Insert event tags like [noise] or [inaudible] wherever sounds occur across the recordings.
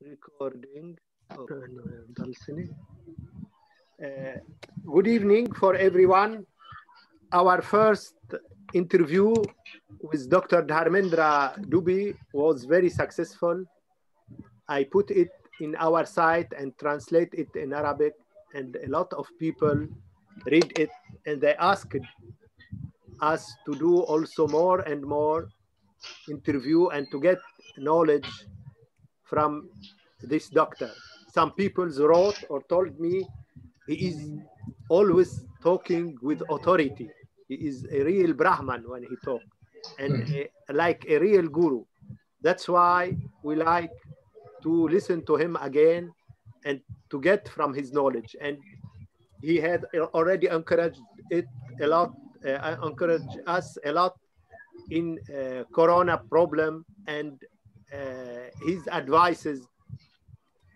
recording. Oh, Uh, good evening for everyone. Our first interview with Dr. Dharmendra Dube was very successful. I put it in our site and translate it in Arabic, and a lot of people read it and they asked us to do also more and more interview and to get knowledge from this doctor. Some people wrote or told me he is always talking with authority. He is a real Brahman when he talks and a, like a real guru. That's why we like to listen to him again and to get from his knowledge. And he had already encouraged it a lot, uh, encouraged us a lot in uh, Corona problem and Uh, his advices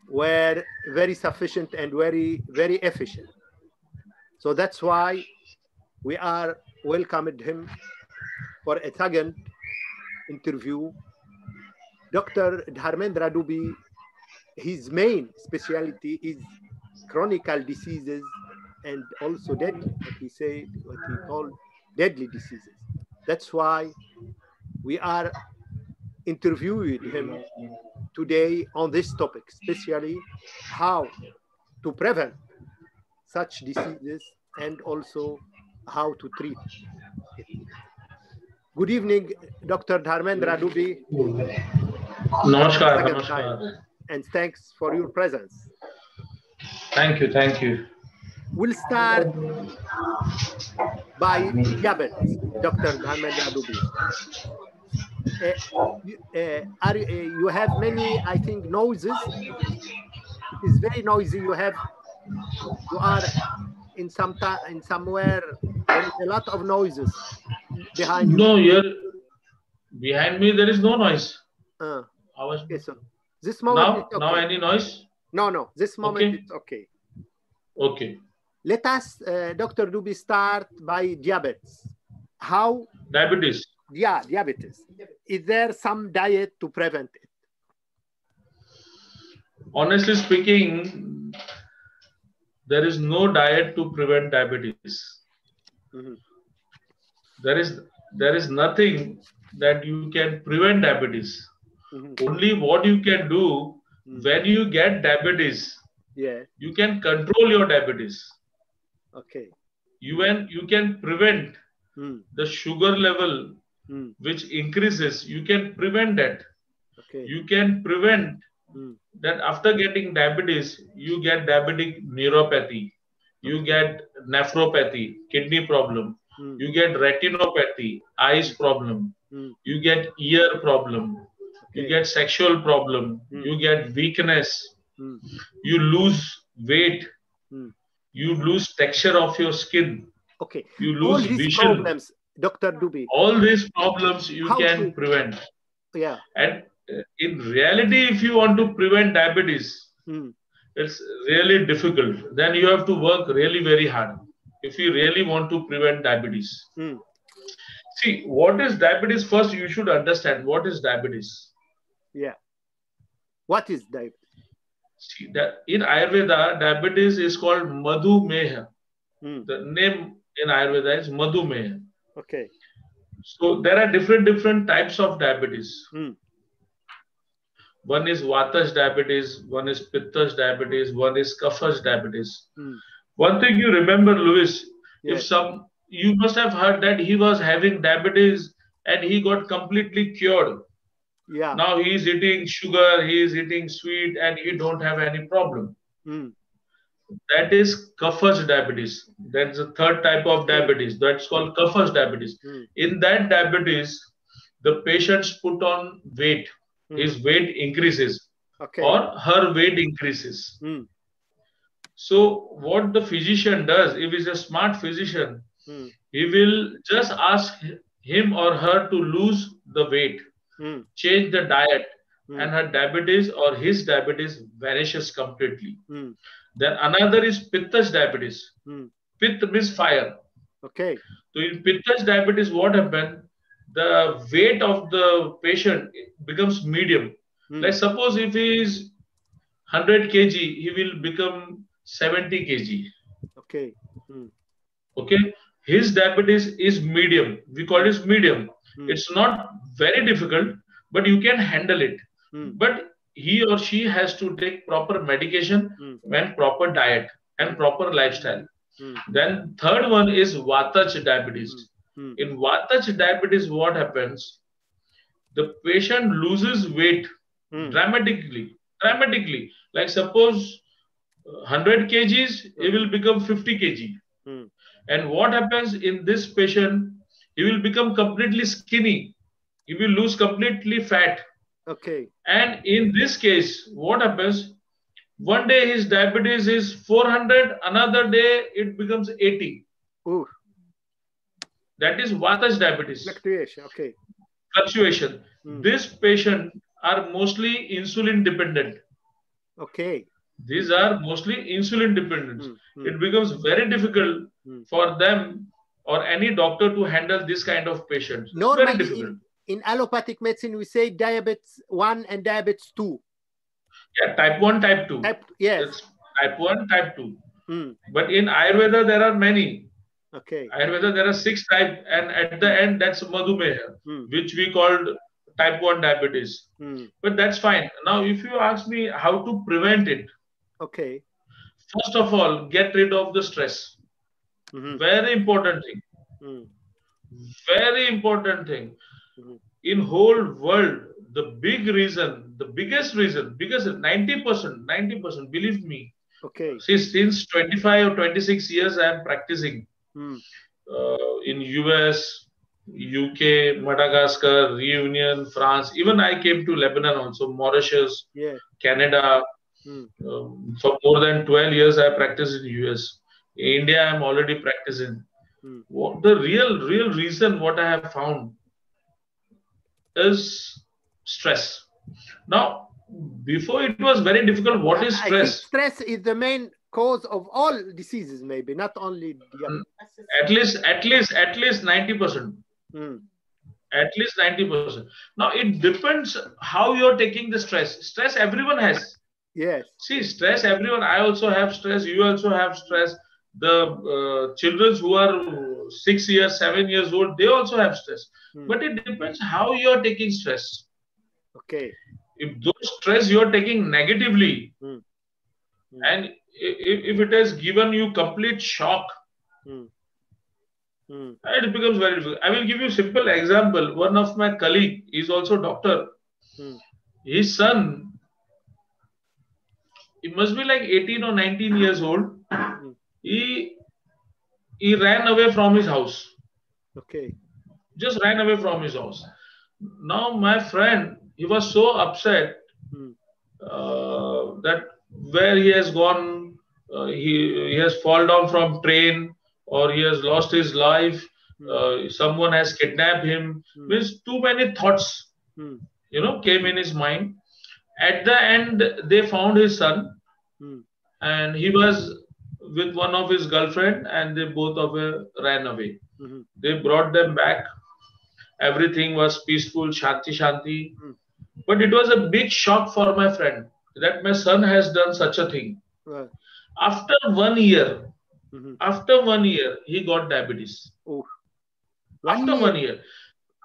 were very sufficient and very, very efficient. So that's why we are welcomed him for a second interview. Dr. Dharmendra Dube, his main specialty is chronic diseases and also deadly, what he said, what he called deadly diseases. That's why we are interviewing him today on this topic, especially how to prevent such diseases and also how to treat it. Good evening, Dr. Dharmendra Dube. Namaskar, namaskar. And thanks for your presence. Thank you, thank you. We'll start by diabetes, Dr. Dharmendra Dube. Uh, you, uh, are, you- uh, you have many, I think, noises. It is very noisy. You have, you are in some ta- in somewhere. There is a lot of noises behind you. No, here behind me there is no noise. Uh, I was okay, so this moment now it's now any noise? No, no, this moment Okay. it's okay. Okay. Let us, uh, Dr. Dube, start by diabetes. How Diabetes. Yeah, diabetes. Is there some diet to prevent it? Honestly speaking, there is no diet to prevent diabetes. Mhm. There is there is nothing that you can prevent diabetes. Mhm. Only what you can do Mm. when you get diabetes, Yeah. you can control your diabetes. Okay. You can you can prevent Mm. the sugar level Mm. which increases, you can prevent that. Okay. You can prevent Mm. that after getting diabetes, you get diabetic neuropathy, you get nephropathy, kidney problem, Mm. you get retinopathy, eyes problem, Mm. you get ear problem, you get sexual problem, Mm. you get weakness, you lose weight, you lose texture of your skin, Okay. you All lose these vision. problems, Dr. Dube. All these problems you How can to- prevent. Yeah. And uh, in reality, if you want to prevent diabetes, Mm. it's really difficult. Then you have to work really very hard if you really want to prevent diabetes. Mm. See, what is diabetes? First, you should understand what is diabetes. Yeah. What is diabetes? See, that in Ayurveda, diabetes is called Madhumeha. Mm. The name in Ayurveda is Madhumeha. Okay. So there are different different types of diabetes. Mm. One is Vata's diabetes, one is Pitta's diabetes, one is Kapha's diabetes. Mm. One thing you remember, Louis, Yes. if some you must have heard that he was having diabetes and he got completely cured. Yeah. Now he is eating sugar, he is eating sweet, and he don't have any problem. Mm. That is Kapha's diabetes. That's the third type of diabetes. That's called Kapha's diabetes. Mm. In that diabetes, the patients put on weight. Mm. His weight increases Okay. or her weight increases. Mm. So what the physician does, if he's a smart physician, Mm. he will just ask him or her to lose the weight, Mm. change the diet, Mm. and her diabetes or his diabetes vanishes completely. Then another is Pitta's diabetes. Mm. Pitta means fire. Okay. So in Pitta's diabetes, what happened? The weight of the patient becomes medium. Mm. Like suppose if he is 100 kg, he will become 70 kg. Okay. Mm. Okay. His diabetes is medium. We call it medium. Mm. It's not very difficult, but you can handle it. Mm. But he or she has to take proper medication Mm. and proper diet and proper lifestyle. Mm. Then third one is Vatach diabetes. Mm. In Vatach diabetes, what happens? The patient loses weight Mm. dramatically. Dramatically. Like suppose uh, 100 kgs, he will become 50 kg. And what happens in this patient? He will become completely skinny. He will lose completely fat. Okay. And in this case, what happens? One day his diabetes is 400, another day it becomes 80. Ooh, That is Vata's diabetes, fluctuation. Okay. fluctuation. Mm. This patient are mostly insulin dependent. Okay. These are mostly insulin dependent. Mm. Mm. It becomes very difficult Mm. for them or any doctor to handle this kind of patient. It's Normally very difficult. In allopathic medicine, we say diabetes one and diabetes two. Yeah, type 1, type 2. Type, yes. It's type 1, type 2. Mm. But in Ayurveda, there are many. Okay. Ayurveda, there are six type, and at the end, that's Madhumeha, Mm. which we called type 1 diabetes. Mm. But that's fine. Now, if you ask me how to prevent it, Okay. first of all, get rid of the stress. Mhm. Very important thing. Very important thing. In whole world, the big reason, the biggest reason, because 90%, 90%, believe me, Okay. see, since 25 or 26 years, I am practicing Mm. uh, in US, UK, Madagascar, Reunion, France. Even I came to Lebanon also, Mauritius, Yeah. Canada. Mm. Um, for more than 12 years, I practiced in US. In India, I'm already practicing. Mm. What the real, real reason what I have found is stress. Now, before it was very difficult. What is I- I think stress? stress is the main cause of all diseases, maybe not only diabetes. At least, at least, at least 90%. Mm. at least 90% now it depends how you're taking the stress stress everyone has Yes. see stress everyone i also have stress you also have stress the uh, children who are six years seven years old they also have stress Mm. but it depends how you're taking stress Okay. if those stress you're taking negatively Mm. Mm. and if, if it has given you complete shock Mm. Mm. it becomes very difficult. I will give you a simple example. One of my colleague is also doctor. Hmm. His son, he must be like 18 or 19 years old. Hmm. He he ran away from his house. Okay. Just ran away from his house. Now my friend, he was so upset Hmm. uh, that where he has gone, uh, he he has fallen down from train or he has lost his life. Hmm. Uh, someone has kidnapped him. Hmm. Means too many thoughts, Hmm. you know, came in his mind. At the end, they found his son, Hmm. and he was with one of his girlfriend, and they both of them ran away. Mhm. They brought them back. Everything was peaceful, shanti shanti. Hmm. But it was a big shock for my friend that my son has done such a thing. Right. After one year, Mhm. after one year, he got diabetes. Oh. after year. one year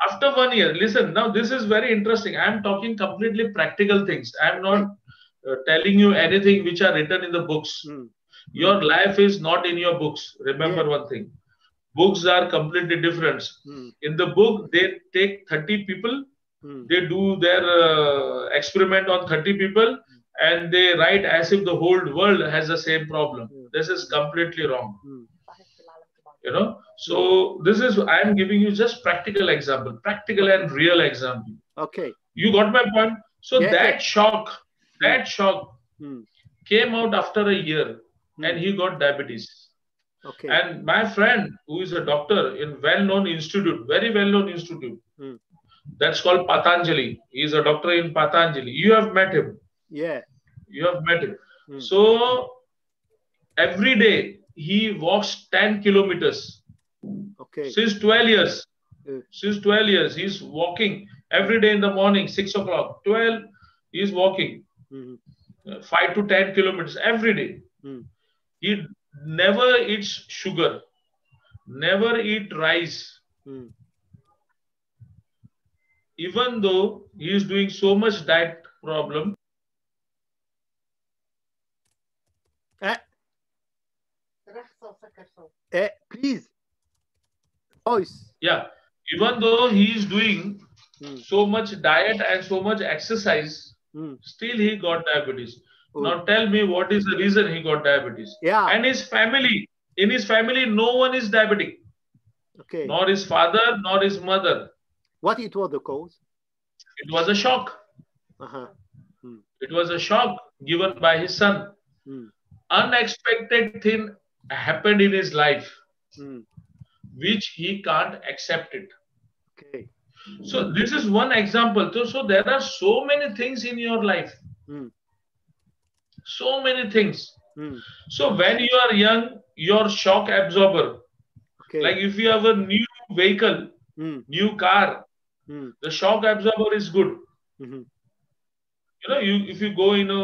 after one year listen now this is very interesting i am talking completely practical things i am not uh, telling you anything which are written in the books Mm. Your life is not in your books remember Yeah. one thing books are completely different Mm. in the book they take 30 people Mm. they do their uh, experiment on 30 people and they write as if the whole world has the same problem Mm. this is completely wrong Mm. you know so this is i am giving you just practical example practical and real example Okay. you got my point so Yes, that yes. shock that shock Mm. came out after a year Mm. and he got diabetes Okay. and my friend who is a doctor in well-known institute very well-known institute Mm. that's called patanjali he is a doctor in patanjali you have met him yeah. you have met him Mm. so every day he walks 10 kilometers Okay. since 12 years Mm. since 12 years he's walking every day in the morning 6 o'clock 12 he's walking Mhm. uh, 5 to 10 kilometers every day. Hmm. He never eats sugar, never eat rice, Mm. even though he is doing so much diet problem. Eh, please. Voice. Yeah, even though he is doing Hmm. so much diet and so much exercise, Mm. still he got diabetes. Oh. Now tell me what is the reason he got diabetes? Yeah. And his family, in his family, no one is diabetic, Okay. nor his father, nor his mother. What it was the cause? It was a shock. Uh-huh. It was a shock given by his son. Mm. Unexpected thing happened in his life, Mm. which he can't accept it. Okay. So this is one example. So, so there are so many things in your life. Mm. So many things. Mm. So when you are young, your shock absorber, Okay. like if you have a new vehicle, Mm. new car, Mm. the shock absorber is good. Mhm. You know, you if you go in a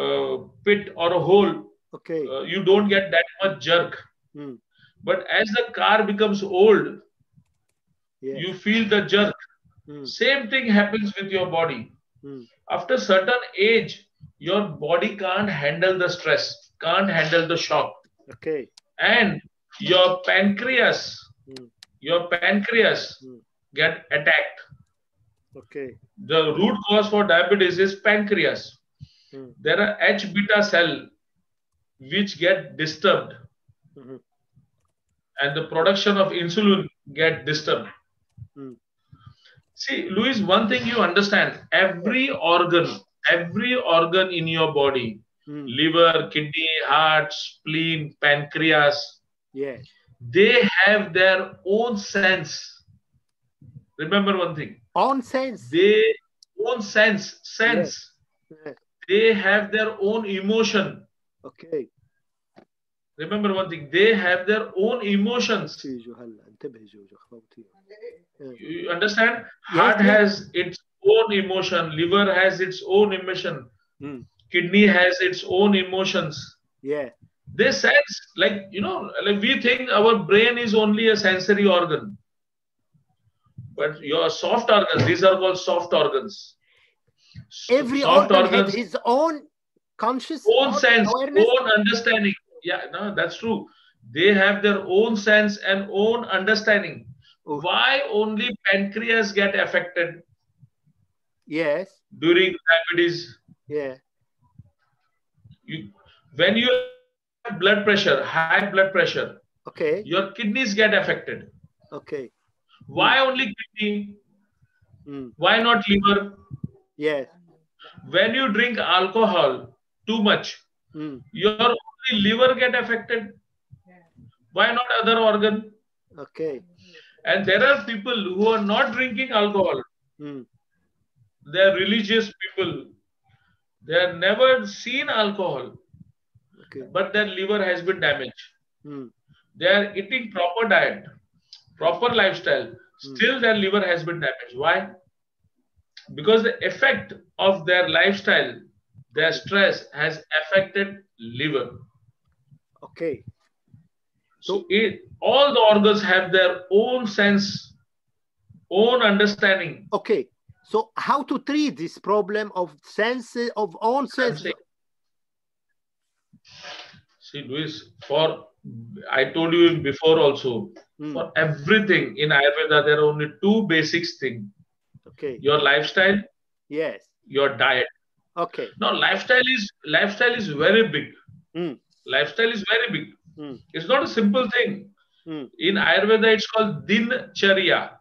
uh, pit or a hole, Okay. uh, you don't get that much jerk. Mm. But as the car becomes old, Yeah. you feel the jerk. Mm. Same thing happens with your body. Mm. After certain age, your body can't handle the stress, can't handle the shock, Okay. and your pancreas, Mm. your pancreas Mm. get attacked. Okay. The root cause for diabetes is pancreas. Mm. There are H beta cell which get disturbed, Mhm. and the production of insulin get disturbed. Mm. See, Louis, one thing you understand: every organ, every organ in your body—liver, kidney, heart, spleen, pancreas. Yeah. They have their own sense. Remember one thing. Own sense. They own sense. Sense. Yeah. Yeah. They have their own emotion. Okay. Remember one thing. They have their own emotions. You understand? Heart has its own emotion. Liver has its own emotion. Mm. Kidney has its own emotions. Yeah. They sense, like you know, like we think our brain is only a sensory organ, but your soft organs. These are called soft organs. Every soft organ has his own conscious own sense, awareness. own understanding. Yeah, no, that's true. They have their own sense and own understanding. Oh. Why only pancreas get affected Yes. during diabetes? Yeah. You, when you have blood pressure, high blood pressure, Okay. your kidneys get affected. Okay. Why only kidney? Mm. Why not liver? Yes. When you drink alcohol too much, Mm. your only liver get affected. Why not other organ? Okay. And there are people who are not drinking alcohol. Mm. They are religious people. They have never seen alcohol, Okay. but their liver has been damaged. Mm. They are eating proper diet, proper lifestyle. Still, their liver has been damaged. Why? Because the effect of their lifestyle, their stress has affected liver. Okay. So it, all the organs have their own sense, own understanding. Okay. So how to treat this problem of sense of own sense? See, Luis, for I told you before also, Mm. for everything in Ayurveda, there are only two basics thing: Okay. your lifestyle, Yes. your diet. Okay. Now, lifestyle is lifestyle is very big. Mm. Lifestyle is very big. Mm. It's not a simple thing. Mm. In Ayurveda, it's called dincharya.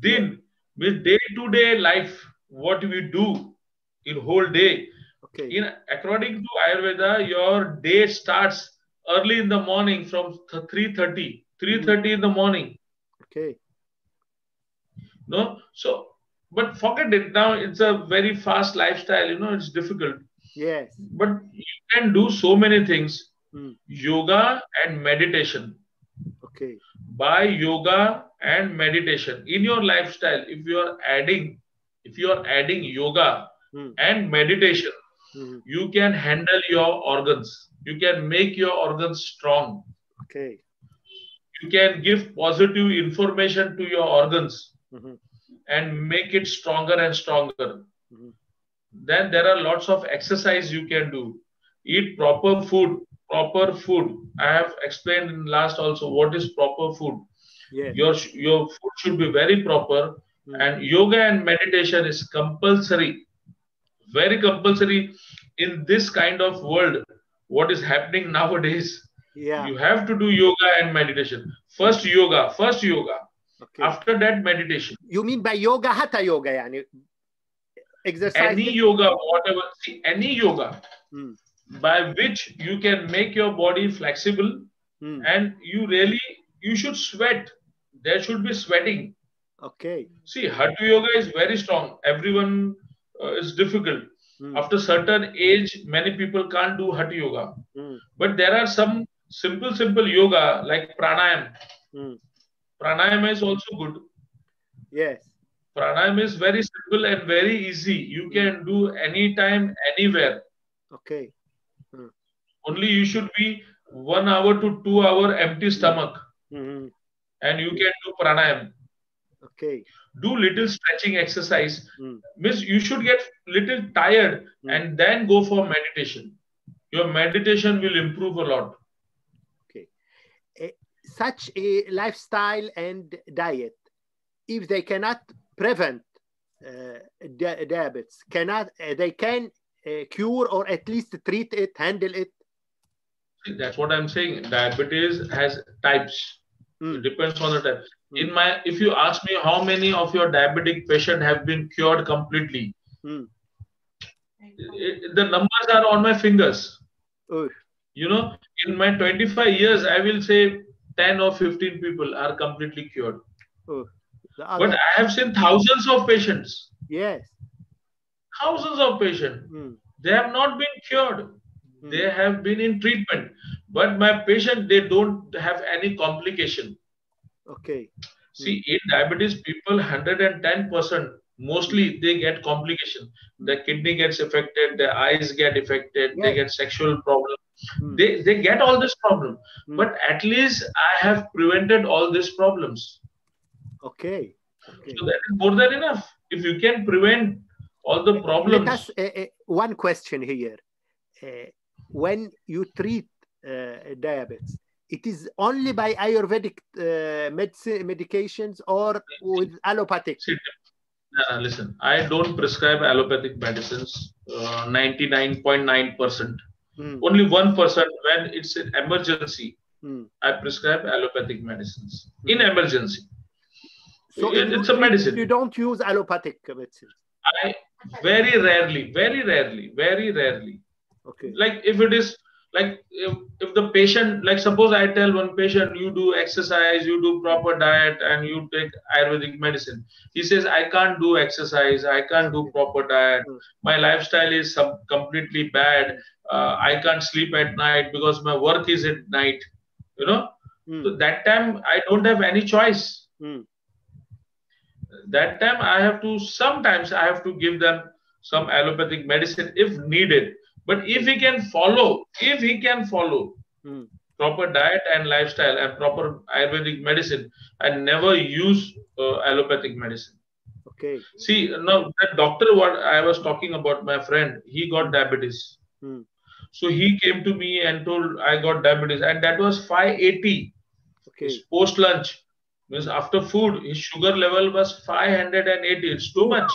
Din means day-to-day life, what we do in whole day. Okay. In according to Ayurveda, your day starts early in the morning from 3:30. 3:30 in the morning. Okay. No, so but forget it now. It's a very fast lifestyle. You know, it's difficult. Yes. But you can do so many things. Mm. Yoga and meditation. Okay. By yoga and meditation in your lifestyle if you are adding if you are adding yoga Hmm. and meditation Mhm. you can handle your organs you can make your organs strong Okay. you can give positive information to your organs Mhm. and make it stronger and stronger Mhm. then there are lots of exercise you can do eat proper food proper food. I have explained in last also what is proper food. Yes. Your your food should be very proper, mm. and yoga and meditation is compulsory, very compulsory in this kind of world. What is happening nowadays? Yeah. You have to do yoga and meditation. First yoga, first yoga. Okay. After that, meditation. You mean by yoga, hatha yoga, yani exercise? Any yoga, whatever. See, any yoga. Mm by which you can make your body flexible Mm. and you really you should sweat there should be sweating Okay. see hatha yoga is very strong everyone uh, is difficult Mm. after certain age many people can't do hatha yoga Mm. but there are some simple simple yoga like pranayam Mm. pranayam is also good Yes. pranayam is very simple and very easy you can do anytime anywhere Okay. Only you should be one hour to two hour empty stomach Mhm. and you can do pranayam Okay. do little stretching exercise Mm. means you should get little tired Mm. and then go for meditation your meditation will improve a lot Okay. Such a lifestyle and diet, if they cannot prevent uh, di- diabetes, cannot uh, they can uh, cure or at least treat it, handle it. That's what i'm saying diabetes has types Mm. it depends on the type Mm. in my if you ask me how many of your diabetic patient have been cured completely Mm. it- the numbers are on my fingers Oh, you know in my 25 years i will say 10 or 15 people are completely cured oh. The but i have seen thousands of patients yes. thousands of patients Mm. they have not been cured Mm. they have been in treatment but my patient they don't have any complication Okay. see in diabetes people 110% mostly they get complication the kidney gets affected the eyes get affected they get sexual problem Mm. they they get all this problem Mm. but at least i have prevented all these problems Okay. okay. so that is more than enough if you can prevent all the problems Let us uh, uh, one question here. Uh, when you treat uh, diabetes, it is only by Ayurvedic uh, medicine medications or with allopathic. Uh, listen i don't prescribe allopathic medicines uh, 99.9% Mm, only 1% when it's an emergency mm. i prescribe allopathic medicines in Mm. emergency So It- it's you, a medicine You don't use allopathic medicine. i very rarely very rarely very rarely Okay. like if it is like if, if the patient like suppose i tell one patient you do exercise you do proper diet and you take ayurvedic medicine. He says i can't do exercise i can't do proper diet. Mm. my lifestyle is some, completely bad. Uh, i can't sleep at night because my work is at night you know? Mm, so that time i don't have any choice. Mm, that time i have to sometimes i have to give them some allopathic medicine if needed but if he can follow if he can follow mm. proper diet and lifestyle and proper ayurvedic medicine and never use uh, allopathic medicine Okay. see now that doctor what i was talking about my friend he got diabetes Mm. so he came to me and told i got diabetes and that was 580 Okay. his post lunch means after food his sugar level was 580 it's too much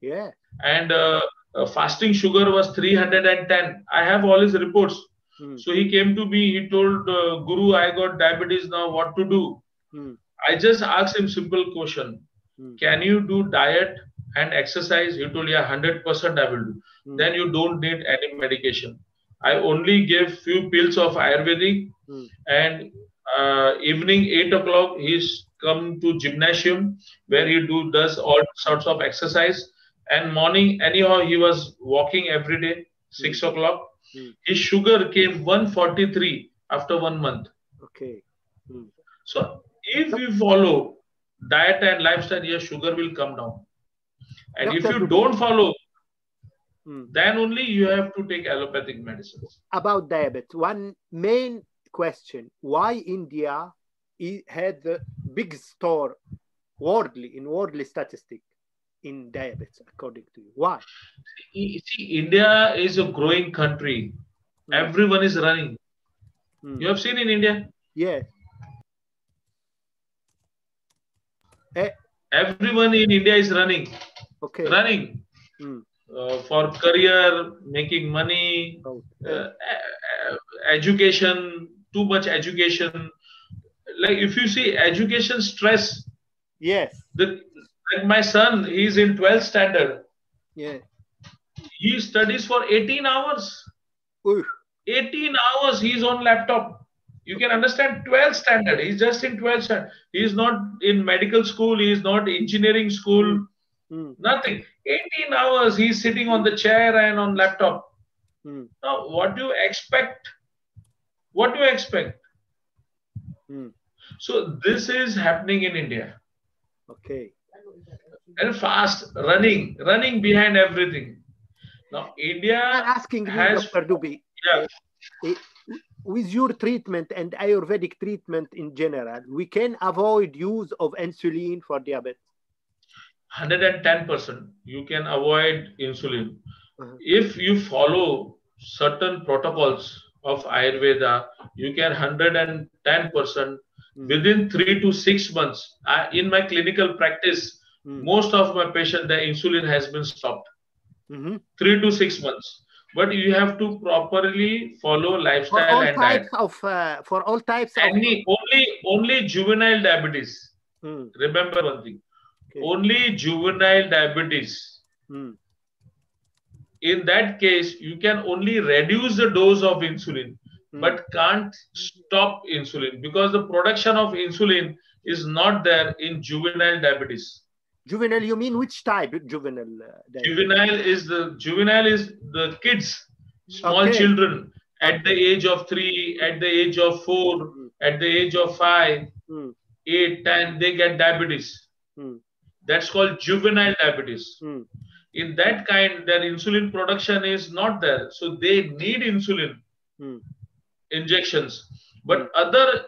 Yeah. and uh, uh, fasting sugar was 310 i have all his reports. Mm, so he came to me he told uh, guru i got diabetes now what to do? Mm, i just asked him simple question. Mm, can you do diet and exercise? He told yeah 100% i will do. Mm, then you don't need any medication. I only gave few pills of ayurvedic mm. and uh, evening 8 o'clock he's come to gymnasium where he do does all sorts of exercise and morning anyhow he was walking every day 6 o'clock Mm. his sugar came 143 after one month Okay. so if you follow diet and lifestyle your sugar will come down and if Dr. you don't follow Mm. then only you have to take allopathic medicines. About diabetes, one main question: Why India had the big store worldly in worldly statistic in diabetes, according to you? Why? See, India is a growing country. Mm. Everyone is running. Mm. You have seen in India, Yes. everyone in India is running, Okay. running Mm. uh, for career, making money, Okay. uh, uh, education, too much education. Like if you see education stress, Yes. the like my son, he's in 12th standard. Yeah. He studies for 18 hours. Ooh. 18 hours he's on laptop. You can understand 12th standard. He's just in 12th standard. He's not in medical school. He's not engineering school. Mm. Nothing. 18 hours he's sitting on the chair and on laptop. Mm. Now, what do you expect? What do you expect? Mm. So this is happening in India. Okay. And fast, running, running behind everything. Now, India, asking you, has- Dr. Dube, yeah, with your treatment and Ayurvedic treatment in general, we can avoid use of insulin for diabetes. 110% you can avoid insulin. Uh-huh. If you follow certain protocols of Ayurveda, you can 110% Mm. within three to six months. I, in my clinical practice, Mm. most of my patients, the insulin has been stopped. Mhm. Three to six months. But you have to properly follow For lifestyle all and diet. of uh, for all types of only, only juvenile diabetes. Mm, Remember one thing. Okay. Only juvenile diabetes. mm, In that case, you can only reduce the dose of insulin, mm. but can't stop insulin because the production of insulin is not there in juvenile diabetes. Juvenile, you mean which type juvenile? Uh, diabetes? Juvenile is the juvenile is the kids, small Okay. children at the age of three, at the age of four, Mm, at the age of five, mm, eight, ten, they get diabetes. mm, That's called juvenile diabetes. mm. In that kind, their insulin production is not there. So they need insulin Mm. injections. But other,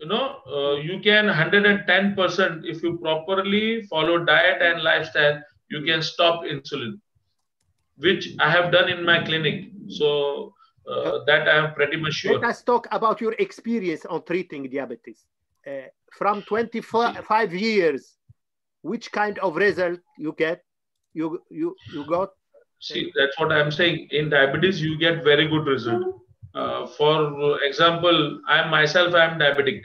you know, uh, you can 110% if you properly follow diet and lifestyle, you can stop insulin, which I have done in my clinic. So uh, that I am pretty much sure. Let us talk about your experience on treating diabetes. Uh, from 25 years, which kind of result you get? You you you got? See, that's what I'm saying. In diabetes, you get very good result. Uh, for example, I myself I am diabetic.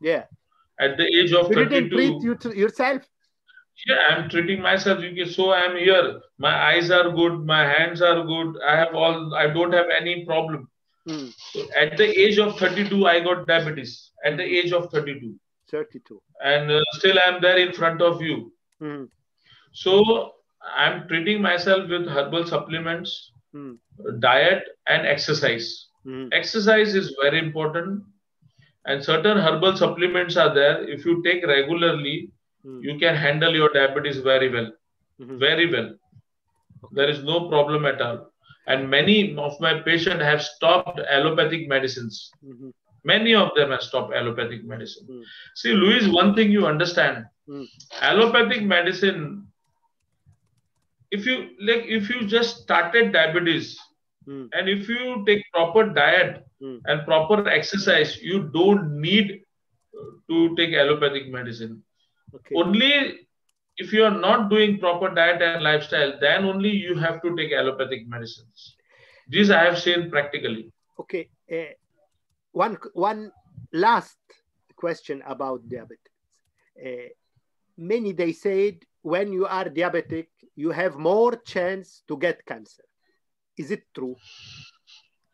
Yeah. At the age of You didn't 32, treat you yourself? yeah, I'm treating myself. So I'm here. My eyes are good. My hands are good. I have all. I don't have any problem. Mm, So at the age of 32, I got diabetes. At the age of 32, 32. and uh, still I'm there in front of you. Mm, So I'm treating myself with herbal supplements, mm, diet, and exercise. Mm, Exercise is very important, and certain herbal supplements are there. If you take regularly, mm, you can handle your diabetes very well. mhm. Very well. There is no problem at all. And many of my patients have stopped allopathic medicines. Mhm. Many of them have stopped allopathic medicine. Mm. See, Louis, one thing you understand allopathic medicine, if you like, if you just started diabetes Mm. and if you take proper diet Mm. and proper exercise, you don't need uh, to take allopathic medicine. Okay. Only if you are not doing proper diet and lifestyle, then only you have to take allopathic medicines. This I have seen practically. Okay. Uh, one one last question about diabetes. Uh, many they said when you are diabetic, you have more chance to get cancer. Is it true?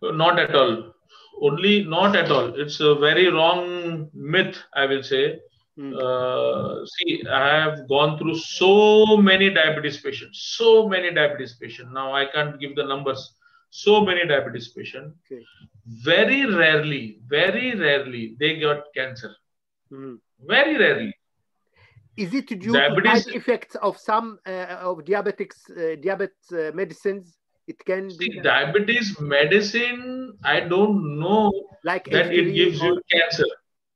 Not at all. Only not at all. It's a very wrong myth, I will say. Mm. Uh, see, I have gone through so many diabetes patients, so many diabetes patients. Now I can't give the numbers. So many diabetes patients. Okay. Very rarely, very rarely they got cancer. Mm. Very rarely. Is it due Diabetes- to side effects of some uh, of diabetics uh, diabetes uh, medicines? It can See, be diabetes medicine, I don't know like that it gives you cancer.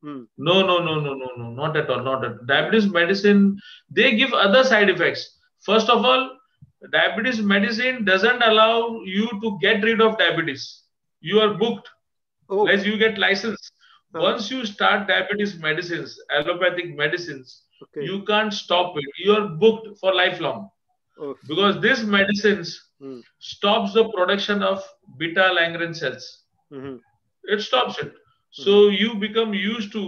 Hmm. No, no, no, no, no, no, not at all, not at all. Diabetes medicine, they give other side effects. First of all, diabetes medicine doesn't allow you to get rid of diabetes. You are booked Oh, unless you get license. Huh. Once you start diabetes medicines, allopathic medicines, okay. you can't stop it. You are booked for lifelong Oh, because these medicines Hmm. stops the production of beta Langerhans cells. mhm. It stops it. So you become used to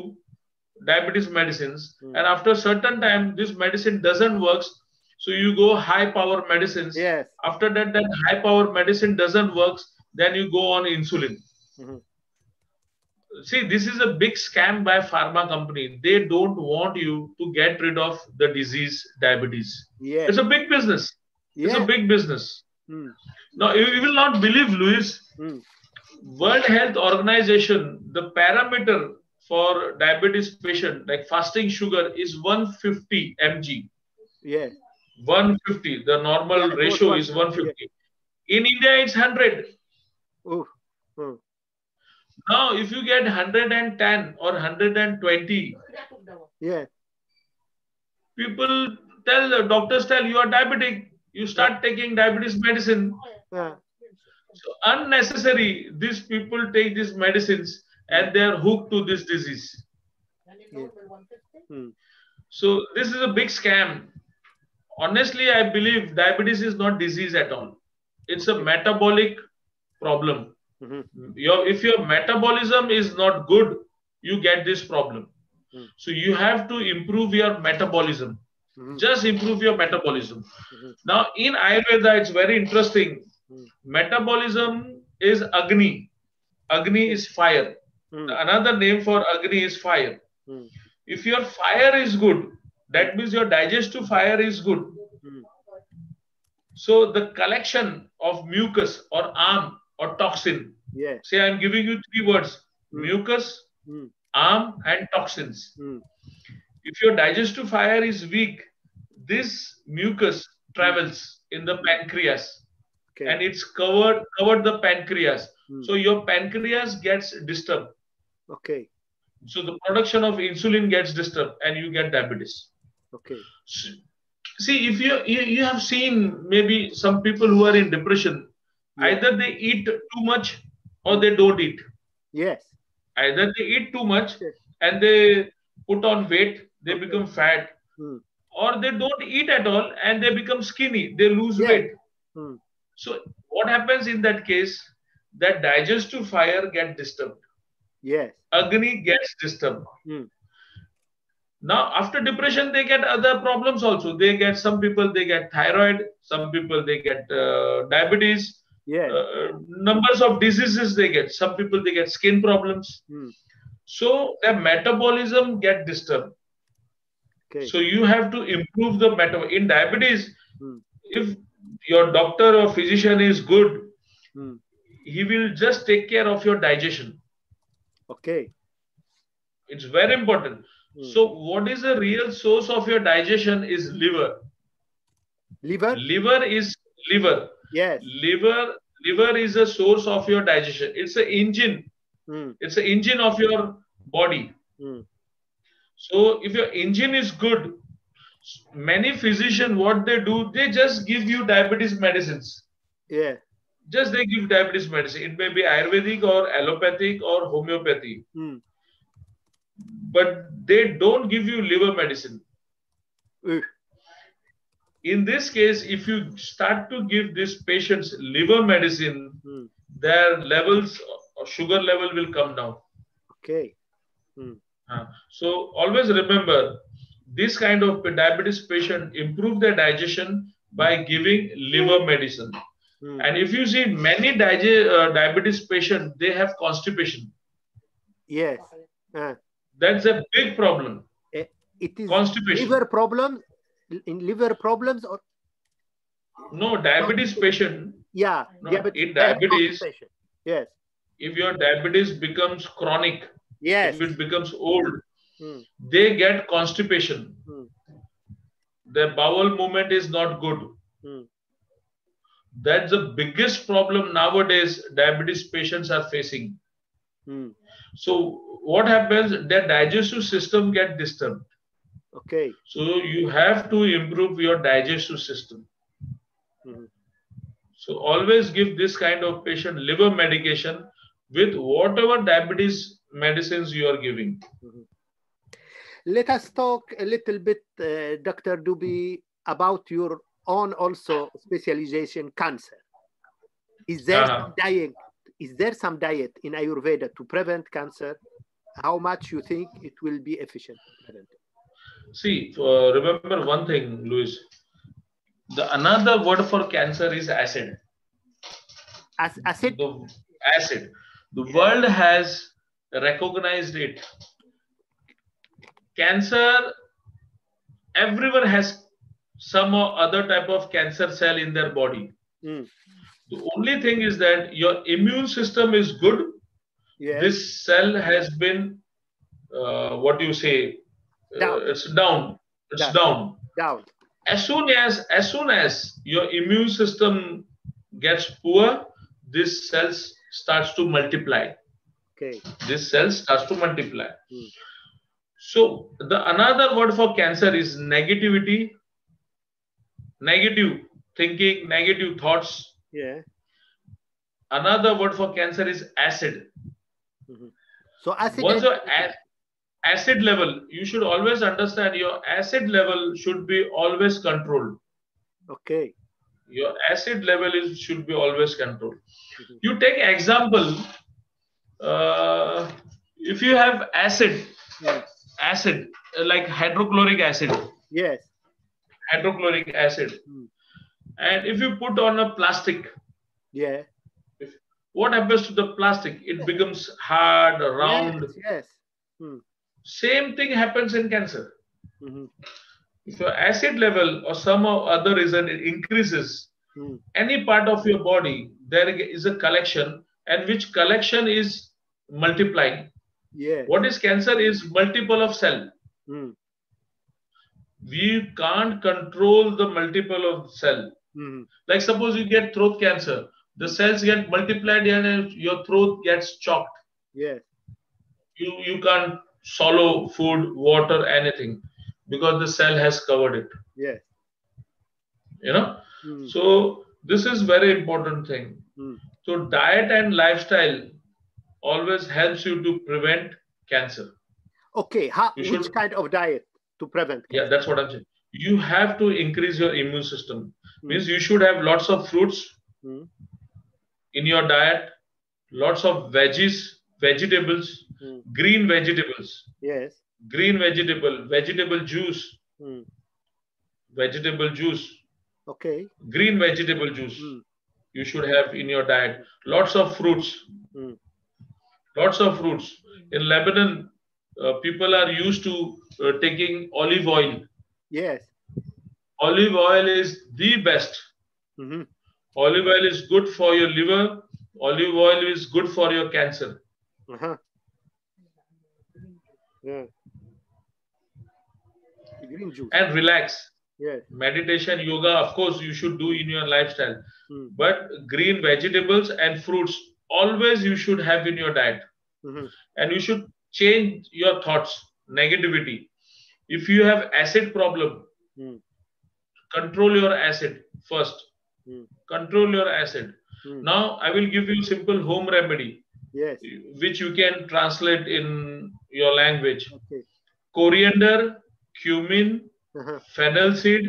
diabetes medicines, Hmm. and after a certain time, this medicine doesn't work. So you go high power medicines. Yes. After that, that high power medicine doesn't work, then you go on insulin. Mhm. See, this is a big scam by pharma company. They don't want you to get rid of the disease diabetes. Yes. It's a big business. It's a big business. Hmm. Now, you you will not believe, Louis, Hmm. World Health Organization, the parameter for diabetes patient, like fasting sugar, is 150 mg. Yeah. 150. The normal Yeah, ratio is 150, 150. In India, it's 100. Oh. Hmm. Now, if you get 110 or 120, yeah. people tell the doctors tell you are diabetic. You start taking diabetes medicine. Uh, So unnecessary. These people take these medicines and they are hooked to this disease. hmm. So this is a big scam. Honestly, I believe diabetes is not disease at all. It's a metabolic problem. Mhm. Your if your metabolism is not good, you get this problem. Hmm. So you have to improve your metabolism. Mhm. Just improve your metabolism. Mhm. Now in Ayurveda, it's very interesting. Hmm. Metabolism is Agni. Agni is fire. Hmm. Another name for Agni is fire. Hmm. If your fire is good, that means your digestive fire is good. Hmm. So the collection of mucus or ama or toxin, Yes. say I'm giving you three words mucus, ama, and toxins. If your digestive fire is weak, this mucus travels in the pancreas Okay. and it's covered covered the pancreas. Hmm. So your pancreas gets disturbed. okay. So the production of insulin gets disturbed and you get diabetes. Okay. S- See, if you, you you have seen maybe some people who are in depression, Yeah. either they eat too much or they don't eat. Yes. Either they eat too much Yes. and they put on weight, they Okay. become fat, Hmm. or they don't eat at all and they become skinny, they lose Yeah. weight. Hmm. So what happens in that case? That digestive fire get disturbed. Yes. Agni gets disturbed. Hmm. Now, after depression, they get other problems also. They get some people they get thyroid, some people they get uh, diabetes, Yeah. uh, numbers of diseases they get. Some people they get skin problems. Hmm. So their metabolism get disturbed. Okay. So you have to improve the meta. In diabetes, Hmm. if your doctor or physician is good, Hmm. he will just take care of your digestion. Okay. It's very important. Hmm. So, what is the real source of your digestion is liver. Liver. Liver is liver. Yes. Liver, liver is a source of your digestion. It's an engine. Hmm. It's an engine of your body. Hmm. So, if your engine is good, many physicians what they do, they just give you diabetes medicines. Yeah. Just they give diabetes medicine. It may be Ayurvedic or allopathic or homeopathy, Hmm. but they don't give you liver medicine. Uh, in this case, if you start to give these patients liver medicine, hmm. their levels of sugar level will come down. Okay. Uh, so always remember, this kind of diabetes patient improve their digestion by giving liver medicine. Hmm. And if you see many dige- uh, diabetes patient, they have constipation. Yes. Uh, That's a big problem. it is Constipation. liver problem in liver problems or No, diabetes patient. yeah. No, diabetes- in diabetes- Yes. If your diabetes becomes chronic, Yes. if it becomes old, Hmm. they get constipation. Hmm. their bowel movement is not good. Hmm. That's the biggest problem nowadays diabetes patients are facing. So what happens? Their digestive system get disturbed. Okay. So you have to improve your digestive system. So always give this kind of patient liver medication with whatever diabetes medicines you are giving. Let us talk a little bit, uh, Dr. Dube, about your own also specialization cancer. Is there Uh-huh. some diet? Is there some diet in Ayurveda to prevent cancer? How much you think it will be efficient? to prevent it? See, uh, remember one thing, Louis. The another word for cancer is acid. As acid, The acid. The world has recognized it. Cancer, everyone has some or other type of cancer cell in their body. Mm. The only thing is that your immune system is good. yes, This cell has been, uh, what do you say? Uh, Down. it's down. It's Down. down. down. As soon as as soon as your immune system gets poor, this cells starts to multiply. Okay. This cell starts to multiply. Hmm. So the another word for cancer is negativity, negative thinking, negative thoughts. Yeah. Another word for cancer is acid. So acid. Once your a- acid level, you should always understand your acid level should be always controlled. okay. Your acid level is should be always controlled. Mhm. You take example, uh, if you have acid, Mm. acid uh, like hydrochloric acid, Yes. hydrochloric acid, Mm. and if you put on a plastic, Yeah. what happens to the plastic? It becomes hard, round. Yes. yes. Same thing happens in cancer. Mhm. If your acid level or some other reason it increases, Mm. any part of your body, there is a collection, and which collection is multiplying. Yeah. What is cancer is multiple of cell. Mm. We can't control the multiple of cell. Mhm. Like suppose you get throat cancer, the cells get multiplied and your throat gets choked. Yeah. You you can't swallow food, water, anything because the cell has covered it. Yeah. You know. Mm. So this is very important thing. Mm. So diet and lifestyle always helps you to prevent cancer. Okay. How, You which should- kind of diet to prevent? Yeah, that's what I'm saying. You have to increase your immune system. Mm. Means you should have lots of fruits Mm. in your diet, lots of veggies, vegetables, Mm. green vegetables, Yes. green vegetable, vegetable juice, Mm. vegetable juice, Okay. green vegetable juice. You should have in your diet. Lots of fruits. Mm. Lots of fruits. In Lebanon, uh, people are used to uh, taking olive oil. Yes. Olive oil is the best. hmm Olive oil is good for your liver. Olive oil is good for your cancer. Uh-huh. Yeah. Green juice. And relax. Yes. Meditation, yoga, of course, you should do in your lifestyle. Mm. But green vegetables and fruits always you should have in your diet. hmm And you should change your thoughts, negativity. If you have acid problem, Mm. control your acid first. Mm. Control your acid. Now I will give you simple home remedy Yes. which you can translate in your language. Okay. Coriander, cumin, Uh-huh. fennel seed,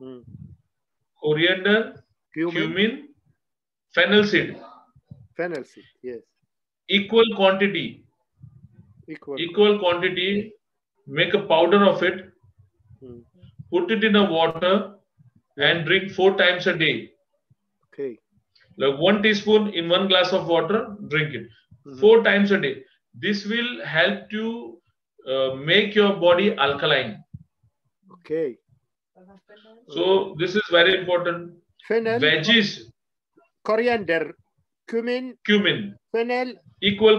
Mm. coriander, Cumin. cumin, fennel seed. Fennel seed. Yes. Equal quantity, Equal. equal quantity. Make a powder of it. Mm. Put it in a water and drink four times a day. Okay. Like one teaspoon in one glass of water, drink it Mhm. four times a day. This will help you uh, make your body alkaline. Okay. So this is very important. Fennel. Veggies, Coriander. Cumin. cumin, Fennel. equal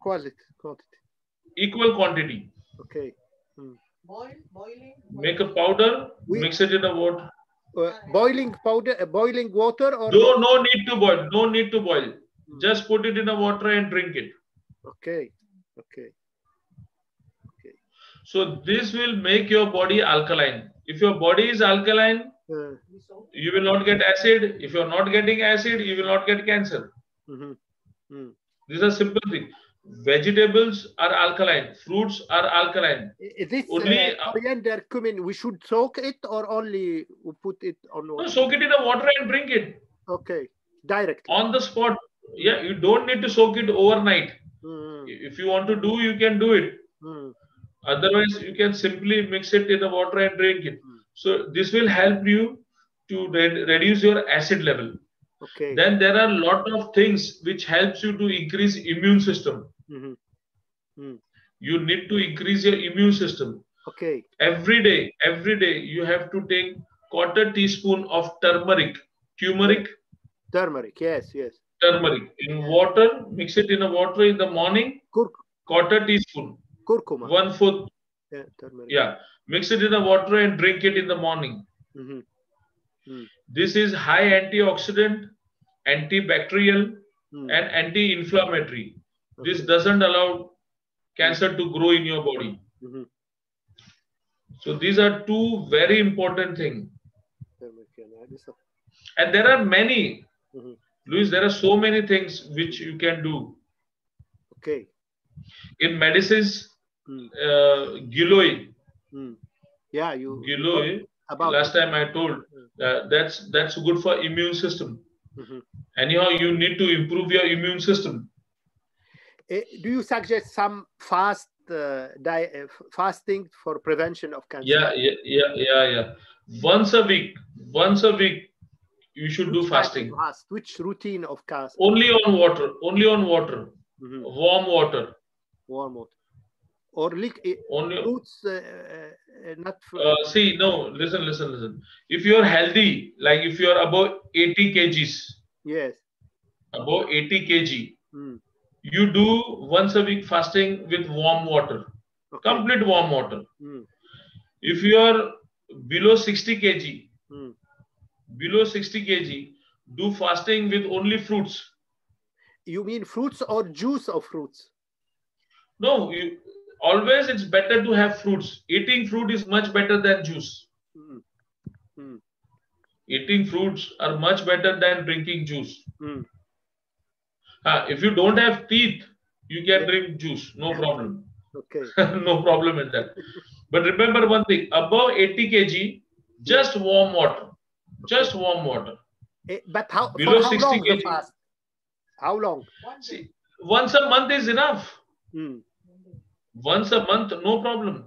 Quality. Quantity. equal quantity. Okay. Boil, boiling. Make a powder, We- mix it in a water. Uh, boiling powder, uh, boiling water, or No, no need to boil. No need to boil. Just put it in a water and drink it. okay, okay, So this will make your body alkaline. If your body is alkaline, uh, you will not get acid. If you're not getting acid, you will not get cancer. mhm, mm. These are simple things. Vegetables are alkaline. Fruits are alkaline. I- This Only, uh, uh, coriander cumin, we should soak it or only we put it on No, soak it in the water and drink it Okay, direct. on the spot. Yeah, you don't need to soak it overnight. Mm, If you want to do, you can do it. mm, Otherwise, you can simply mix it in the water and drink it. Mm. So this will help you to re- reduce your acid level. Okay. Then there are a lot of things which helps you to increase immune system. mhm, You need to increase your immune system. Okay. Every day, every day you have to take quarter teaspoon of turmeric, turmeric, Turmeric. Yes, yes. turmeric in water. Mix it in a water in the morning. Quarter teaspoon, curcuma. one fourth. Yeah, turmeric. Yeah, mix it in the water and drink it in the morning. Mhm, This is high antioxidant, antibacterial, mm, and anti-inflammatory. This doesn't allow cancer to grow in your body. mhm, So these are two very important things. turmeric, yeah, this is- And there are many, Mhm. Luis, there are so many things which you can do. Okay. In medicines, Mm, uh, Giloy, mm. Yeah, you Giloy, about last time I told, uh, that's that's good for immune system. Mhm. Anyhow, you need to improve your immune system. Eh, do you suggest some fast uh, di- uh, fasting for prevention of cancer? Yeah, yeah, yeah, yeah, yeah. Once a week, once a week, you should do Which of fasting. fast? Which routine of fast? Only on water, only on water, Mhm, warm water. Warm water. Or lick eh, Only. fruits, uh, uh, uh, not Uh, see, no, listen, listen, listen. If you're healthy, like if you're above 80 kgs, yes. above 80 kg, Mm, you do once a week fasting with warm water, okay. complete warm water. Mm, If you are below 60 kg, mm. below 60 kg, do fasting with only fruits. You mean fruits or juice of fruits? No, you, always it's better to have fruits. Eating fruit is much better than juice. Mm, mm, Eating fruits are much better than drinking juice. mm. Ah, if you don't have teeth, you can drink juice, no problem. Okay. [laughs] no problem in that. But remember one thing above 80 kg, just warm water. Just warm water. Eh, but how, Below how 60 long kg. fast? How long? See, once a month is enough. Mm. Once a month, no problem.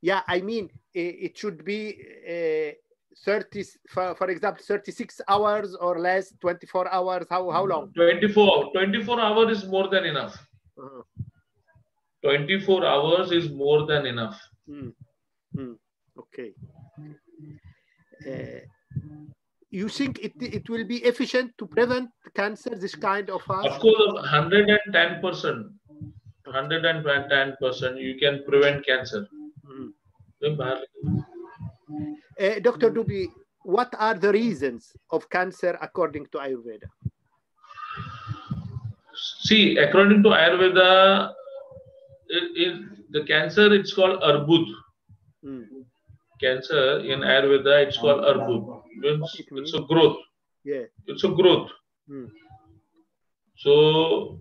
Yeah, I mean, it should be uh, 30, for, for example, 36 hours or less, 24 hours. How, how long? 24, 24 hours is more than enough. Uh-huh. 24 hours is more than enough. Mm. Mm. Okay. Uh, you think it, it will be efficient to prevent cancer, this kind of fast? Of course, 110%. 110% you can prevent cancer. Mhm. Uh, Dr. Dube, what are the reasons of cancer according to Ayurveda? See, according to Ayurveda, it, it, the cancer it's called arbud. Mm. Cancer in Ayurveda it's called arbud. Means it it's a growth. Yeah. It's a growth. Mm. So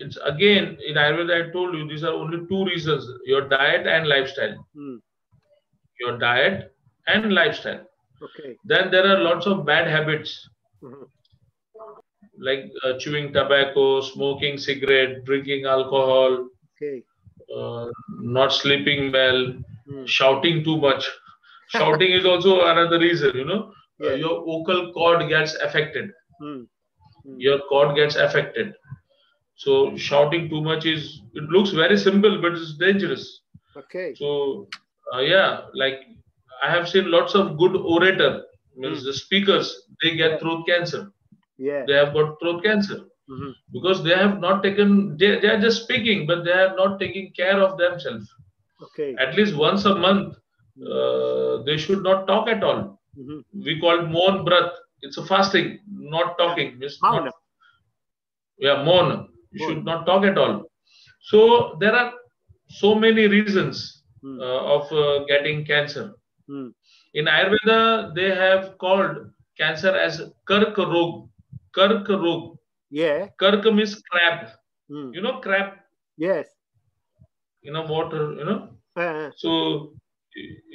it's again in Ayurveda. I told you these are only two reasons: your diet and lifestyle. Mm. Your diet and lifestyle. Okay. Then there are lots of bad habits Mhm. like uh, chewing tobacco, smoking cigarette, drinking alcohol, Okay. uh, not sleeping well, Mm. shouting too much. [laughs] Shouting is also another reason, you know. Uh, your vocal cord gets affected. Mm. Mm. Your cord gets affected. So shouting too much is it looks very simple, but it's dangerous. Okay. So uh, yeah, like I have seen lots of good orator, means Mm. the speakers, they get throat cancer. Yeah. They have got throat cancer Mhm. because they have not taken. They, they are just speaking, but they are not taking care of themselves. Okay. At least once a month, uh, they should not talk at all. Mhm. We call maun vrat. It's a fasting, not talking. It's Mauna. not, yeah, moan. You should not talk at all. So there are so many reasons Hmm. uh, of uh, getting cancer. Hmm. In Ayurveda, they have called cancer as Kark Rog. Kark Rog. Yeah. Kark means crab. Hmm. You know crab Yes. in a water, you know. Uh, So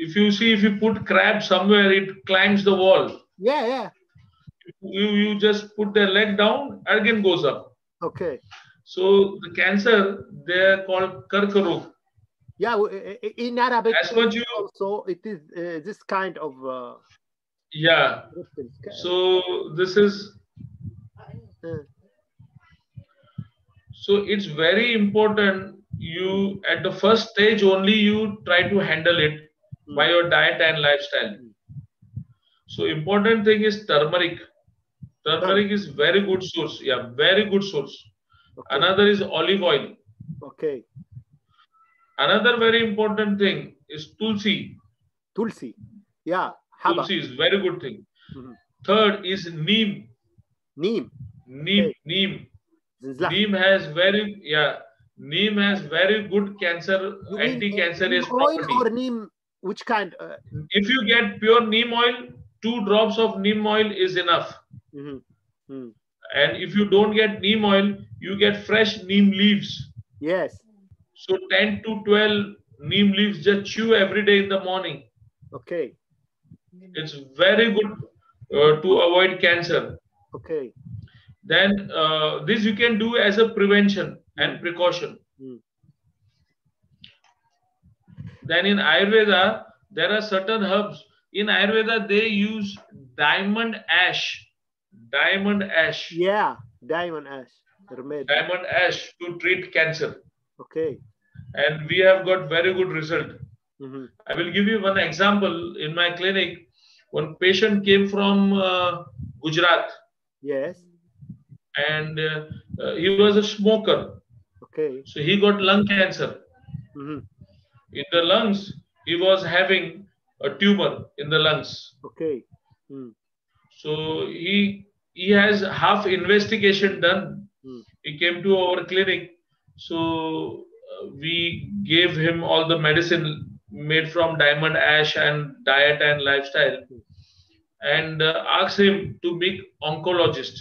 if you see, if you put crab somewhere, it climbs the wall. yeah. Yeah. You, you just put the leg down, again goes up. Okay. So the cancer, they are called Karkarog. Yeah. w- i- i- In Arabic, As much you, also it is uh, this kind of uh, yeah. So this is, Uh, so it's very important. You at the first stage only you try to handle it Hmm. by your diet and lifestyle. So important thing is turmeric. Turmeric is very good source. Yeah, very good source. Okay. Another is olive oil. okay. Another very important thing is tulsi. Tulsi. Yeah. Haba. Tulsi is very good thing. Mhm. Third is neem. Neem. Neem, Okay. neem. Zinzlah. Neem has very yeah. Neem has very good cancer You anti-cancerous neem oil property. or neem? Which kind? Uh, If you get pure neem oil, two drops of neem oil is enough. mhm. Hmm. And if you don't get neem oil, you get fresh neem leaves. Yes. So 10 to 12 neem leaves just chew every day in the morning. Okay. It's very good uh, to avoid cancer. Okay. Then uh, this you can do as a prevention and precaution. Hmm. Then in Ayurveda, there are certain herbs. In Ayurveda, they use diamond ash. Diamond ash. Yeah. Diamond ash. Diamond ash to treat cancer. Okay. And we have got very good result. Mhm. I will give you one example. In my clinic, one patient came from uh, Gujarat Yes. and uh, uh, he was a smoker. Okay. So he got lung cancer. Mhm. In the lungs, he was having a tumor in the lungs. Okay. Hmm. So he he has half investigation done. Hmm. He came to our clinic. So uh, we gave him all the medicine made from diamond ash and diet and lifestyle, and uh, asked him to be oncologist.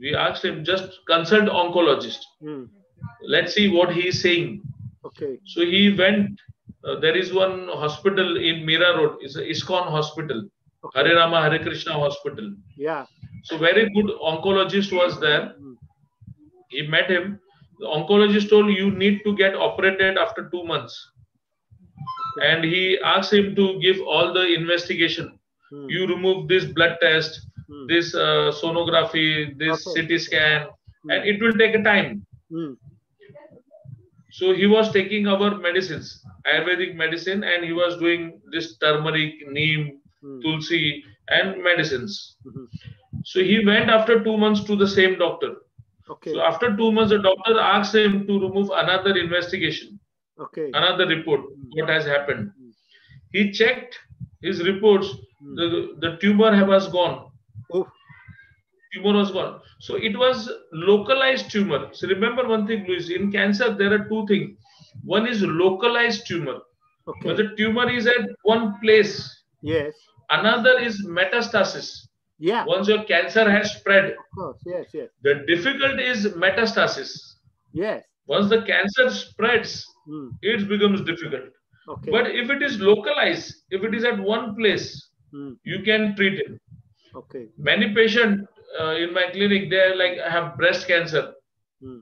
We asked him just consult oncologist. Hmm. Let's see what he is saying. Okay. So he went. Uh, there is one hospital in Mira Road. It's a ISKCON hospital, Okay. Hare Rama Hare Krishna hospital. Yeah. So very good oncologist was there. Hmm. He met him. The oncologist told you need to get operated after two months, and he asked him to give all the investigation. Hmm. You remove this blood test, Hmm. this uh, sonography, this Okay. CT scan, Hmm. and it will take a time. Hmm. So he was taking our medicines, Ayurvedic medicine, and he was doing this turmeric, neem, Hmm. tulsi, and medicines. So he went after two months to the same doctor. Okay. So after two months, the doctor asked him to remove another investigation, Okay. another report, what has happened. Hmm. He checked his reports, Hmm. the, the tumor was gone. Oh. Tumor was gone. So it was localized tumor. So remember one thing, Luis, in cancer, there are two things. One is localized tumor. Okay. When the tumor is at one place, Yes. another is metastasis. Yeah. Once your cancer has spread, Of course. Yes. Yes. the difficult is metastasis. Yes. Once the cancer spreads, Hmm. it becomes difficult. Okay. But if it is localized, if it is at one place, Hmm. you can treat it. Okay. Many patients uh, in my clinic, they like I have breast cancer. Hmm.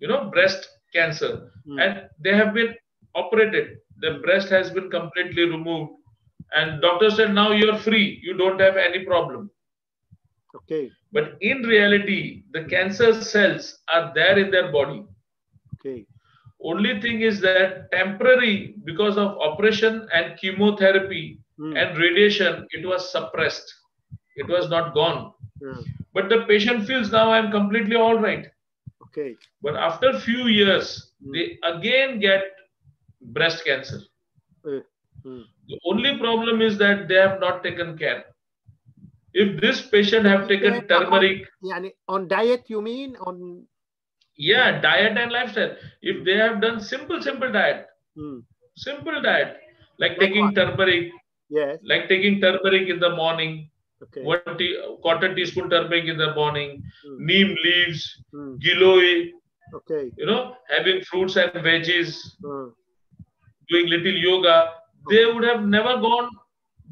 You know, breast cancer, Hmm. and they have been operated. The breast has been completely removed, and doctor said now you are free. You don't have any problem. Okay. But in reality, the cancer cells are there in their body. Okay. Only thing is that temporary, because of operation and chemotherapy Hmm. and radiation, it was suppressed. It was not gone. Yeah. But the patient feels now I'm completely all right. Okay. But after few years, Hmm. they again get breast cancer. Uh, mm. The only problem is that they have not taken care if this patient have taken turmeric on, on diet you mean? On yeah diet and lifestyle. If they have done simple simple diet. Hmm. simple diet. Like, like taking what? turmeric. Yes. Like taking turmeric in the morning. Okay. one tea, quarter teaspoon turmeric in the morning. Hmm. neem leaves. Hmm. giloi okay. You know having fruits and veggies. Hmm. doing little yoga. They would have never gone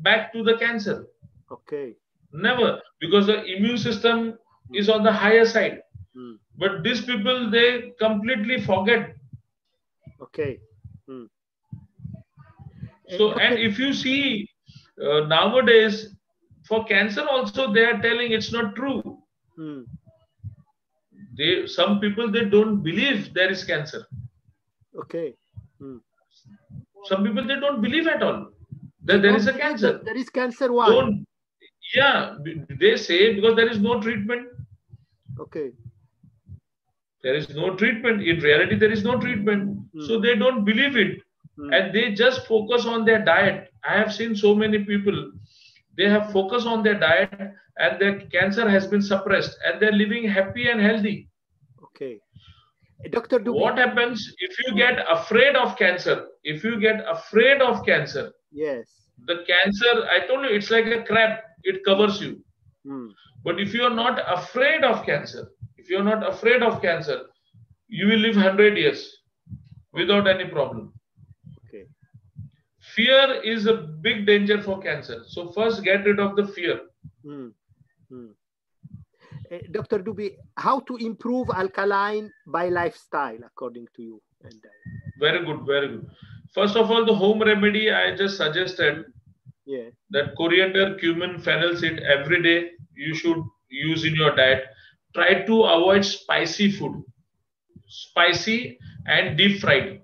back to the cancer. Okay. Never, because the immune system is on the higher side. Mm. But these people, they completely forget. okay Mm. So, doctor- and if you see uh, nowadays, for cancer also, they are telling it's not true. Mm. They, some people, they don't believe there is cancer. okay Some people, they don't believe at all that there is a cancer. There is cancer. Why? Don't, yeah, they say because there is no treatment. Okay. There is no treatment. In reality, there is no treatment. Hmm. So they don't believe it. Hmm. And they just focus on their diet. I have seen so many people, they have focused on their diet and their cancer has been suppressed and they're living happy and healthy. Okay. Eh, Doctor, do What happens if you get afraid of cancer? If you get afraid of cancer, Yes. the cancer, I told you, it's like a crab, it covers you. Hmm. But if you are not afraid of cancer, if you are not afraid of cancer, you will live 100 years without any problem. Okay. Fear is a big danger for cancer. So, first get rid of the fear. Hmm. Hmm. Eh, Dr. Dube, how to improve alkaline by lifestyle according to you? And uh, Very good, very good. First of all, the home remedy I just suggested yeah. that coriander, cumin, fennel seed every day you should use in your diet. Try to avoid spicy food, spicy and deep fried.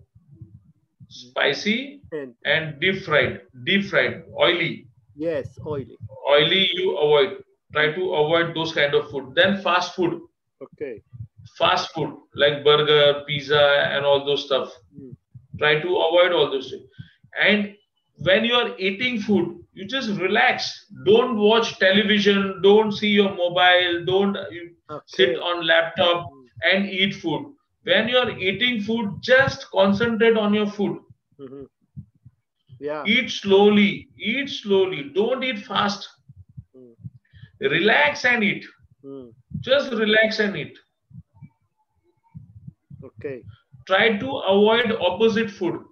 Spicy And deep fried, deep fried, oily. yes, oily. Oily you avoid. Try to avoid those kind of food. Then fast food, Okay. fast food like burger, pizza, and all those stuff. Hmm. Try to avoid all those things. And when you are eating food, you just relax. Don't watch television. Don't see your mobile. Don't Okay. sit on laptop and eat food. When you are eating food, just concentrate on your food. Mhm. Yeah. Eat slowly. Eat slowly. Don't eat fast. Mm. Relax and eat. Hmm. Just relax and eat. Okay. Try to avoid opposite food.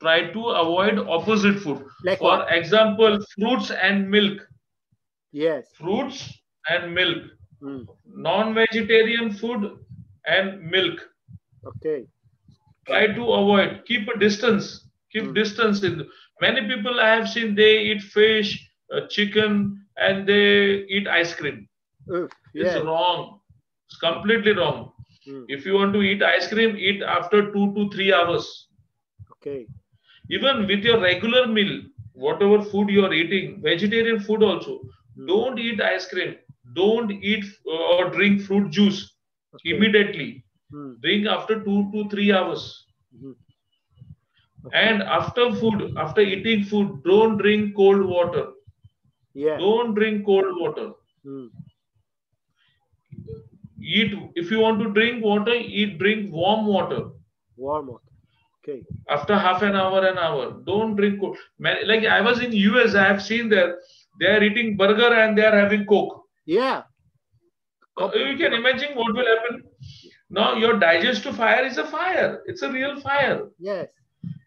Try to avoid opposite food. Like For what? example, fruits and milk. Yes. Fruits and milk. Hmm. Non-vegetarian food and milk. Okay. Try to avoid. Keep a distance. Keep Hmm. distance. In many people I have seen they eat fish, uh, chicken, and they eat ice cream. Oof. It's wrong. It's completely wrong. Hmm. If you want to eat ice cream, eat after two to three hours. Okay. Even with your regular meal whatever food you are eating vegetarian food also Hmm. don't eat ice cream don't eat uh, or drink fruit juice Okay. immediately Hmm. drink after 2 to 3 hours Mhm. and after food after eating food don't drink cold water Yeah. don't drink cold water Hmm. eat if you want to drink water eat drink warm water Warm water. Okay. after half an hour an hour don't drink. Man- like i was in us i have seen there they are eating burger and they are having coke Yeah. Uh, you can imagine what will happen. Now your digestive fire is a fire. It's a real fire. Yes.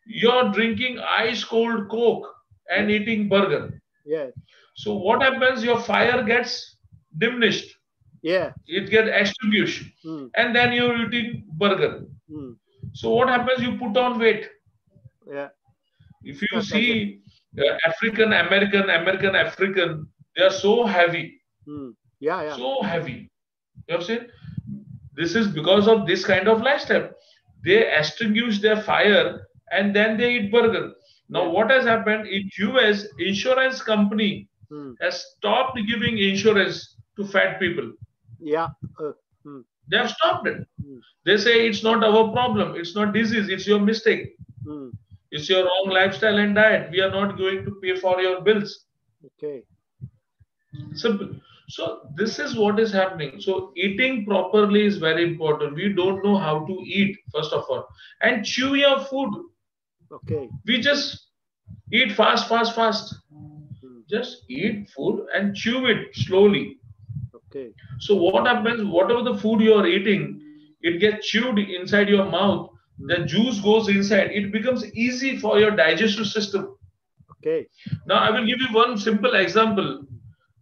You're drinking ice cold coke and eating burger. Yes. So what happens? Your fire gets diminished. Yeah. It gets extinguished, Hmm. and then you're eating burger. Hmm. So what happens? You put on weight. Yeah. If you see uh, African American, American African, they are so heavy. Hmm. Yeah. Yeah. so heavy. You have seen? This is because of this kind of lifestyle. They extinguish their fire and then they eat burger. Now, what has happened in US, insurance company Hmm. has stopped giving insurance to fat people. Yeah. Uh, They have stopped it. Hmm. They say it's not our problem. It's not disease. It's your mistake. Mm. It's your wrong lifestyle and diet. We are not going to pay for your bills. Okay. Simple. So this is what is happening. So eating properly is very important. We don't know how to eat, first of all. And chew your food. Okay. We just eat fast, fast, fast. Mm. Just eat food and chew it slowly. Okay. So what happens, whatever the food you are eating, it gets chewed inside your mouth. The juice goes inside. It becomes easy for your digestive system. Okay. Now I will give you one simple example.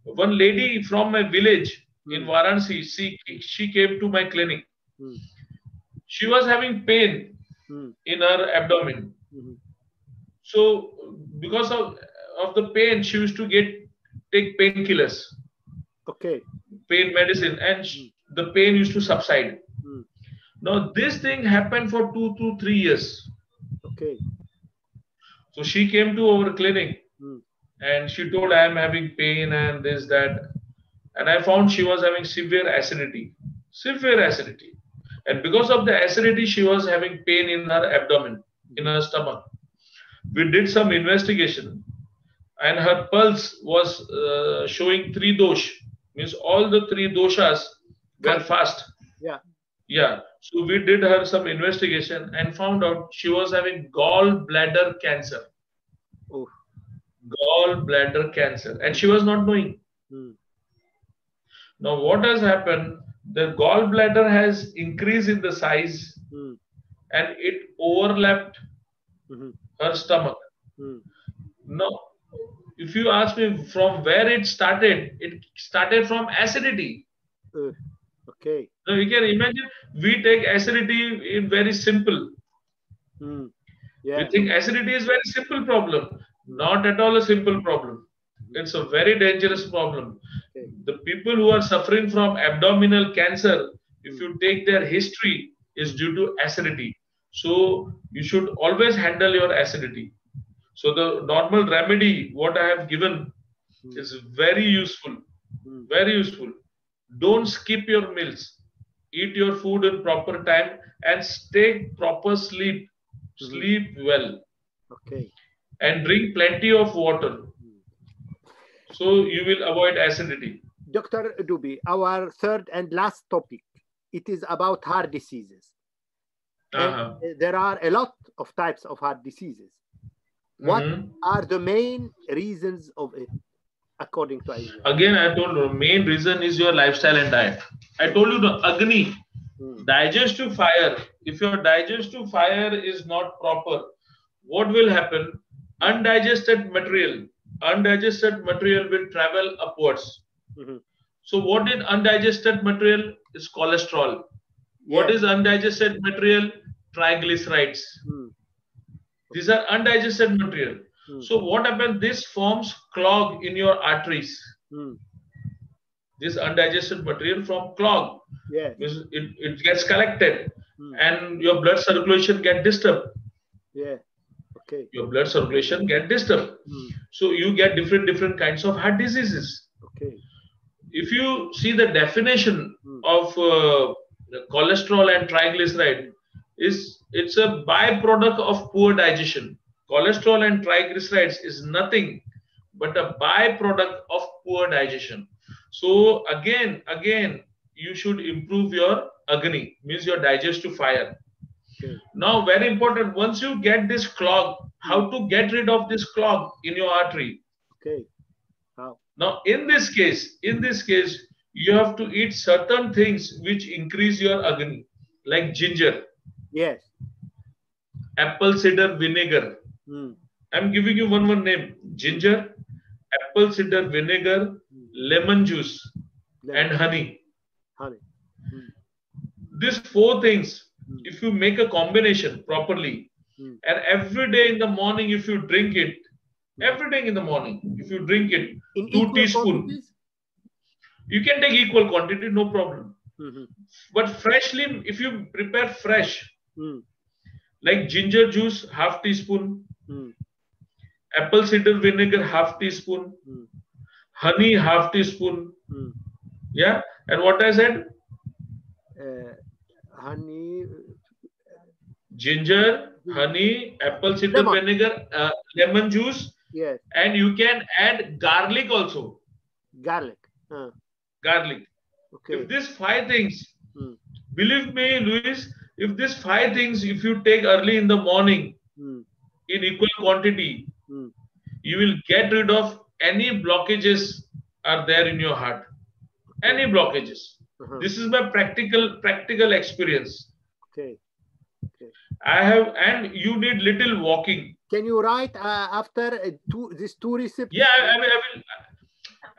One lady from my village in Mm. Varanasi, she, she came to my clinic. Mm. She was having pain Mm. in her abdomen. Mhm. So because of, of the pain, she used to get take painkillers, Okay. pain medicine, and sh- the pain used to subside. Mm. Now this thing happened for two to three years. Okay. So she came to our clinic Mm. and she told I am having pain and this that, and I found she was having severe acidity, severe acidity, and because of the acidity she was having pain in her abdomen, in her stomach. We did some investigation, and her pulse was uh, showing three dosh, means all the three doshas were fast. Yeah. Yeah. So we did her some investigation and found out she was having gallbladder cancer. Oh. Gallbladder cancer. And she was not knowing. Mm. Now, what has happened? The gallbladder has increased in the size Mm. and it overlapped Mhm. her stomach. Mm. Now, if you ask me from where it started, it started from acidity. Uh, okay. Now, you can imagine we take acidity in very simple. Mm. We Yeah. think acidity is very simple problem. Not at all a simple problem. It's a very dangerous problem. Okay. The people who are suffering from abdominal cancer, if you take their history, is due to acidity. So you should always handle your acidity. So the normal remedy, what I have given, Mm. is very useful. Mm. Very useful. Don't skip your meals. Eat your food in proper time and take proper sleep. Mhm. Sleep well Okay. and drink plenty of water. So you will avoid acidity. Dr. Dube, our third and last topic, it is about heart diseases. Uh-huh. there are a lot of types of heart diseases. What Mhm. are the main reasons of it, according to Ayurveda? Again, I told you, main reason is your lifestyle and diet. I told you the Agni, Mm. digestive fire. If your digestive fire is not proper, what will happen? Undigested material, undigested material will travel upwards. Mhm. So, what is undigested material? Is cholesterol. What Yeah. is undigested material? Triglycerides. Mm. These are undigested material. Mm. So, what happens? This forms clog in your arteries. Mm. This undigested material from clog. Yeah. It, it gets collected Mm. and your blood circulation get disturbed. Yeah. Okay. Your blood circulation get disturbed. Mm. So you get different different kinds of heart diseases. Okay. If you see the definition Mm. of uh, the cholesterol and triglyceride, is it's a byproduct of poor digestion. Cholesterol and triglycerides is nothing but a byproduct of poor digestion. So again, again, you should improve your agni, means your digestive fire. Okay. Now, very important, once you get this clog, how to get rid of this clog in your artery? Okay. How? Now, in this case, in this case, you have to eat certain things which increase your agni, like ginger, Yes. Apple cider vinegar. Mm. I'm giving you one one name: ginger, apple cider vinegar, Mm. lemon juice, Then and honey. honey. These four things, Mm. if you make a combination properly, Mm. and every day in the morning, if you drink it, every day in the morning, if you drink it, In Two equal teaspoon. you can take equal quantity, no problem. Mhm. But freshly, if you prepare fresh, Mm. Like ginger juice, half teaspoon, Mm. apple cider vinegar, half teaspoon, Mm. honey, half teaspoon. Mm. Yeah. And what I said, Uh, honey. ginger, honey, apple cider Lemon. vinegar, uh, lemon juice, Yes, and you can add garlic also. garlic. Uh, Garlic. okay. If these five things, Hmm. believe me, Luis, if these five things, if you take early in the morning Mm, in equal quantity, mm. you will get rid of any blockages are there in your heart. Any blockages. Uh-huh. This is my practical practical experience. Okay. I have, and you need little walking. Can you write uh, after uh, two, these two recipes? Yeah, I, I will. I will.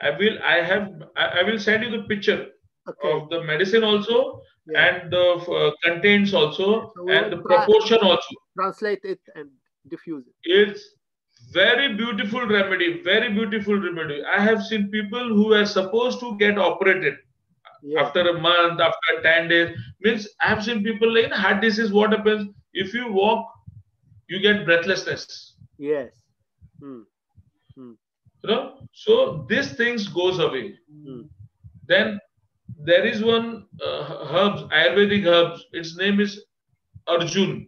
I will. I have. I, I will send you the picture Okay. of the medicine also Yeah. and the uh, contents also So and the proportion also. Translate it and diffuse it. It's very beautiful remedy. Very beautiful remedy. I have seen people who are supposed to get operated Yeah. after a month, after 10 days. Means I have seen people like heart disease. What happens if you walk, you get breathlessness. Yes. Mm, You know, so these things goes away. mm. Then there is one uh, herbs, Ayurvedic herbs. Its name is Arjun.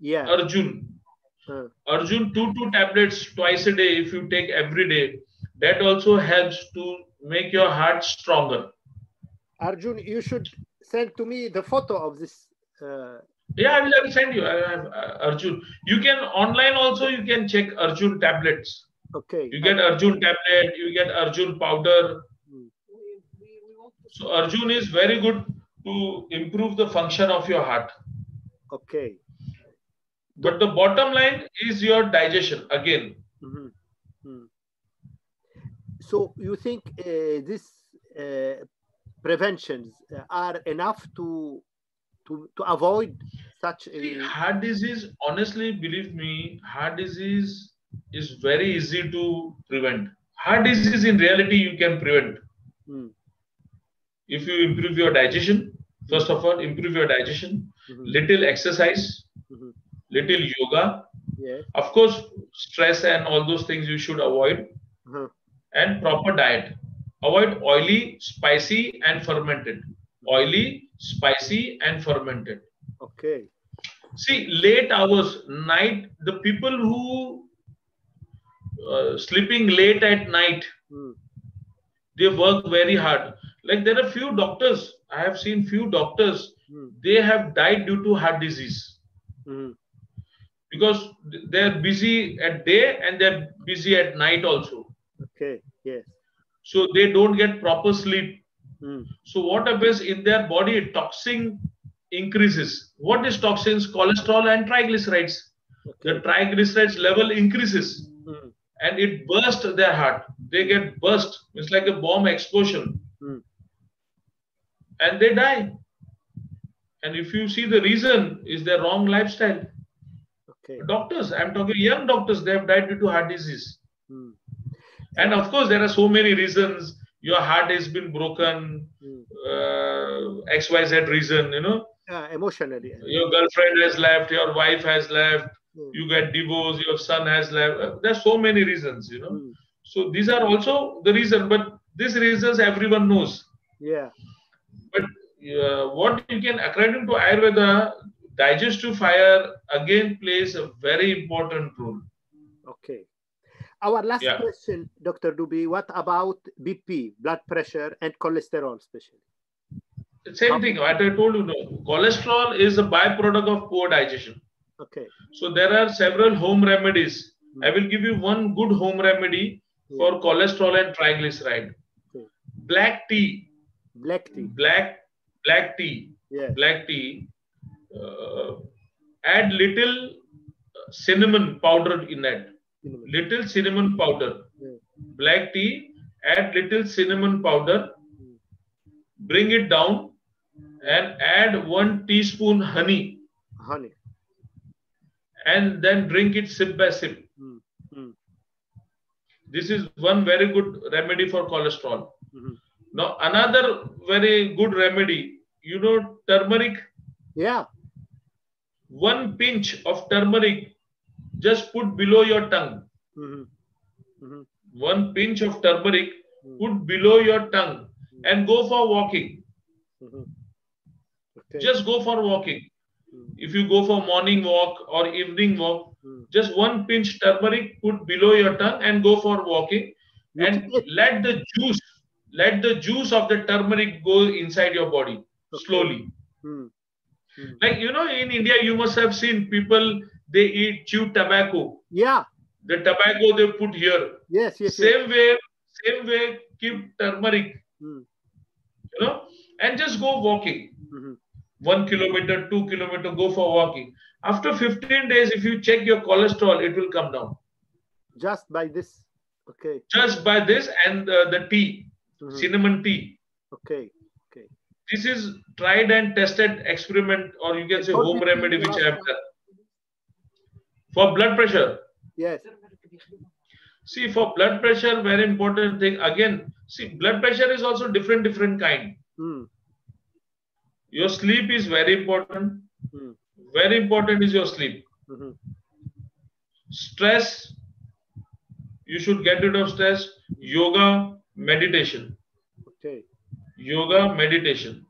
Yeah. Arjun. Arjun, two two tablets twice a day. If you take every day, that also helps to make your heart stronger. Arjun, you should send to me the photo of this. Uh, Yeah, I will, I will send you. I uh, Arjun. You can online also. You can check Arjun tablets. okay. You get Arjun tablet. You get Arjun powder. So Arjun is very good to improve the function of your heart. Okay. But the bottom line is your digestion again. Mhm. Mm. So you think uh, this uh, preventions are enough to to to avoid such See, heart disease, honestly, believe me, heart disease is very easy to prevent. Heart disease, in reality, you can prevent Mm, if you improve your digestion. First of all, improve your digestion, mhm, little exercise, mhm. little yoga. yes Of course, stress and all those things you should avoid, uh-huh. and proper diet. Avoid oily, spicy, and fermented. Oily, spicy, and fermented. okay See, late hours, night, the people who uh, sleeping late at night, Mm, they work very hard. Like there are few doctors, I have seen few doctors, mm, they have died due to heart disease mhm. because they're busy at day and they're busy at night also. okay yes So they don't get proper sleep. Mm, So what happens in their body, toxin increases. What is toxins? Cholesterol and triglycerides. The triglycerides level increases. Mm, and it burst their heart. They get burst. It's like a bomb explosion. Hmm. And they die. And if you see the reason is their wrong lifestyle. okay Doctors, I'm talking young doctors, they have died due to heart disease. Mm, And of course, there are so many reasons. Your heart has been broken, mm. uh, XYZ reason, you know. Uh, emotionally Your girlfriend has left, your wife has left, Mm, you get divorced, your son has left. Uh, There's so many reasons, you know. mm, So these are also the reason, but these reasons everyone knows. yeah uh, what you can, according to Ayurveda, digestive fire again plays a very important role. Okay. Our last Yeah. question, Dr. Dube, what about BP, blood pressure, and cholesterol, especially? Same thing, what I told you, no, cholesterol is a byproduct of poor digestion. Okay. So there are several home remedies. I will give you one good home remedy for cholesterol and triglyceride. Okay. Black tea, Black tea. black black tea, Yes. black tea. Uh, add little cinnamon powder in that. cinnamon. little cinnamon powder. Yeah. Black tea, add little cinnamon powder, Mm. bring it down, and add one teaspoon honey, Honey. and then drink it sip by sip. Mm, mm, This is one very good remedy for cholesterol. mhm. Now, another very good remedy, you know, turmeric, Yeah. one pinch of turmeric, just put below your tongue. mhm, mhm, One pinch of turmeric, mm, put below your tongue, and go for walking. mhm. Okay. just go for walking Mm. If you go for morning walk or evening walk, Mm. just one pinch turmeric put below your tongue and go for walking and let the juice let the juice of the turmeric go inside your body slowly Mm. Mm. like you know in india you must have seen people they eat chew tobacco Yeah. the tobacco they put here Yes. Yes. yes. same way same way keep turmeric Mm. you know and just go walking Mhm. one kilometer two kilometer go for walking after 15 days if you check your cholesterol it will come down Just by this. Okay. just by this and uh, the tea Mhm. cinnamon tea Okay. Okay. This is tried and tested experiment or you can say home remedy which i have done for blood pressure Yes. see for blood pressure very important thing again see blood pressure is also different different kind Mm. your sleep is very important Mm. very important is your sleep Mhm. stress you should get rid of stress yoga meditation Okay. yoga meditation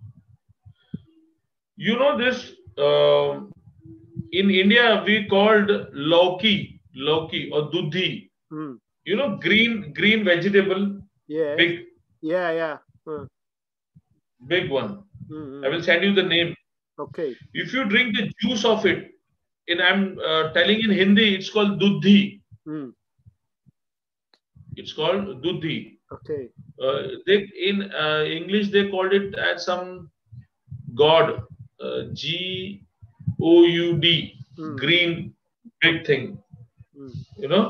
you know this um in india we called lauki lauki or dudhi Mm. you know green green vegetable Yeah. big Yeah. Yeah. Mm. big one Mm. i will send you the name Okay. if you drink the juice of it in i'm uh, telling in hindi it's called dudhi Mm. it's called dudhi Okay. uh, they in uh, english they called it as some god uh, g o u d Mm. green big thing Mm. you know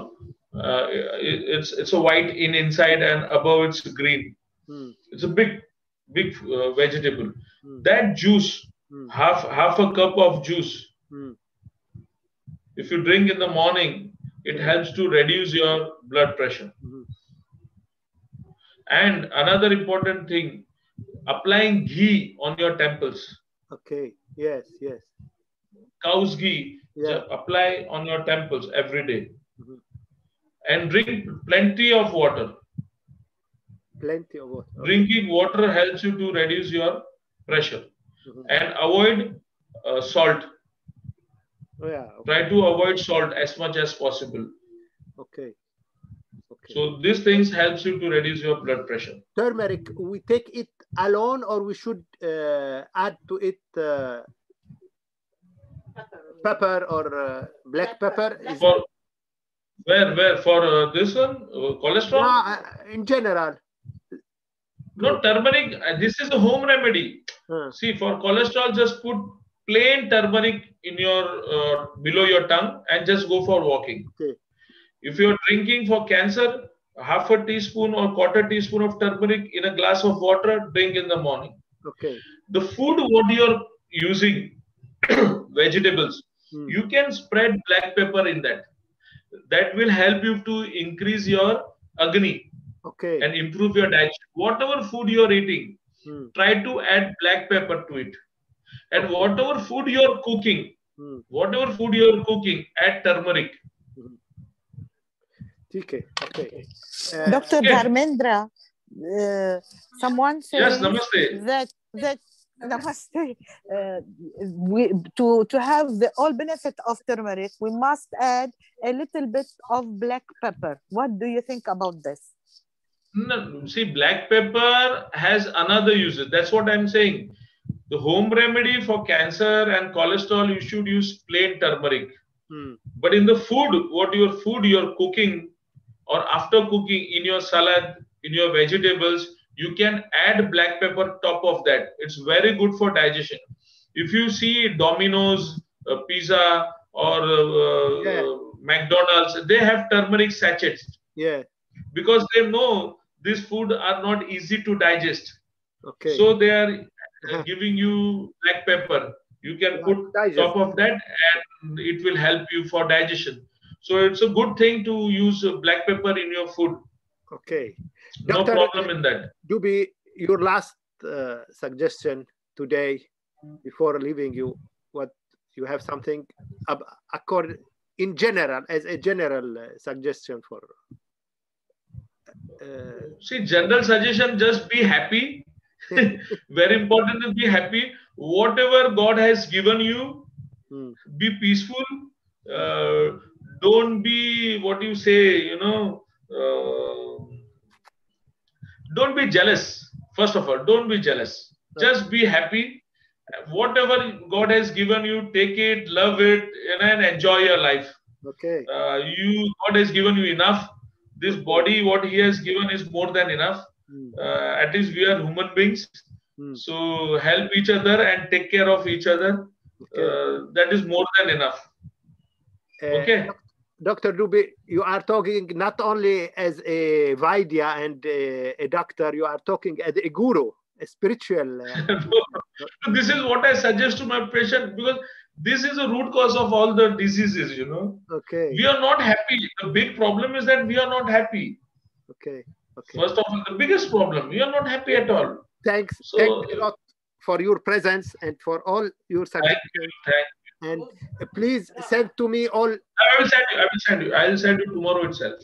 uh, it- it's it's a white in inside and above it's green Mm. it's a big big uh, vegetable Mm. that juice Mm. half half a cup of juice Mm. if you drink in the morning it helps to reduce your blood pressure. And another important thing applying ghee on your temples Okay. Yes. Yes. cow's ghee Yeah. apply on your temples every day Mhm. and drink plenty of water Plenty of water. Okay. drinking water helps you to reduce your pressure Mhm. and avoid uh, salt Oh, yeah. Okay. try to avoid salt as much as possible Okay. Okay. so these things helps you to reduce your blood pressure turmeric, we take it alone or we should uh, add to it uh, pepper or uh, black pepper? Is for where where for uh, this one uh, cholesterol No, uh, in general. no turmeric uh, this is a home remedy see for cholesterol just put plain turmeric in your uh, below your tongue and just go for walking Okay. If you're drinking for cancer half a teaspoon or quarter teaspoon of turmeric in a glass of water drink in the morning okay. the food what you're using [clears throat] vegetables Hmm. you can spread black pepper in that that will help you to increase your agni Okay. and improve your digestion whatever food you're eating Hmm. try to add black pepper to it and whatever food you're cooking Hmm. whatever food you're cooking add turmeric Okay. Okay. Uh, Dr. yes. Dharmendra, uh, someone said yes namaste that that [laughs] namaste. Uh, we, to to have the all benefit of turmeric, we must add a little bit of black pepper. What do you think about this? No, see black pepper has another uses that's what i'm saying the home remedy for cancer and cholesterol you should use plain turmeric hmm. But in the food, what your food you're cooking or after cooking in your salad, in your vegetables, you can add black pepper top of that. It's very good for digestion. If you see Domino's, uh, pizza, or uh, Yeah. uh, McDonald's, they have turmeric sachets Yeah. because they know these food are not easy to digest. Okay. So they are uh, Uh-huh. giving you black pepper. You can put digest. top of that and it will help you for digestion so it's a good thing to use uh, black pepper in your food Okay. no Doctor- problem in that Dube, your last uh, suggestion today before leaving you, what you have something ab- accord in general as a general uh, suggestion for. Uh, see general suggestion just be happy [laughs] [laughs] very important to be happy whatever god has given you Mm. be peaceful uh, don't be what you say you know uh, don't be jealous first of all. Don't be jealous. Just be happy. Whatever god has given you take it love it and enjoy your life. Okay. uh, you god has given you enough. This body what he has given is more than enough. Mm. uh, at least we are human beings. Mm. so help each other and take care of each other. Okay. uh, that is more than enough. Okay Dr. Dube, you are talking not only as a Vaidya and a, a doctor, you are talking as a guru, a spiritual. uh, [laughs] this is what I suggest to my patient because this is the root cause of all the diseases, you know. okay. We are not happy. The big problem is that we are not happy. Okay. Okay. First of all, the biggest problem, we are not happy at all. Thanks. So- Thanks a lot for your presence and for all your Thank you. suggestions. Thank And uh, please send to me all. I will send you. I will send you. I will send you tomorrow itself.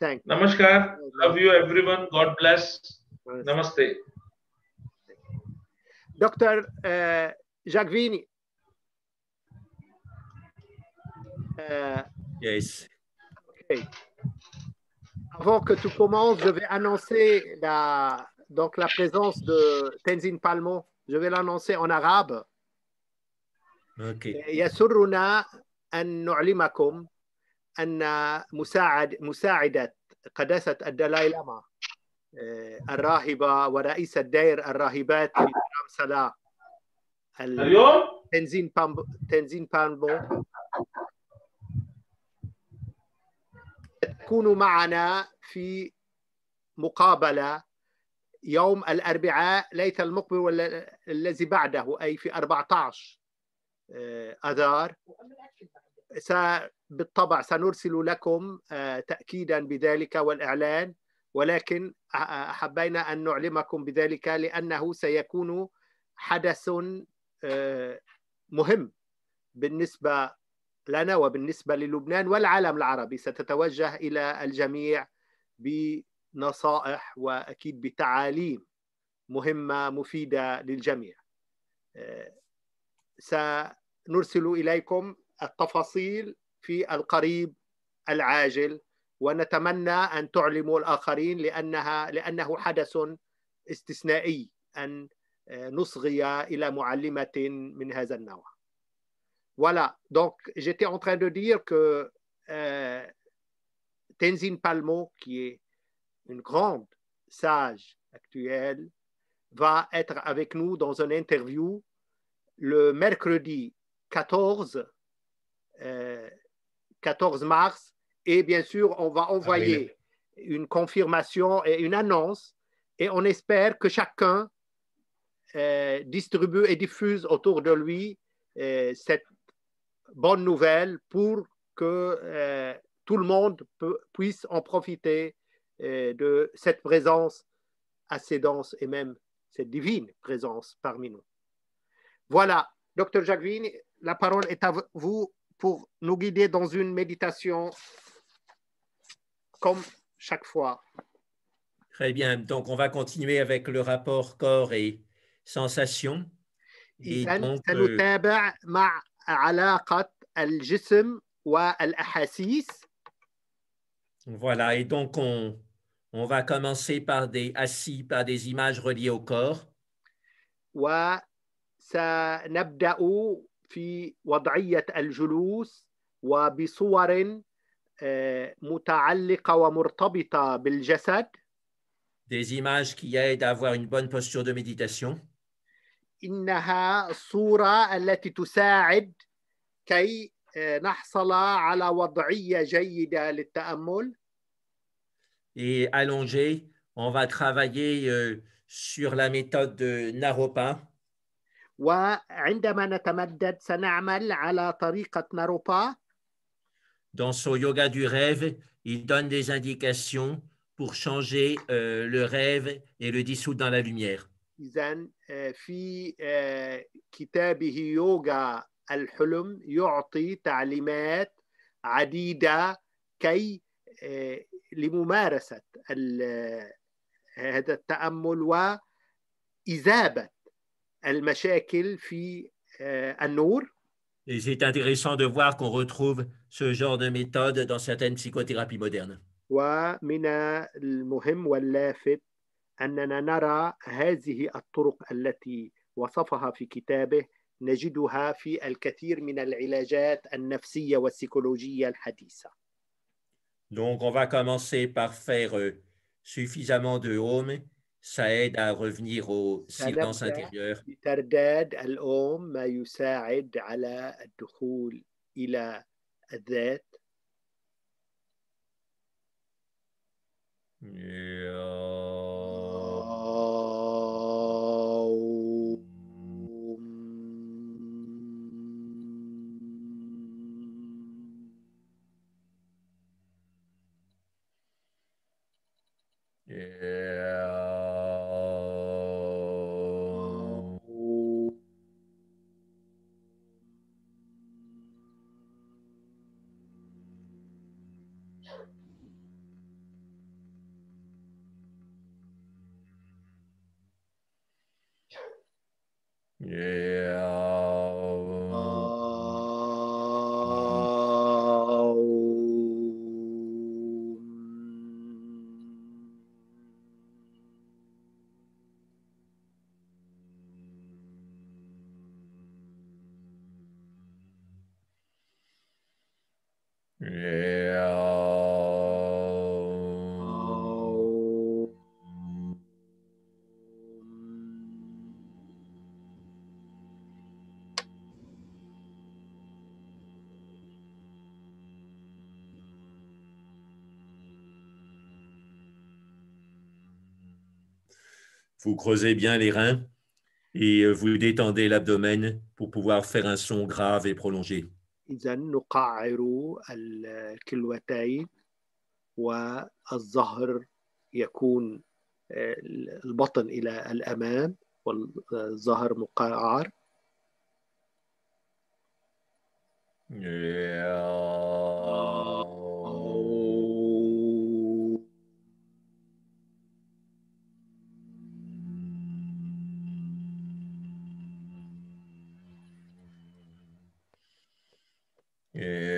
Thanks. Namaskar. Love you, everyone. God bless. Namaste. Docteur euh, Jacques Vigny. Euh, Yes. avant que tu commences, je vais annoncer la, donc la présence de Tenzin Palmo. Je vais l'annoncer en arabe. Okay. يسرنا أن نعلمكم أن مساعد مساعدة قداسة الدلاي لاما آه، الراهبة ورئيس الدير الراهبات في رامسلا اليوم؟ تنزين بامبو تنزين بامبو تكون معنا في مقابلة يوم الأربعاء ليت المقبل ولا الذي بعده أي في 14 آه، آذار. بالطبع سنرسل لكم آه، تاكيدا بذلك والإعلان ولكن حبينا أن نعلمكم بذلك لأنه سيكون حدث آه، مهم بالنسبة لنا وبالنسبة للبنان والعالم العربي. ستتوجه إلى الجميع بنصائح وأكيد بتعاليم مهمة مفيدة للجميع. سنرسل إليكم التفاصيل في القريب العاجل ونتمنى أن تعلموا الآخرين لأنها لأنه حدث استثنائي أن آه، نصغي إلى معلمة من هذا النوع. Voilà, donc j'étais en train de dire que euh, Tenzin Palmo, qui est une grande sage actuelle, va être avec nous dans une interview le mercredi 14, euh, 14 mars. Et bien sûr, on va envoyer une confirmation et une annonce. Et on espère que chacun euh, distribue et diffuse autour de lui euh, cette bonne nouvelle pour que euh, tout le monde peut- puisse en profiter euh, de cette présence assez dense et même cette divine présence parmi nous. Voilà, Docteur Jacqueline, la parole est à vous pour nous guider dans une méditation comme chaque fois. Très bien. Donc, on va continuer avec le rapport corps et sensations. Et إذا donc, euh, سنتابع مع علاقة الجسم والأحاسيس voilà. Et donc, on, on va commencer par des assis, par des images reliées au corps. وسنبدأ في وضعية الجلوس وبصور آه، متعلقة ومرتبطة بالجسد des images qui aident à avoir une bonne posture de méditation. إنها الصورة التي تساعد كي آه، نحصل على وضعية جيدة للتأمل Et allongé, on va travailler euh, sur la méthode de Naropa. وعندما نتمدد سنعمل على طريقة ناروبا Dans son yoga du rêve, il donne des indications pour changer euh, le rêve et le dissoudre dans la lumière. إذا آه، في آه، كتابه يوغا الحلم يعطي تعليمات عديدة كي آه، لممارسة هذا التأمل وإذابة المشاكل في آه، النور Et c'est intéressant de voir qu'on retrouve ce genre de méthode dans certaines psychothérapies modernes. ومن المهم واللافت أننا نرى هذه الطرق التي وصفها في كتابه نجدها في الكثير من العلاجات النفسية والسيكولوجية الحديثة Donc, on va commencer par faire euh, suffisamment de home. Ça aide à revenir au silence سنبدأ intérieur. بترداد الأم ما يساعد على الدخول إلى الذات Vous creusez bien les reins et euh, vous détendez l'abdomen pour pouvoir faire un son grave et prolongé. إذا نقعر الكلوتين والظهر يكون آه، البطن إلى الأمام والظهر مقعر Yeah.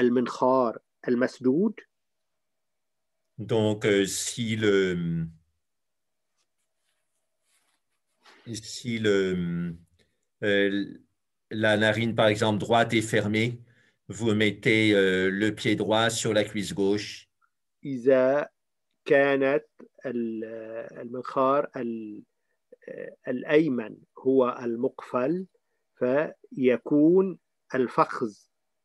المنخار المسدود Donc, euh, si le si le euh, la narine, par exemple, droite est fermée, vous mettez euh, le pied droit sur la cuisse gauche إذا كانت ال- المنخار ال- الأيمن هو المقفل فيكون الفخذ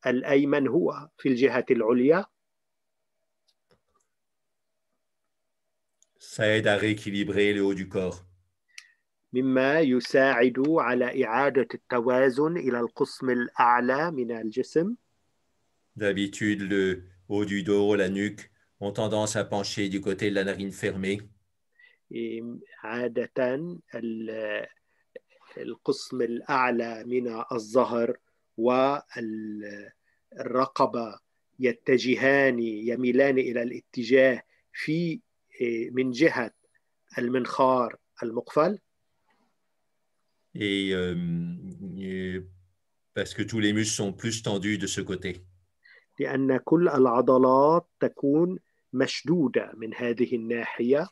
الأيمن هو في الجهة العليا Ça aide à rééquilibrer le haut du corps. مما يساعد على إعادة التوازن إلى القسم الأعلى من الجسم D'habitude, le haut du dos, la nuque ont tendance à pencher du côté de la narine fermée. إيه، عادة ال- القسم الأعلى من الظهر والرقبة يتجهان يميلان إلى الاتجاه في إيه، من جهة المنخار المقفل Et, euh, parce que tous les muscles sont plus tendus de ce côté. لأن كل العضلات تكون مشدودة من هذه الناحية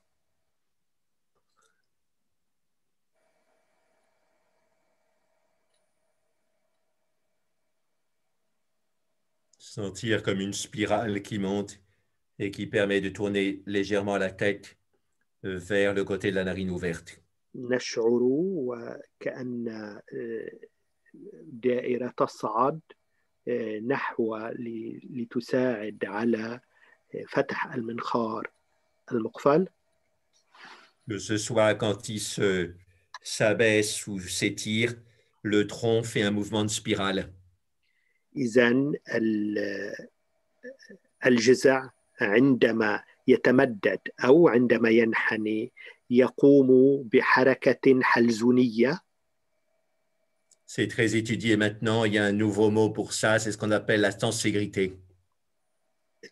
Sentir comme une spirale qui monte et qui permet de tourner légèrement la tête euh, vers le côté de la narine ouverte. نشعر وكأن آه، دائرة تصعد آه، نحو ل- لتساعد على آه، فتح المنخار المقفل Que ce soit quand il se s'abaisse ou s'étire, le tronc fait un mouvement de spirale. إذا ال- الجذع عندما يتمدد أو عندما ينحني يقوم بحركة حلزونية C'est très étudié maintenant. Il y a un nouveau mot pour ça. C'est ce qu'on appelle la tenségrité.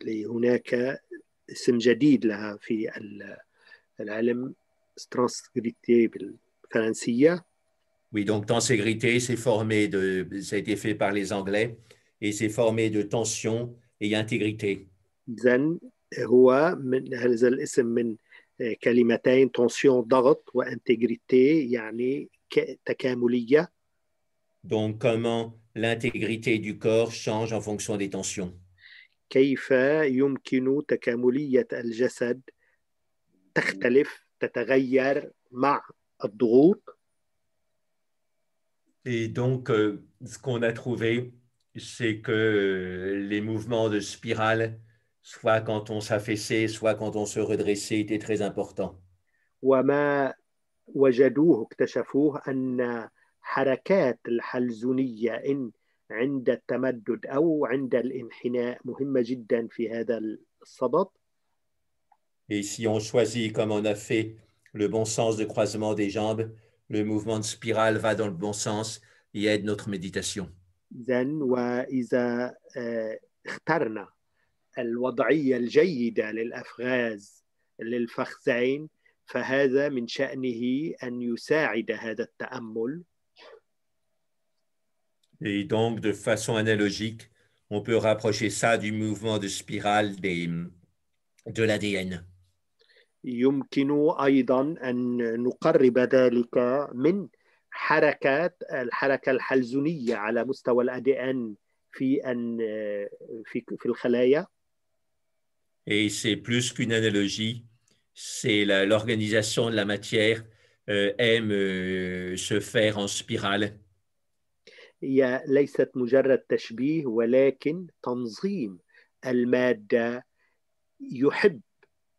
هناك اسم جديد لها في ال- العلم ترانسكريتي بالفرنسية Oui, donc tenségrité, c'est formé de, ça a été fait par les Anglais et c'est formé de tension et intégrité. إذا هو من هذا الاسم من كلمتين تونسيون ضغط وانتجريتي يعني ك- تكاملية Donc, comment l'intégrité du corps change en fonction des tensions. كيف يمكن تكاملية الجسد تختلف تتغير مع الضغوط Et donc, euh, ce qu'on a trouvé, c'est que euh, les mouvements de spirale, soit quand on s'affaissait, soit quand on se redressait, étaient très importants. وما وجدوه اكتشفوه أن حركات الحلزونية إن عند التمدد أو عند الانحناء مهمة جدا في هذا الصدد Et si on choisit, comme on a fait, le bon sens de croisement des jambes, le mouvement de spirale va dans le bon sens et aide notre méditation. إذا وإذا آه، اخترنا الوضعية الجيدة للأفغاز للفخذين فهذا من شأنه أن يساعد هذا التأمل Et donc, de façon analogique, on peut rapprocher ça du mouvement de spirale des, de l'ADN. يمكن أيضا أن نقرب ذلك من حركات الحركة الحلزونية على مستوى الأدي في أن في في الخلايا Et c'est plus qu'une analogie, c'est l'organisation de la matière euh, aime euh, se faire en spirale. هي ليست مجرد تشبيه ولكن تنظيم المادة يحب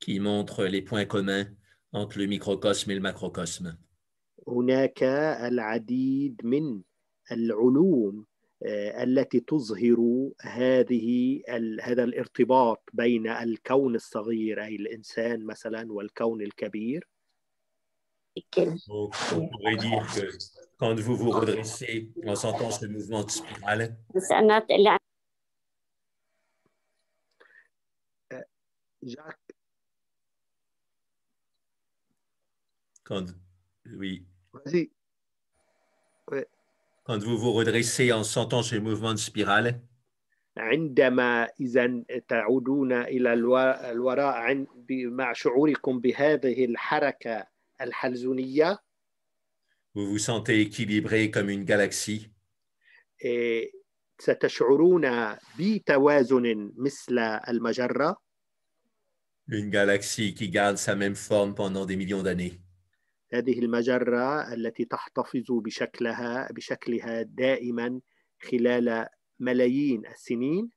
qui montrent les points communs entre le microcosme et le macrocosme. هناك العديد من العلوم آه، التي تظهر هذه ال- هذا الارتباط بين الكون الصغير أي الإنسان مثلا والكون الكبير Donc, on pourrait dire que quand vous vous redressez en sentant ce mouvement de spirale, الإنسانات quand, oui, vas-y. quand vous vous redressez en sentant ce mouvement de spirale, عندما إذا تعودون إلى الوا- الوراء عن- ب- مع شعوركم بهذه الحركة الحلزونية vous vous sentez équilibré comme une galaxie. إيه، ستشعرون بتوازن مثل المجرة Une galaxie qui garde sa même forme pendant des millions d'années. هذه المجرة التي تحتفظ بشكلها بشكلها دائما خلال ملايين السنين.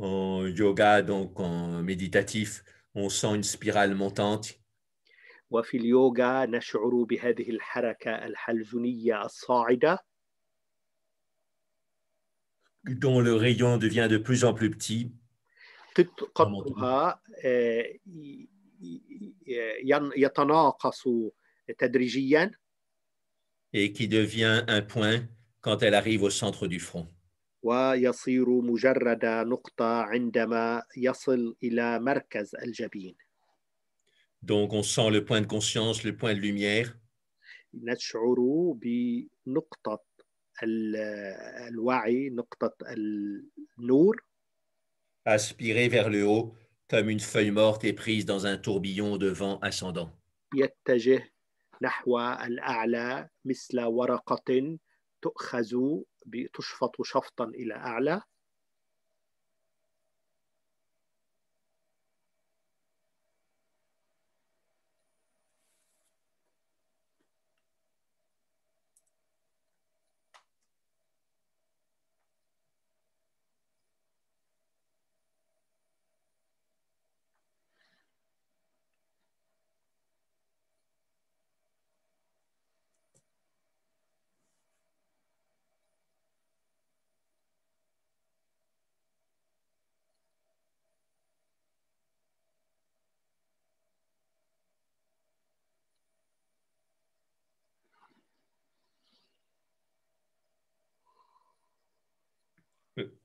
En yoga, donc en méditatif, on sent une spirale montante. وفي اليوغا نشعر بهذه الحركة الحلزونية الصاعدة. Dont le rayon devient de plus en plus petit. تت- قطرها آه، ي- ي- ين- يتناقص تدريجيا et qui devient un point quand elle arrive au centre du front. ويصير مجرد نقطة عندما يصل إلى مركز الجبين Donc on sent le point de conscience, le point de lumière, نشعر بنقطة ال- الوعي نقطة النور aspiré vers le haut comme une feuille morte est prise dans un tourbillon de vent ascendant.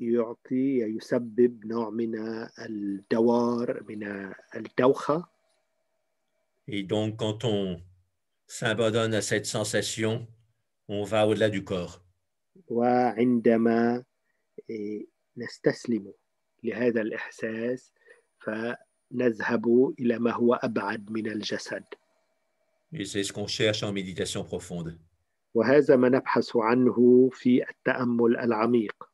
يعطي يسبب نوع من الدوار من الدوخة Et donc, quand on s'abandonne à cette sensation, on va au-delà du corps. وعندما إيه، نستسلم لهذا الإحساس فنذهب إلى ما هو أبعد من الجسد Et c'est ce qu'on cherche en méditation profonde. وهذا ما نبحث عنه في التأمل العميق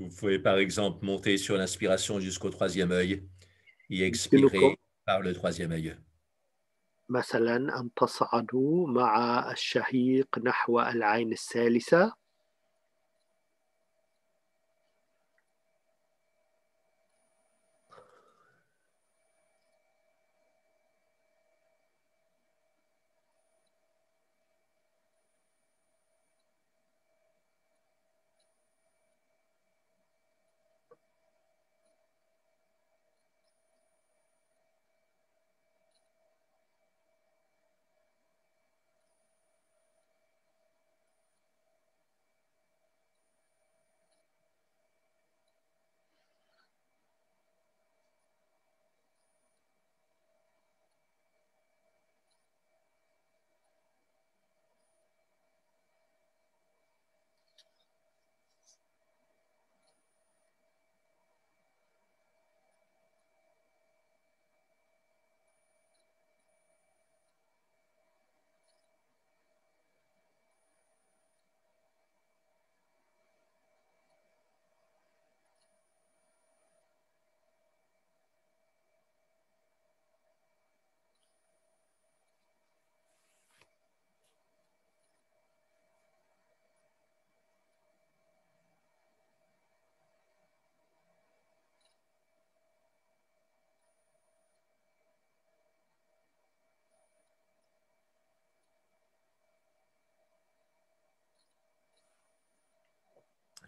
Vous pouvez par exemple monter sur l'inspiration jusqu'au troisième œil et expirer D'accord. par le troisième œil. مثلا أن تصعدوا مع الشهيق نحو العين الثالثة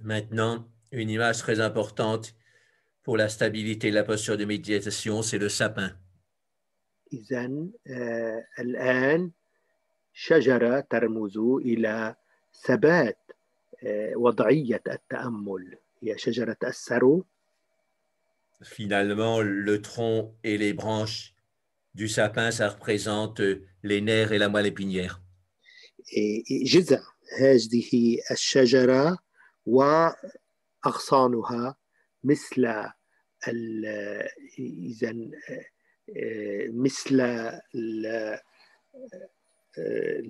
Maintenant, une image très importante pour la stabilité de la posture de méditation, c'est le sapin. إذا آه الآن شجرة ترمز إلى ثبات آه وضعية التأمل هي شجرة السرو Finalement, le tronc et les branches du sapin, ça représente les nerfs et la moelle épinière. إيه، جذع هذه الشجرة وأغصانها مثل ال- إذا آه، مثل ال- آه،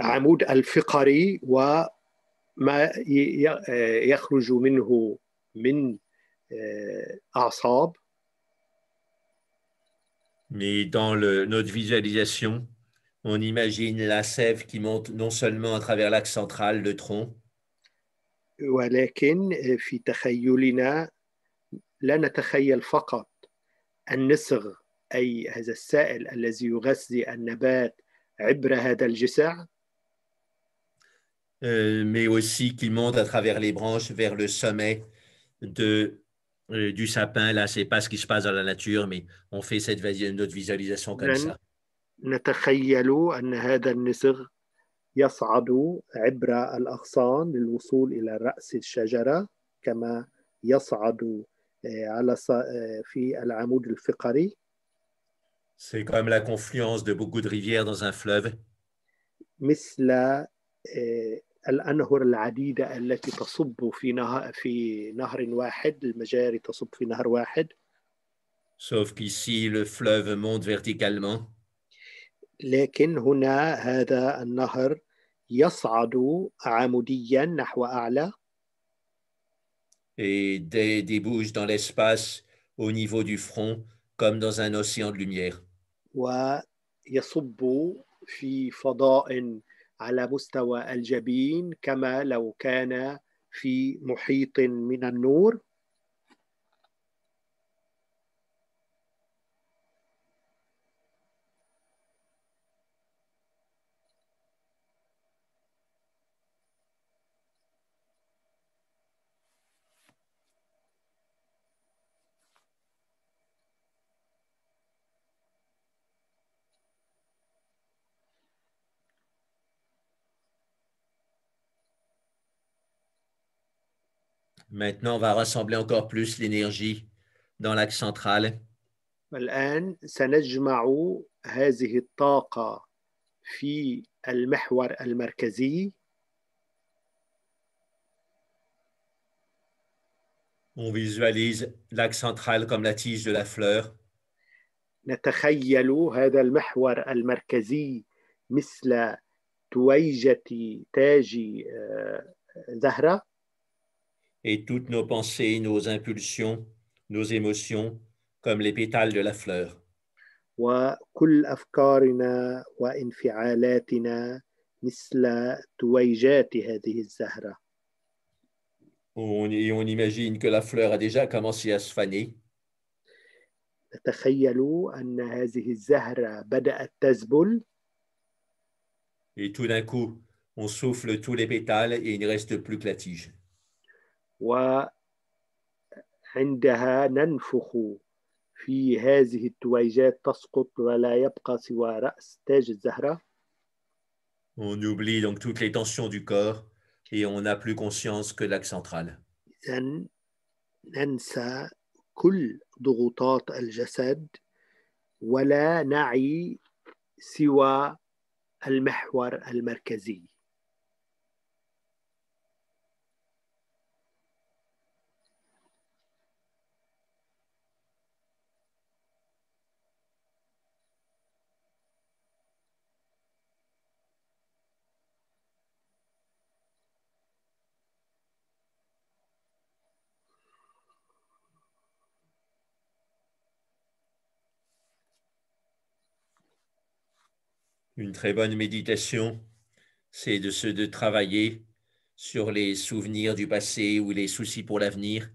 العمود الفقري وما ي- ي- آه، يخرج منه من آه، أعصاب Mais dans le- notre visualisation, on imagine la sève qui monte non seulement à travers l'axe central, le tronc, ولكن في تخيلنا لا نتخيل فقط النسغ أي هذا السائل الذي يغذي النبات عبر هذا الجسع euh, mais aussi qui monte à travers les branches vers le sommet de, euh, du sapin. Là, c'est pas ce qui se passe dans la nature, mais on fait cette visi- notre visualisation comme Nan- ça. نتخيل أن هذا النسغ يصعد عبر الأغصان للوصول إلى رأس الشجرة كما يصعد آه، على آه، في العمود الفقري. C'est comme la confluence de beaucoup de rivières dans un fleuve. مثل آه، الأنهر العديدة التي تصب في نهر في نهر واحد المجاري تصب في نهر واحد. Sauf qu'ici, le fleuve monte verticalement. لكن هنا هذا النهر يصعد عموديا نحو أعلى et dé- débouche dans l'espace au niveau du front, comme dans un océan de lumière. ويصب في فضاء على مستوى الجبين كما لو كان في محيط من النور Maintenant, on va rassembler encore plus l'énergie dans l'axe central والآن سنجمع هذه الطاقة في المحور المركزي On visualise l'axe central comme la tige de la fleur نتخيل هذا المحور المركزي مثل تويجة تاج آه، زهرة et toutes nos pensées, nos impulsions, nos émotions comme les pétales de la fleur. وكل أفكارنا وانفعالاتنا مثل تويجات هذه الزهرة On- et on imagine que la fleur a déjà commencé à se faner نتخيل أن هذه الزهرة بدأت تذبل et tout d'un coup, on souffle tous les pétales et il ne reste plus que la tige. وعندها ننفخ في هذه التويجات تسقط ولا يبقى سوى رأس تاج الزهرة On oublie donc toutes les tensions du corps et on n'a plus conscience que l'axe central. إذن ننسى كل ضغوطات الجسد ولا نعي سوى المحور المركزي Une très bonne méditation, c'est de se de travailler sur les souvenirs du passé ou les soucis pour l'avenir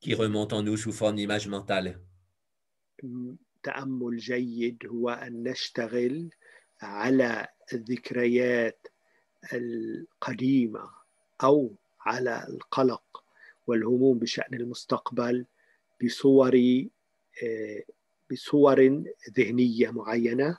qui remontent en nous sous forme d'image mentale. تأمل جيد هو أن نشتغل على الذكريات القديمة أو على القلق والهموم بشأن المستقبل بصور آه، بصور ذهنية معينة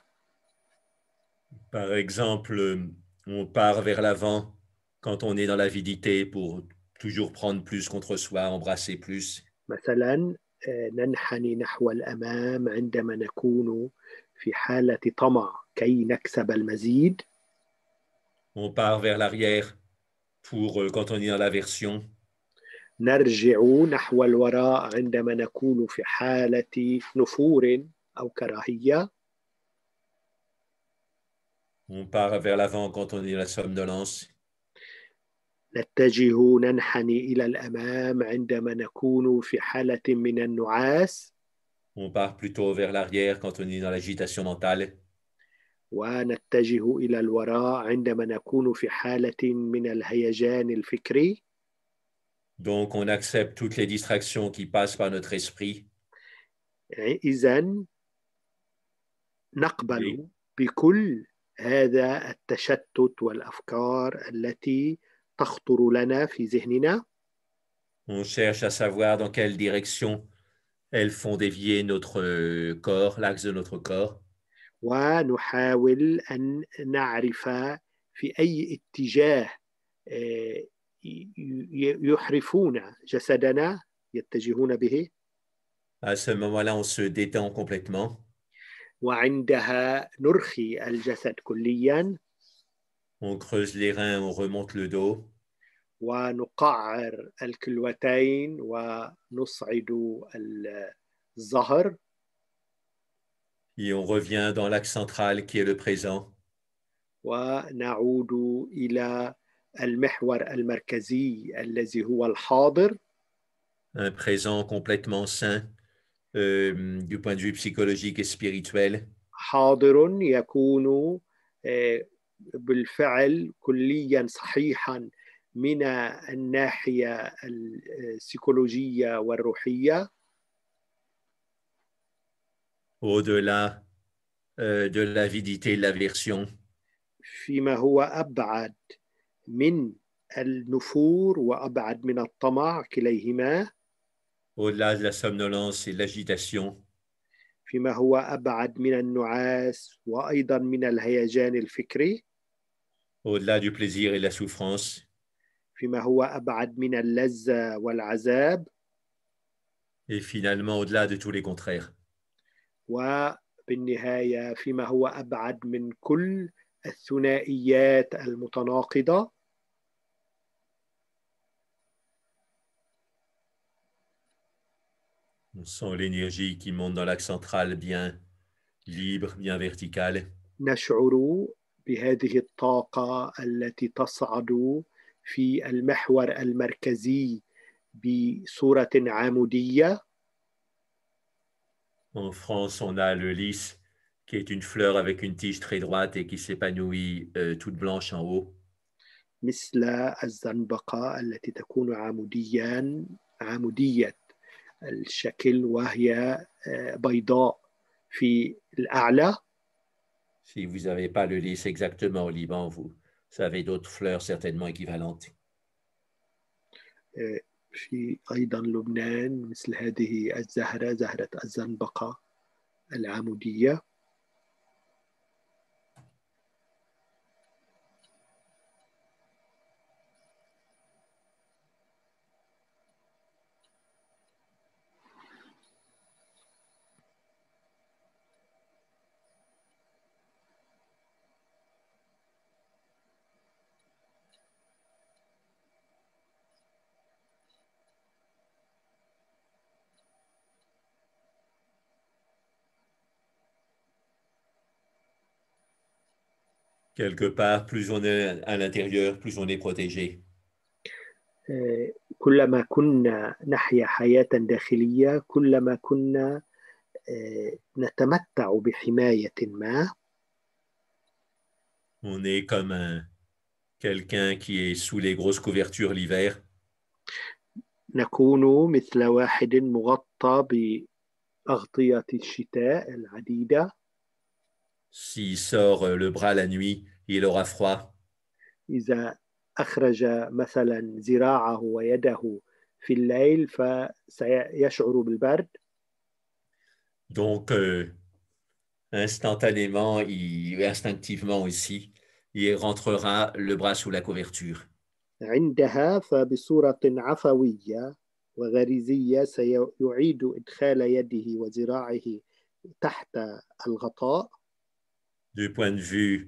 Par exemple, euh, on part vers l'avant quand on est dans l'avidité pour toujours prendre plus contre soi, embrasser plus. مثلا وننحني نحو الأمام عندما نكون في حالة طمع كي نكسب المزيد On part vers l'arrière pour euh, quand on est dans l'aversion. نرجع نحو الوراء عندما نكون في حالة نفور أو كراهية On part vers l'avant quand on est dans la somnolence. نتجه ننحني إلى الأمام عندما نكون في حالة من النعاس On part plutôt vers l'arrière quand on est dans l'agitation mentale. ونتجه إلى الوراء عندما نكون في حالة من الهيجان الفكري Donc on accepte toutes les distractions qui passent par notre esprit إذا نقبل بكل هذا التشتت والأفكار التي تخطر لنا في ذهننا On cherche à savoir dans quelle direction elles font dévier notre euh, corps, l'axe de notre corps. ونحاول أن نعرف في أي اتجاه آه، ي- ي- يحرفون جسدنا يتجهون به À ce moment-là, on se détend complètement. وعندها نرخي الجسد كليا On creuse les reins, on remonte le dos. ونقعر الكلوتين ونصعد الظهر Et on revient dans l'axe central qui est le présent. ونعود إلى المحور المركزي الذي هو الحاضر Un présent complètement sain Euh, du point de vue psychologique et spirituel. حاضر يكون آه، بالفعل كليا صحيحا من الناحية السيكولوجية والروحية au-delà euh, de l'avidité et de l'aversion. فيما هو أبعد من النفور وأبعد من الطمع كليهما au-delà de la somnolence et de l'agitation, فيما هو أبعد من النعاس وأيضا من الهيجان الفكري au-delà du plaisir et de la souffrance, فيما هو أبعد من اللذة والعذاب et finalement au-delà de tous les contraires. وبالنهاية فيما هو أبعد من كل الثنائيات المتناقضة On sent l'énergie qui monte dans l'axe central bien libre, bien verticale, نشعر بهذه الطاقة التي تصعد في المحور المركزي بصورة عمودية En France, on a le lys, qui est une fleur avec une tige très droite et qui s'épanouit euh, toute blanche en haut. مثل الزنبقة التي تكون عموديا عمودية الشكل وهي آه، بيضاء في الأعلى Si vous n'avez pas le lys exactement au Liban, vous avez d'autres fleurs certainement équivalentes. آه، في أيضا لبنان مثل هذه الزهرة زهرة الزنبقة العمودية Quelque part, plus on est à l'intérieur, plus on est protégé. آه، كلما كنا نحيا حياة داخلية كلما كنا آه، نتمتع بحماية ما On est comme un- quelqu'un qui est sous les grosses couvertures l'hiver. نكون مثل واحد مغطى بأغطية الشتاء العديدة S'il sort euh, le bras la nuit, Il aura froid. إذا أخرج مثلا ذراعه ويده في الليل فسيشعر بالبرد Donc, euh, instantanément, il, instinctivement aussi, il rentrera le bras sous la couverture. عندها فبصورة عفوية وغريزية سيعيد إدخال يده وذراعه تحت الغطاء Du point de vue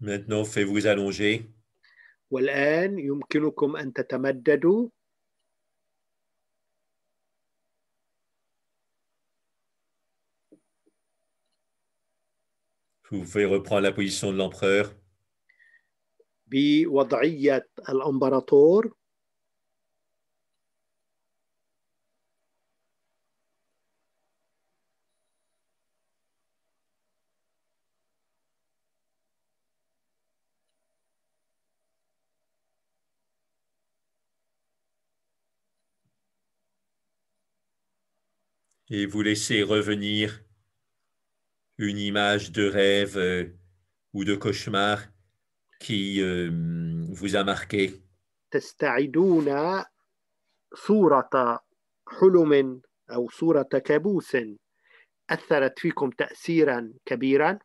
Maintenant, faites-vous allonger. والآن يمكنكم أن تتمددوا Vous pouvez reprendre la position de l'empereur. بوضعية الأمبراطور et vous laissez revenir une image de rêve euh, ou de cauchemar qui euh, vous a marqué. تستعيدون صورة حلم أو صورة كابوس أثرت فيكم تأثيرا كبيرا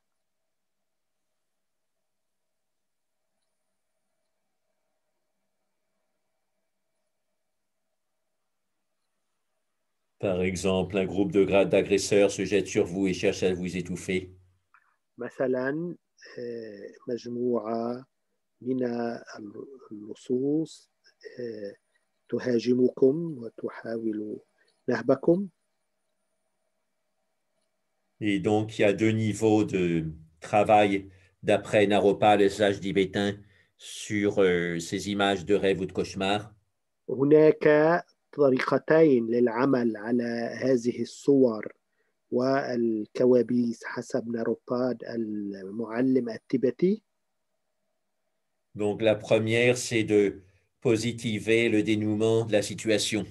Par exemple, un groupe de gra- d'agresseurs se jette sur vous et cherche à vous étouffer. مثلا آه، مجموعة من اللصوص آه، تهاجمكم وتحاول نهبكم Et donc, il y a deux niveaux de travail d'après Naropa, le sage tibétain, sur euh, ces images de rêve ou de cauchemar. هناك طريقتين للعمل على هذه الصور والكوابيس حسب ناروباد المعلم التبتي Donc, la première, c'est de positiver le dénouement de la situation.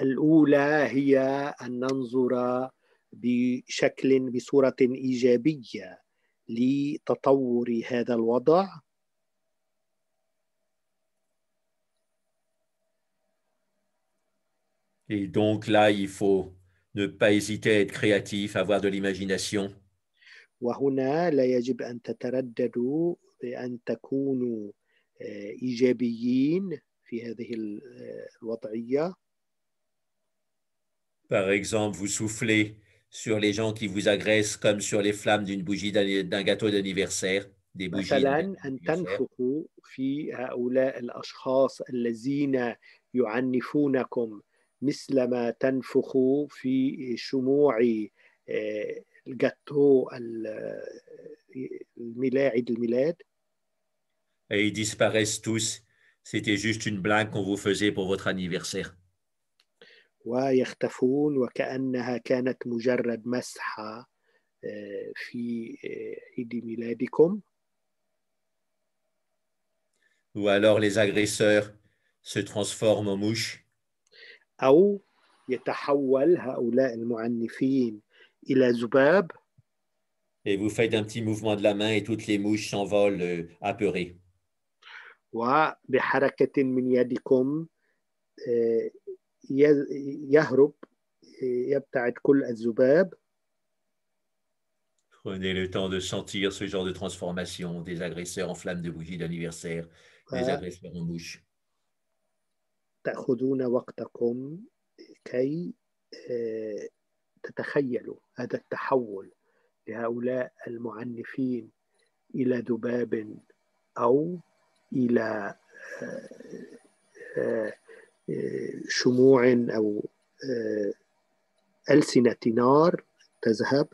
الأولى هي أن ننظر بشكل بصورة إيجابية لتطور هذا الوضع Et donc là, il faut ne pas hésiter à être créatif, avoir de l'imagination. وهنا لا يجب أن تترددوا بأن تكونوا آه، إيجابيين في هذه ال- آه، الوضعية Par exemple, vous soufflez sur les gens qui vous agressent comme sur les flammes d'une bougie d'anni- d'un gâteau d'anniversaire, des bougies. مثلا d'un أن anniversaire. تنفخوا في هؤلاء الأشخاص الذين يعنفونكم مثلما تنفخوا في شموع آه، الجاتو ال- الميلاد عيد الميلاد Et ils disparaissent tous. C'était juste une blague qu'on vous faisait pour votre anniversaire. ويختفون وكأنها كانت مجرد مسحة آه، في آه، عيد ميلادكم Ou alors les agresseurs se transforment en mouches أو يتحول هؤلاء المعنفين إلى ذباب et vous faites un petit mouvement de la main et toutes les mouches s'envolent euh, apeurées. وبحركة من يدكم آه، ي- يهرب آه، يبتعد كل الذباب Prenez le temps de sentir ce genre de transformation des agresseurs en flammes de bougies d'anniversaire les agresseurs en bouche. تأخذون وقتكم كي آه، تتخيلوا هذا التحول لهؤلاء المعنفين إلى ذباب أو إلى آه، آه، شموع أو ألسنة نار تذهب.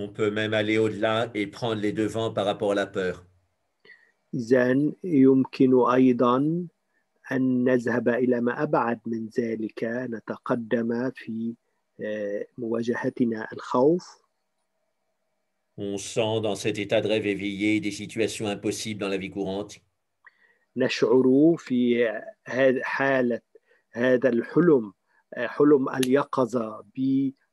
On peut même aller au-delà et prendre les devants par rapport à la peur. إذا يمكن أيضا أن نذهب إلى ما أبعد من ذلك نتقدم في آه، مواجهتنا الخوف On sent dans cet état de rêve éveillé des situations impossibles dans la vie courante. نشعر في هذا- حالة هذا الحلم آه، حلم اليقظة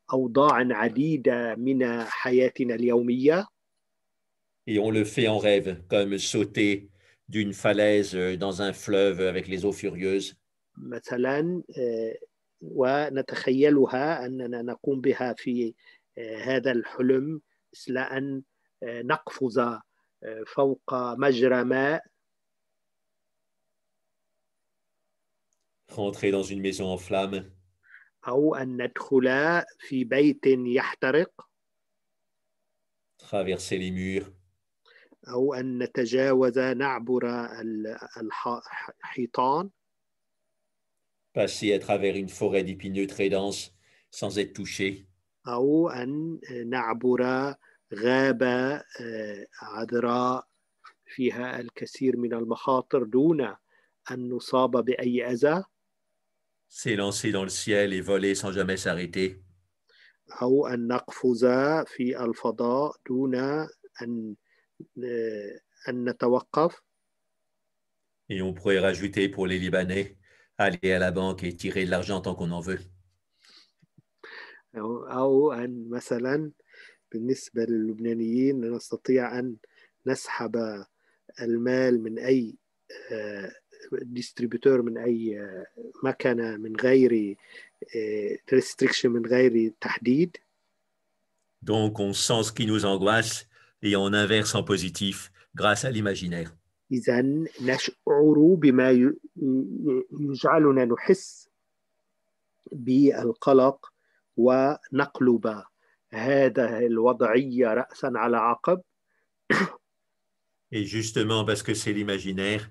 بأوضاع عديدة من حياتنا اليومية Et on le fait en rêve, comme sauter d'une falaise euh, dans un fleuve avec les eaux furieuses. مثلا آه، ونتخيلها أننا نقوم بها في آه، هذا الحلم مثل أن آه، نقفز آه، فوق مجرى ماء Rentrer dans une maison en flammes, أو أن ندخل في بيت يحترق. Traverser les murs, أو أن نتجاوز نعبر ال- الح- الحيطان passer à travers une forêt d'épineux très dense sans être touché, أو أن نعبر غابة آه، عذراء فيها الكثير من المخاطر دون أن نصاب بأي أذى. s'élancer dans le ciel et voler sans jamais s'arrêter, أو أن نقفز في الفضاء دون أن آه، أن نتوقف et on pourrait rajouter pour les Libanais, aller à la banque et tirer de l'argent tant qu'on en veut. أو, أو أن مثلا بالنسبة للبنانيين نستطيع أن نسحب المال من أي ديستريبيوتور من أي آه، مكنة من غير ريستريكشن من غير تحديد Donc on sent ce qui nous angoisse et on inverse en positif grâce à l'imaginaire. إذا نشعر بما يجعلنا نحس بالقلق ونقلب هذا الوضعية رأسا على عقب Et justement parce que c'est l'imaginaire,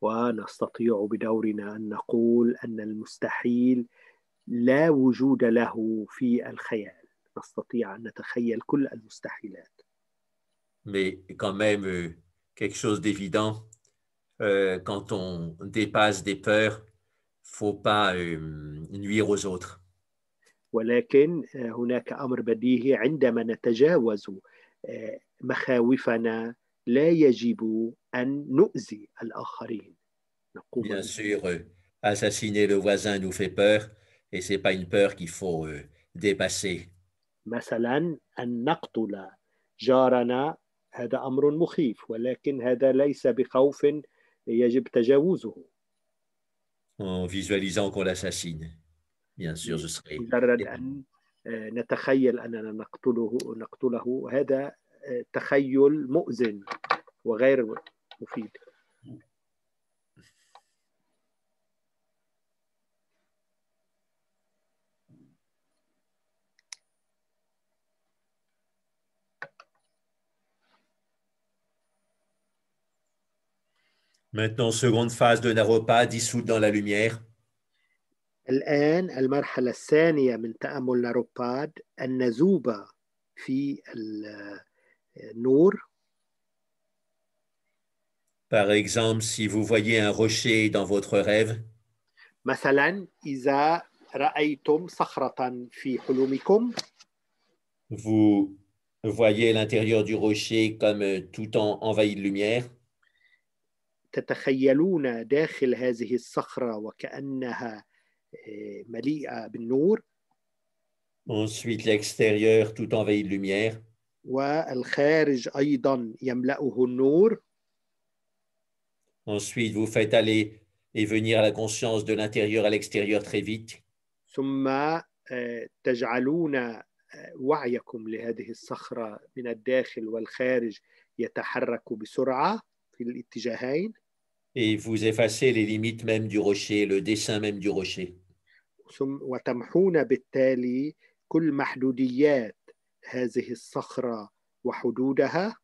ونستطيع بدورنا أن نقول أن المستحيل لا وجود له في الخيال نستطيع أن نتخيل كل المستحيلات Mais quand même, euh, quelque chose d'évident, euh, quand on dépasse des peurs, faut pas euh, nuire aux autres. ولكن هناك أمر بديهي عندما نتجاوز مخاوفنا لا يجب أن نؤذي الآخرين Bien sûr, euh, assassiner le voisin nous fait peur et c'est pas une peur qu'il faut euh, dépasser. مثلا أن نقتل جارنا هذا أمر مخيف ولكن هذا ليس بخوف يجب تجاوزه En visualisant qu'on l'assassine. Bien sûr, ce serait. مجرد أن نتخيل أننا نقتله نقتله هذا تخيل مؤذن وغير مفيد Maintenant, seconde phase de Naropa, dissoute dans la lumière. الآن المرحلة الثانية من تأمل ناروباد النذوبة في النور Par exemple, si vous voyez un rocher dans votre rêve, مثلا إذا رأيتم صخرة في حلمكم vous voyez l'intérieur du rocher comme euh, tout en envahi de lumière, تتخيلون داخل هذه الصخرة وكأنها آه، مليئة بالنور ensuite l'extérieur tout envahi de lumière, والخارج أيضا يملأه النور ensuite vous faites aller et venir la conscience de l'intérieur à l'extérieur très vite, ثم آه، تجعلون آه، وعيكم لهذه الصخرة من الداخل والخارج يتحرك بسرعة في الاتجاهين et vous effacez les limites même du rocher, le dessin même du rocher. ثم وتمحون بالتالي كل محدوديات هذه الصخرة وحدودها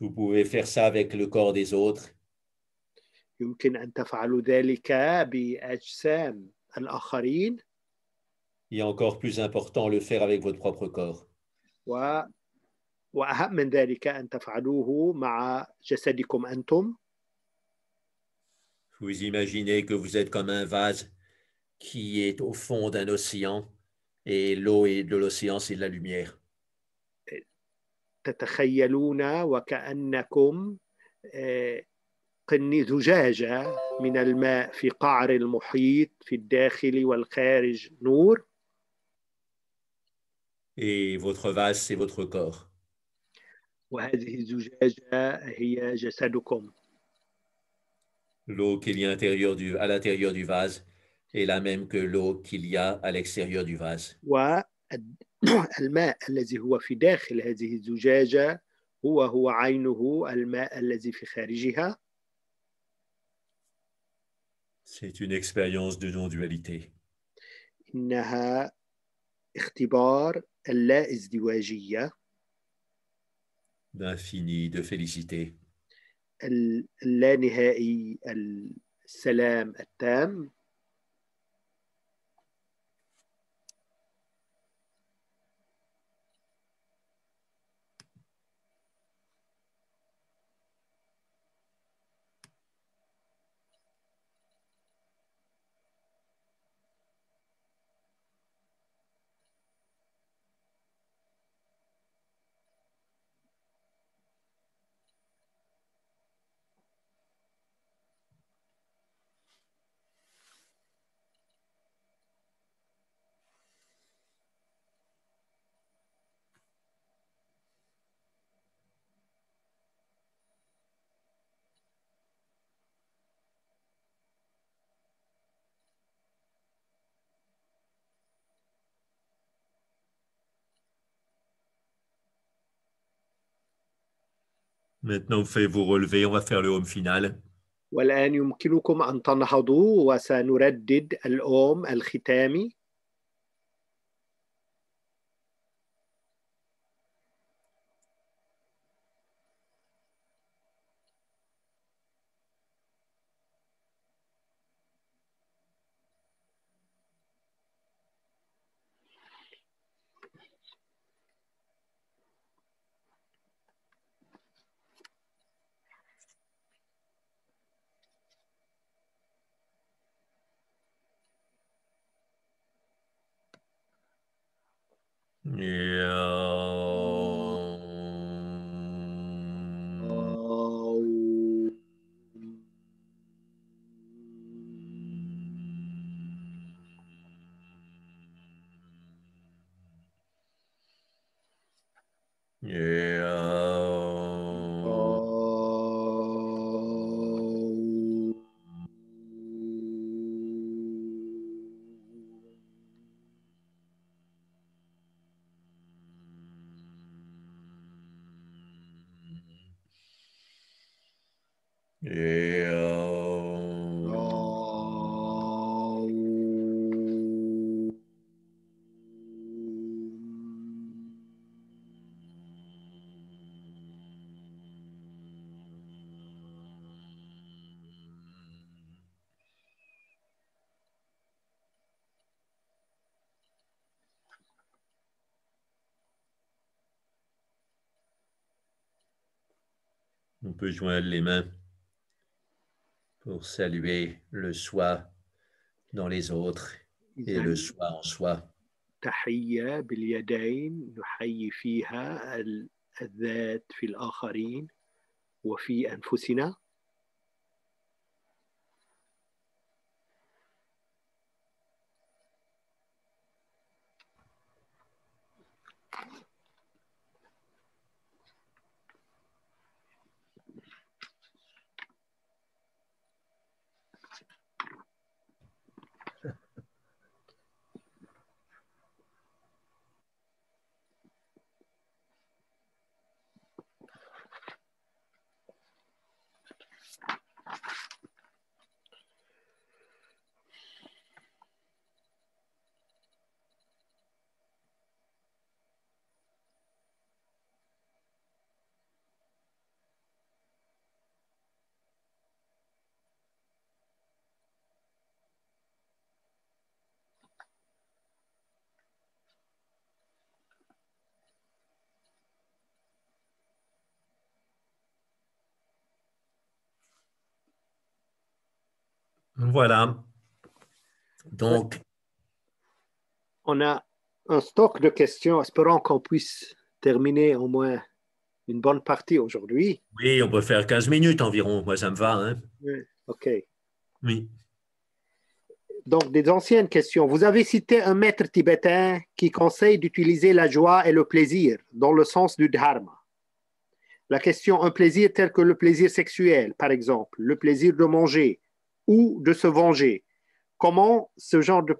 Vous pouvez faire ça avec le corps des autres, يمكن أن تفعلوا ذلك بأجسام الآخرين et encore plus important, le faire avec votre propre corps. و... وأهم من ذلك أن تفعلوه مع جسدكم أنتم Vous imaginez que vous êtes comme un vase qui est au fond d'un océan et l'eau est- de l'océan, c'est de la lumière. تتخيلون وكأنكم آه، قني زجاجة من الماء في قعر المحيط في الداخل والخارج نور Et votre vase, c'est votre corps. وهذه الزجاجة هي جسدكم L'eau qu'il y a à l'intérieur du, à l'intérieur du vase est la même que l'eau qu'il y a à l'extérieur du vase. [clears throat] والماء الذي هو في داخل هذه الزجاجة هو هو عينه الماء الذي في خارجها C'est une expérience de non-dualité. إنها اختبار اللا ازدواجية d'infini, de félicité. اللانهائي السلام التام Maintenant, faites vous relever, on va faire le home final. والآن يمكنكم أن تنهضوا وسنردد الأوم الختامي peut joindre les mains pour saluer le soi dans les autres et إذن le soi en soi. تحية باليدين نحيي فيها ال- الذات في الآخرين وفي أنفسنا Voilà. Donc, On a un stock de questions, espérons qu'on puisse terminer au moins une bonne partie aujourd'hui. oui, on peut faire 15 minutes environ. Moi, ça me va. hein. OK. Oui. Donc, des anciennes questions. Vous avez cité un maître tibétain qui conseille d'utiliser la joie et le plaisir dans le sens du dharma. La question, un plaisir tel que le plaisir sexuel, par exemple, le plaisir de manger ou de se venger. Comment ce genre de,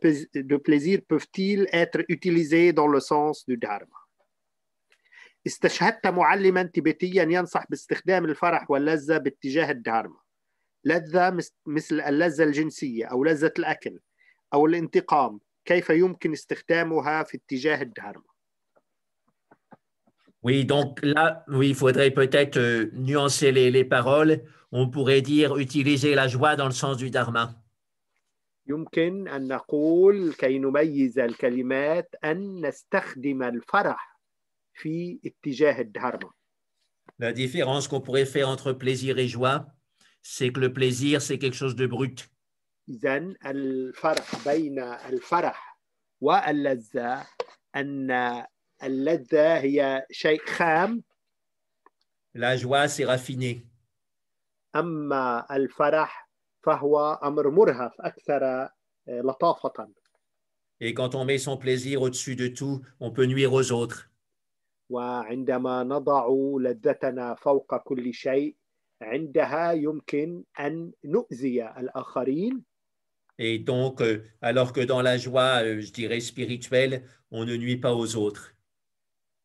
de plaisir peuvent-ils être utilisés dans le sens du dharma? استشهدت معلما تبتيا ينصح باستخدام الفرح واللذة باتجاه الدهارما لذة مثل اللذة الجنسية أو لذة الأكل أو الانتقام. كيف يمكن استخدامها في اتجاه الدهارما Oui, donc là, oui, il faudrait peut-être euh, nuancer les, les paroles. On pourrait dire utiliser la joie dans le sens du dharma. يمكن أن نقول كي نميز الكلمات أن نستخدم الفرح في اتجاه الدهارما La différence qu'on pourrait faire entre plaisir et joie, c'est que le plaisir, c'est quelque chose de brut. إذا الفرق بين الفرح واللذة أن اللذة هي شيء خام La joie, c'est raffiné. أما الفرح فهو أمر مرهف أكثر آه، لطافة Et quand on met son plaisir au-dessus de tout, on peut nuire aux autres. وعندما نضع لذتنا فوق كل شيء عندها يمكن أن نؤذي الآخرين Et donc, euh, alors que dans la joie, euh, je dirais spirituelle, on ne nuit pas aux autres.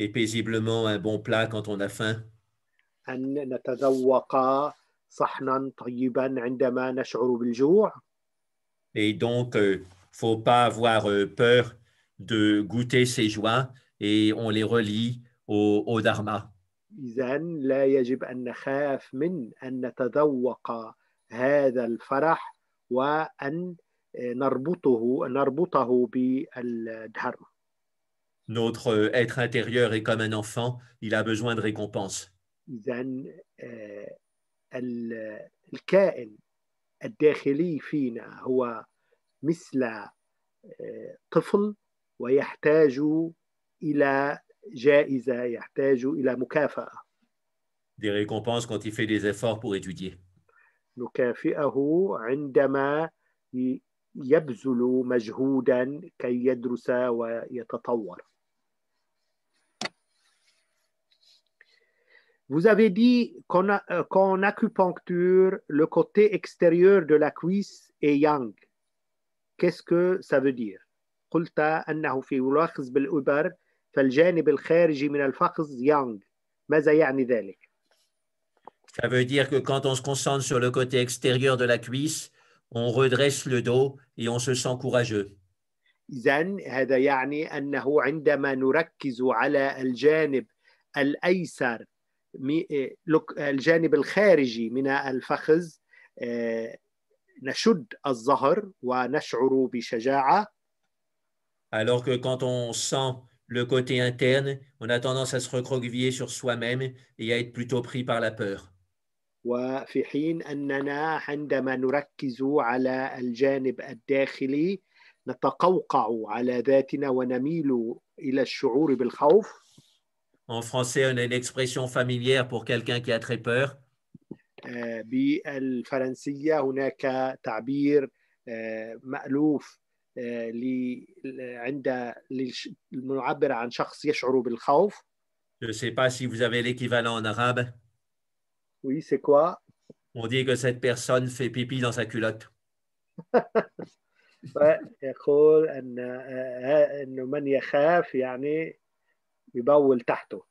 et paisiblement un bon plat quand on a faim, أن نتذوق صحنا طيبا عندما نشعر بالجوع et donc euh, faut pas avoir euh, peur de goûter ces joies et on les relie au, au dharma. إذا لا يجب أن نخاف من أن نتذوق هذا الفرح وأن نربطه نربطه بالدهرما Notre euh, être intérieur est comme un enfant, il a besoin de récompense. إذا آه، ال- الكائن الداخلي فينا هو مثل آه، طفل ويحتاج إلى جائزة يحتاج إلى مكافأة Des récompenses quand il fait des efforts pour étudier. نكافئه عندما ي- يبذل مجهودا كي يدرس ويتطور Vous avez dit qu'en a- euh, qu'en acupuncture, le côté extérieur de la cuisse est yang. Qu'est-ce que ça veut dire قلت أنه في ملاحظ بالإبر فالجانب الخارجي من الفخذ yang. ماذا يعني ذلك؟ Ça veut dire que quand on se concentre sur le côté extérieur de la cuisse, on redresse le dos et on se sent courageux. إذا هذا يعني أنه عندما نركز على الجانب الأيسر مي- إيه، لك- الجانب الخارجي من الفخذ آه، نشد الظهر ونشعر بشجاعة Alors que quand on sent le côté interne, on a tendance à se recroqueviller sur soi-même et à être plutôt pris par la peur. وفي حين أننا عندما نركز على الجانب الداخلي نتقوقع على ذاتنا ونميل إلى الشعور بالخوف En français, on a une expression familière pour quelqu'un qui a très peur. آه، بالفرنسية هناك تعبير آه، مألوف آه، ل- عند للش- المعبر عن شخص يشعر بالخوف Je ne sais pas si vous avez l'équivalent en arabe. Oui, c'est quoi On dit que cette personne fait pipi dans sa culotte. [laughs] يقول أن آه، أنه من يخاف يعني يبول تحته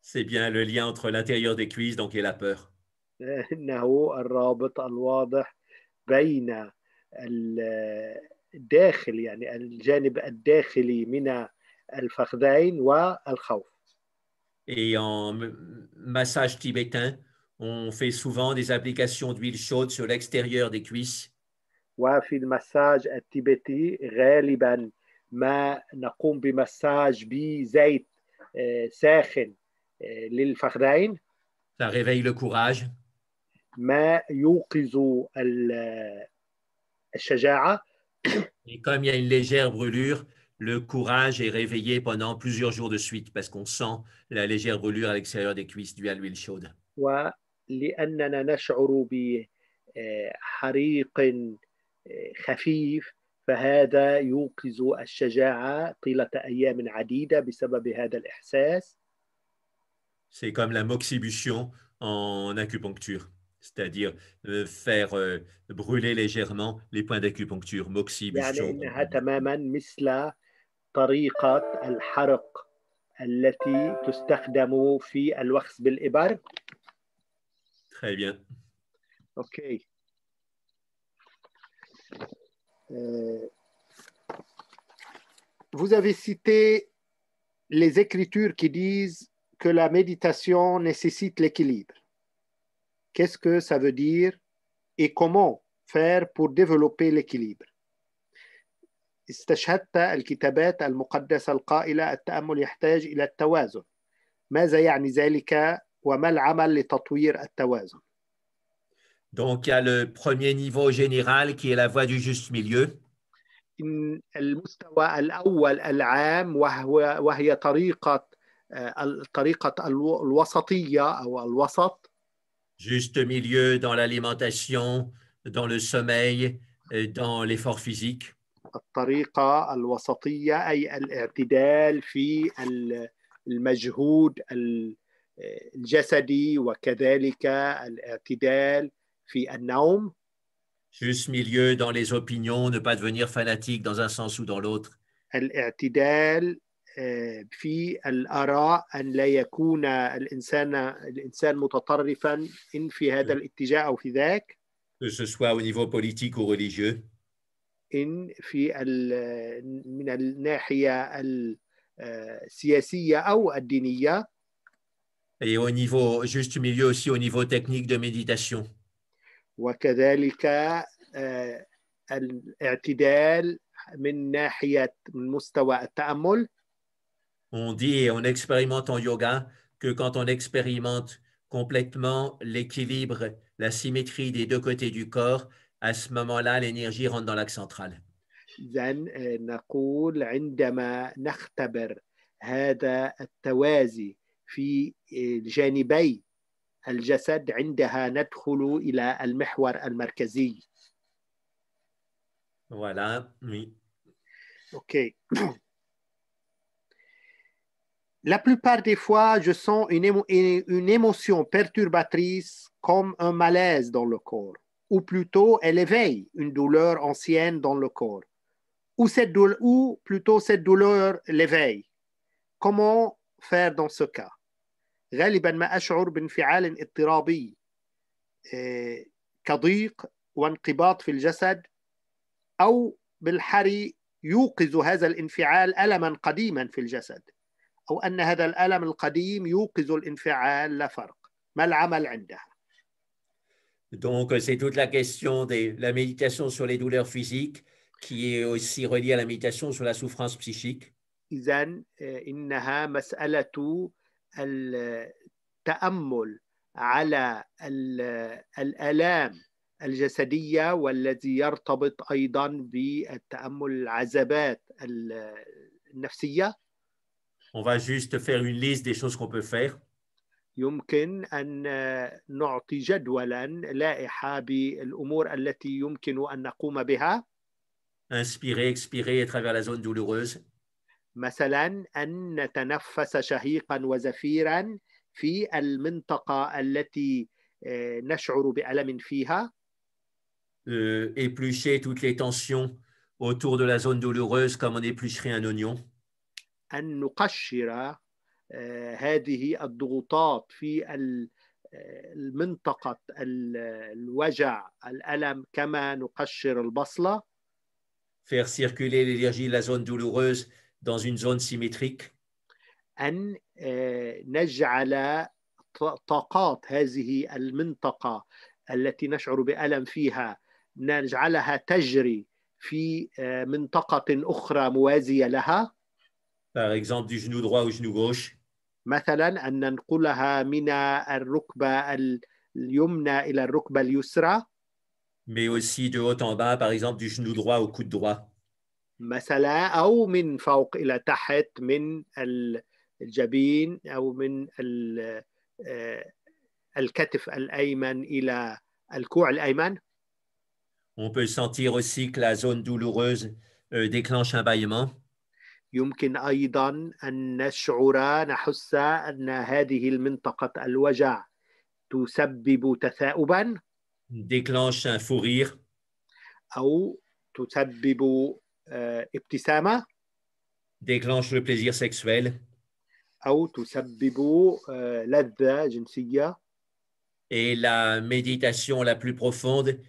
c'est bien le lien entre l'intérieur des cuisses donc, et la peur. [laughs] إنه الرابط الواضح بين الداخل يعني الجانب الداخلي من الفخذين والخوف Et en massage tibétain, on fait souvent des applications d'huile chaude sur l'extérieur des cuisses. وفي المساج التبتي غالبا ما نقوم بمساج بزيت ساخن للفخذين Ça réveille le courage. ما يوقظ الشجاعة Et comme il y a une légère brûlure, le courage est réveillé pendant plusieurs jours de suite parce qu'on sent la légère brûlure à l'extérieur des cuisses dues à l'huile chaude. ولأننا نشعر بحريق خفيف فهذا يوقظ الشجاعة طيلة أيام عديدة بسبب هذا الإحساس C'est comme la moxibution en acupuncture, c'est-à-dire faire euh, brûler légèrement les points d'acupuncture. يعني Moxibution. إنها تماما مثل طريقة الحرق التي تستخدم في الوخز بالإبر Très bien. OK. Euh, vous avez cité les écritures qui disent que la méditation nécessite l'équilibre. Qu'est-ce que ça veut dire et comment faire pour développer l'équilibre استشهدت الكتابات المقدسة القائلة التأمل يحتاج إلى التوازن ماذا يعني ذلك وما العمل لتطوير التوازن Donc, il y a le premier niveau général qui est la voie du juste milieu. إن المستوى الأول العام وهو وهي طريقة آه، طريقة الو- الوسطية أو الوسط Juste milieu dans l'alimentation, dans le sommeil, et dans l'effort physique. الطريقة الوسطية أي الاعتدال في ال- المجهود ال- الجسدي وكذلك الاعتدال في النوم Juste milieu dans les opinions, ne pas devenir fanatique dans un sens ou dans l'autre. الاعتدال آه، في الآراء أن لا يكون الإنسان الإنسان متطرفا إن في هذا الاتجاه أو في ذاك que ce soit au niveau politique ou religieux. إن في ال- من الناحية السياسية أو الدينية Et au niveau juste milieu aussi au niveau technique de méditation. وكذلك آه، الاعتدال من ناحية من مستوى التأمل On dit et on expérimente en yoga que quand on expérimente complètement l'équilibre, la symétrie des deux côtés du corps, à ce moment-là, l'énergie rentre dans l'axe central. إذا نقول عندما نختبر هذا التوازي في جانبي الجسد عندها ندخل إلى المحور المركزي Voilà, oui. OK. La plupart des fois, je sens une, émo- une émotion perturbatrice comme un malaise dans le corps, ou plutôt elle éveille une douleur ancienne dans le corps, ou, cette douleur, ou plutôt cette douleur l'éveille. Comment faire dans ce cas؟ غالبا ما أشعر بانفعال اضطرابي آه، كضيق وانقباض في الجسد أو بالحري يوقظ هذا الانفعال ألما قديما في الجسد أو أن هذا الألم القديم يوقظ الانفعال لا فرق ما العمل عندها Donc, c'est toute la question de la méditation sur les douleurs physiques qui est aussi reliée à la méditation sur la souffrance psychique. إذا إنها مسألة التأمل على ال- الآلام الجسدية والذي يرتبط أيضا بالتأمل العذابات ال- النفسية On va juste faire une liste des choses qu'on peut faire. يمكن أن نعطي جدولا لائحة بالأمور التي يمكن أن نقوم بها Inspirer, expirer à travers la zone douloureuse. مثلا أن نتنفس شهيقا وزفيرا في المنطقة التي آه، نشعر بألم فيها euh, éplucher toutes les tensions autour de la zone douloureuse comme on éplucherait un oignon. أن نقشر آه، هذه الضغوطات في ال- آه، المنطقة ال- الوجع الألم كما نقشر البصلة Faire circuler l'énergie de la zone douloureuse dans une zone symétrique. أن آه، نجعل طاقات هذه المنطقة التي نشعر بألم فيها نجعلها تجري في آه، منطقة أخرى موازية لها Par exemple, du genou droit au genou gauche. مثلا أن ننقلها من الركبة ال- اليمنى إلى الركبة اليسرى mais aussi de haut en bas, par exemple du genou droit au coude droit. مثلا أو من فوق إلى تحت من ال- الجبين أو من آه، الكتف الأيمن إلى الكوع الأيمن. On peut sentir aussi que la zone douloureuse euh, déclenche un bâillement. يمكن أيضا أن نشعر نحس أن هذه المنطقة الوجع تسبب تثاؤبا. Déclenche un fou rire, أو تسبب ابتسامة déclenche le plaisir sexuel أو تسبب آه، لذة جنسية et la méditation la plus profonde,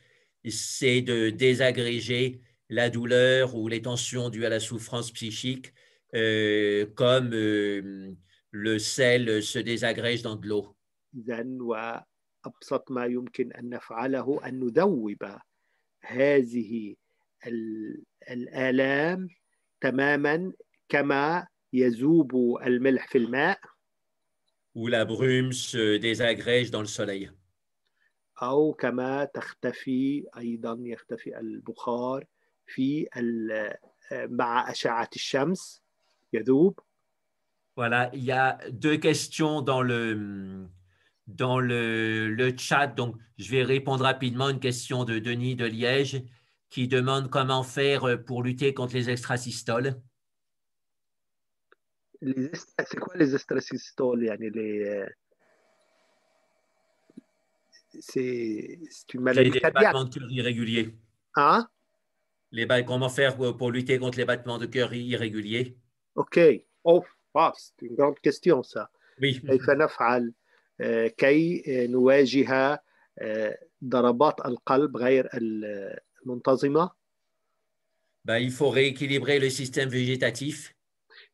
c'est de désagréger la douleur ou les tensions dues à la souffrance psychique euh, comme euh, le sel se désagrège dans de l'eau. إذا وأبسط ما يمكن أن نفعله أن نذوب هذه ال- الآلام تماما كما يذوب الملح في الماء où la brume se désagrège dans le soleil. أو كما تختفي أيضا يختفي البخار في ال- مع أشعة الشمس يذوب Voilà, il y a deux questions dans le, dans le, le chat. Donc, je vais répondre rapidement à une question de Denis de Liège qui demande comment faire pour lutter contre les extrasystoles. Les est- C'est quoi les estrasistoles يعني les... C'est c'est une Les, maladie les cardiaque. battements de cœur irréguliers. Hein? Les, ba- comment faire pour, pour lutter contre les battements de cœur irréguliers OK. Oh, ah, c'est une grande question ça. Oui. كيف نفعل آه، كي آه، نواجه آه، ضربات القلب غير المنتظمة Ben, il faut rééquilibrer le système végétatif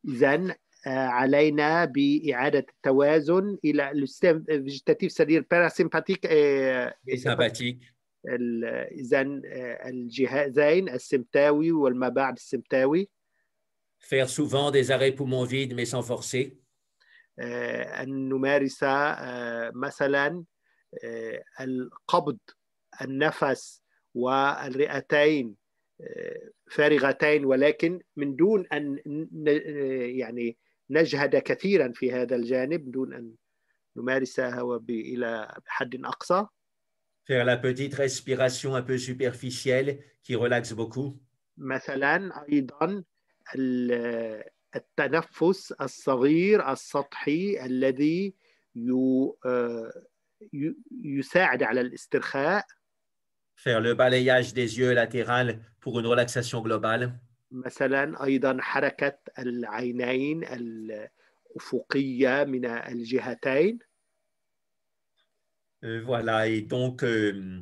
إذا علينا بإعادة التوازن إلى السيستم فيجيتاتيف سرير باراسيمباتيك et sympathique. إذا الجهازين السمتاوي والما بعد السمتاوي Faire souvent des arrêts poumons vides mais sans forcer. آه، أن نمارس آه، مثلا آه، القبض النفس والرئتين آه، فارغتين ولكن من دون أن ن- آه، يعني نجهد كثيرا في هذا الجانب دون أن نمارسها إلى حد أقصى Faire la petite respiration un peu superficielle qui relaxe beaucoup. مثلا أيضا ال- التنفس الصغير السطحي الذي آه، يساعد على الاسترخاء Faire le balayage des yeux latéral pour une relaxation globale. مثلا أيضا حركة العينين الأفقية من الجهتين Euh, voilà, et donc euh,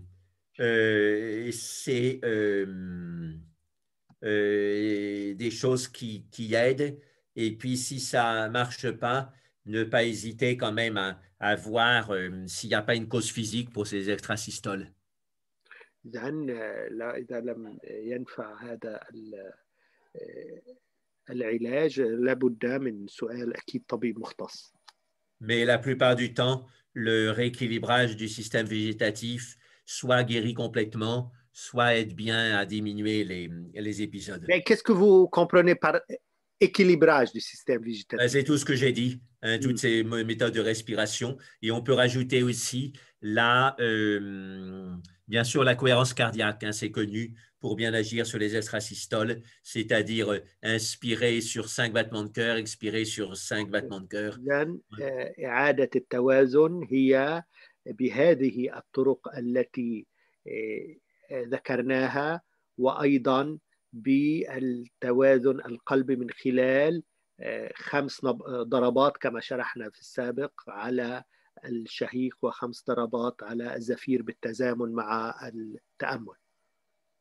euh, c'est euh, euh, des choses qui, qui aident. Et puis si ça ne marche pas, ne pas hésiter quand même à, à voir euh, s'il n'y a pas une cause physique pour ces extrasystoles. إذا آه، لا إذا لم ينفع هذا ال- آه، العلاج لابد من سؤال أكيد طبيب مختص Mais la plupart du temps, le rééquilibrage du système végétatif soit guérit complètement, soit aide bien à diminuer les, les épisodes. Mais qu'est-ce que vous comprenez par équilibrage du système Ben, végétatif C'est tout ce que j'ai dit, hein, toutes Mm. ces mo- méthodes de respiration. Et on peut rajouter aussi la, euh, bien sûr la cohérence cardiaque, hein, c'est connu pour bien agir sur les extrasystoles, c'est-à-dire euh, inspirer sur 5 battements de cœur, expirer sur 5 battements de cœur. إذا آه، إعادة التوازن هي بهذه الطرق التي آه، آه، ذكرناها وأيضا بالتوازن القلبي من خلال آه، خمس نب- آه، ضربات كما شرحنا في السابق على الشهيق وخمس ضربات على الزفير بالتزامن مع التأمل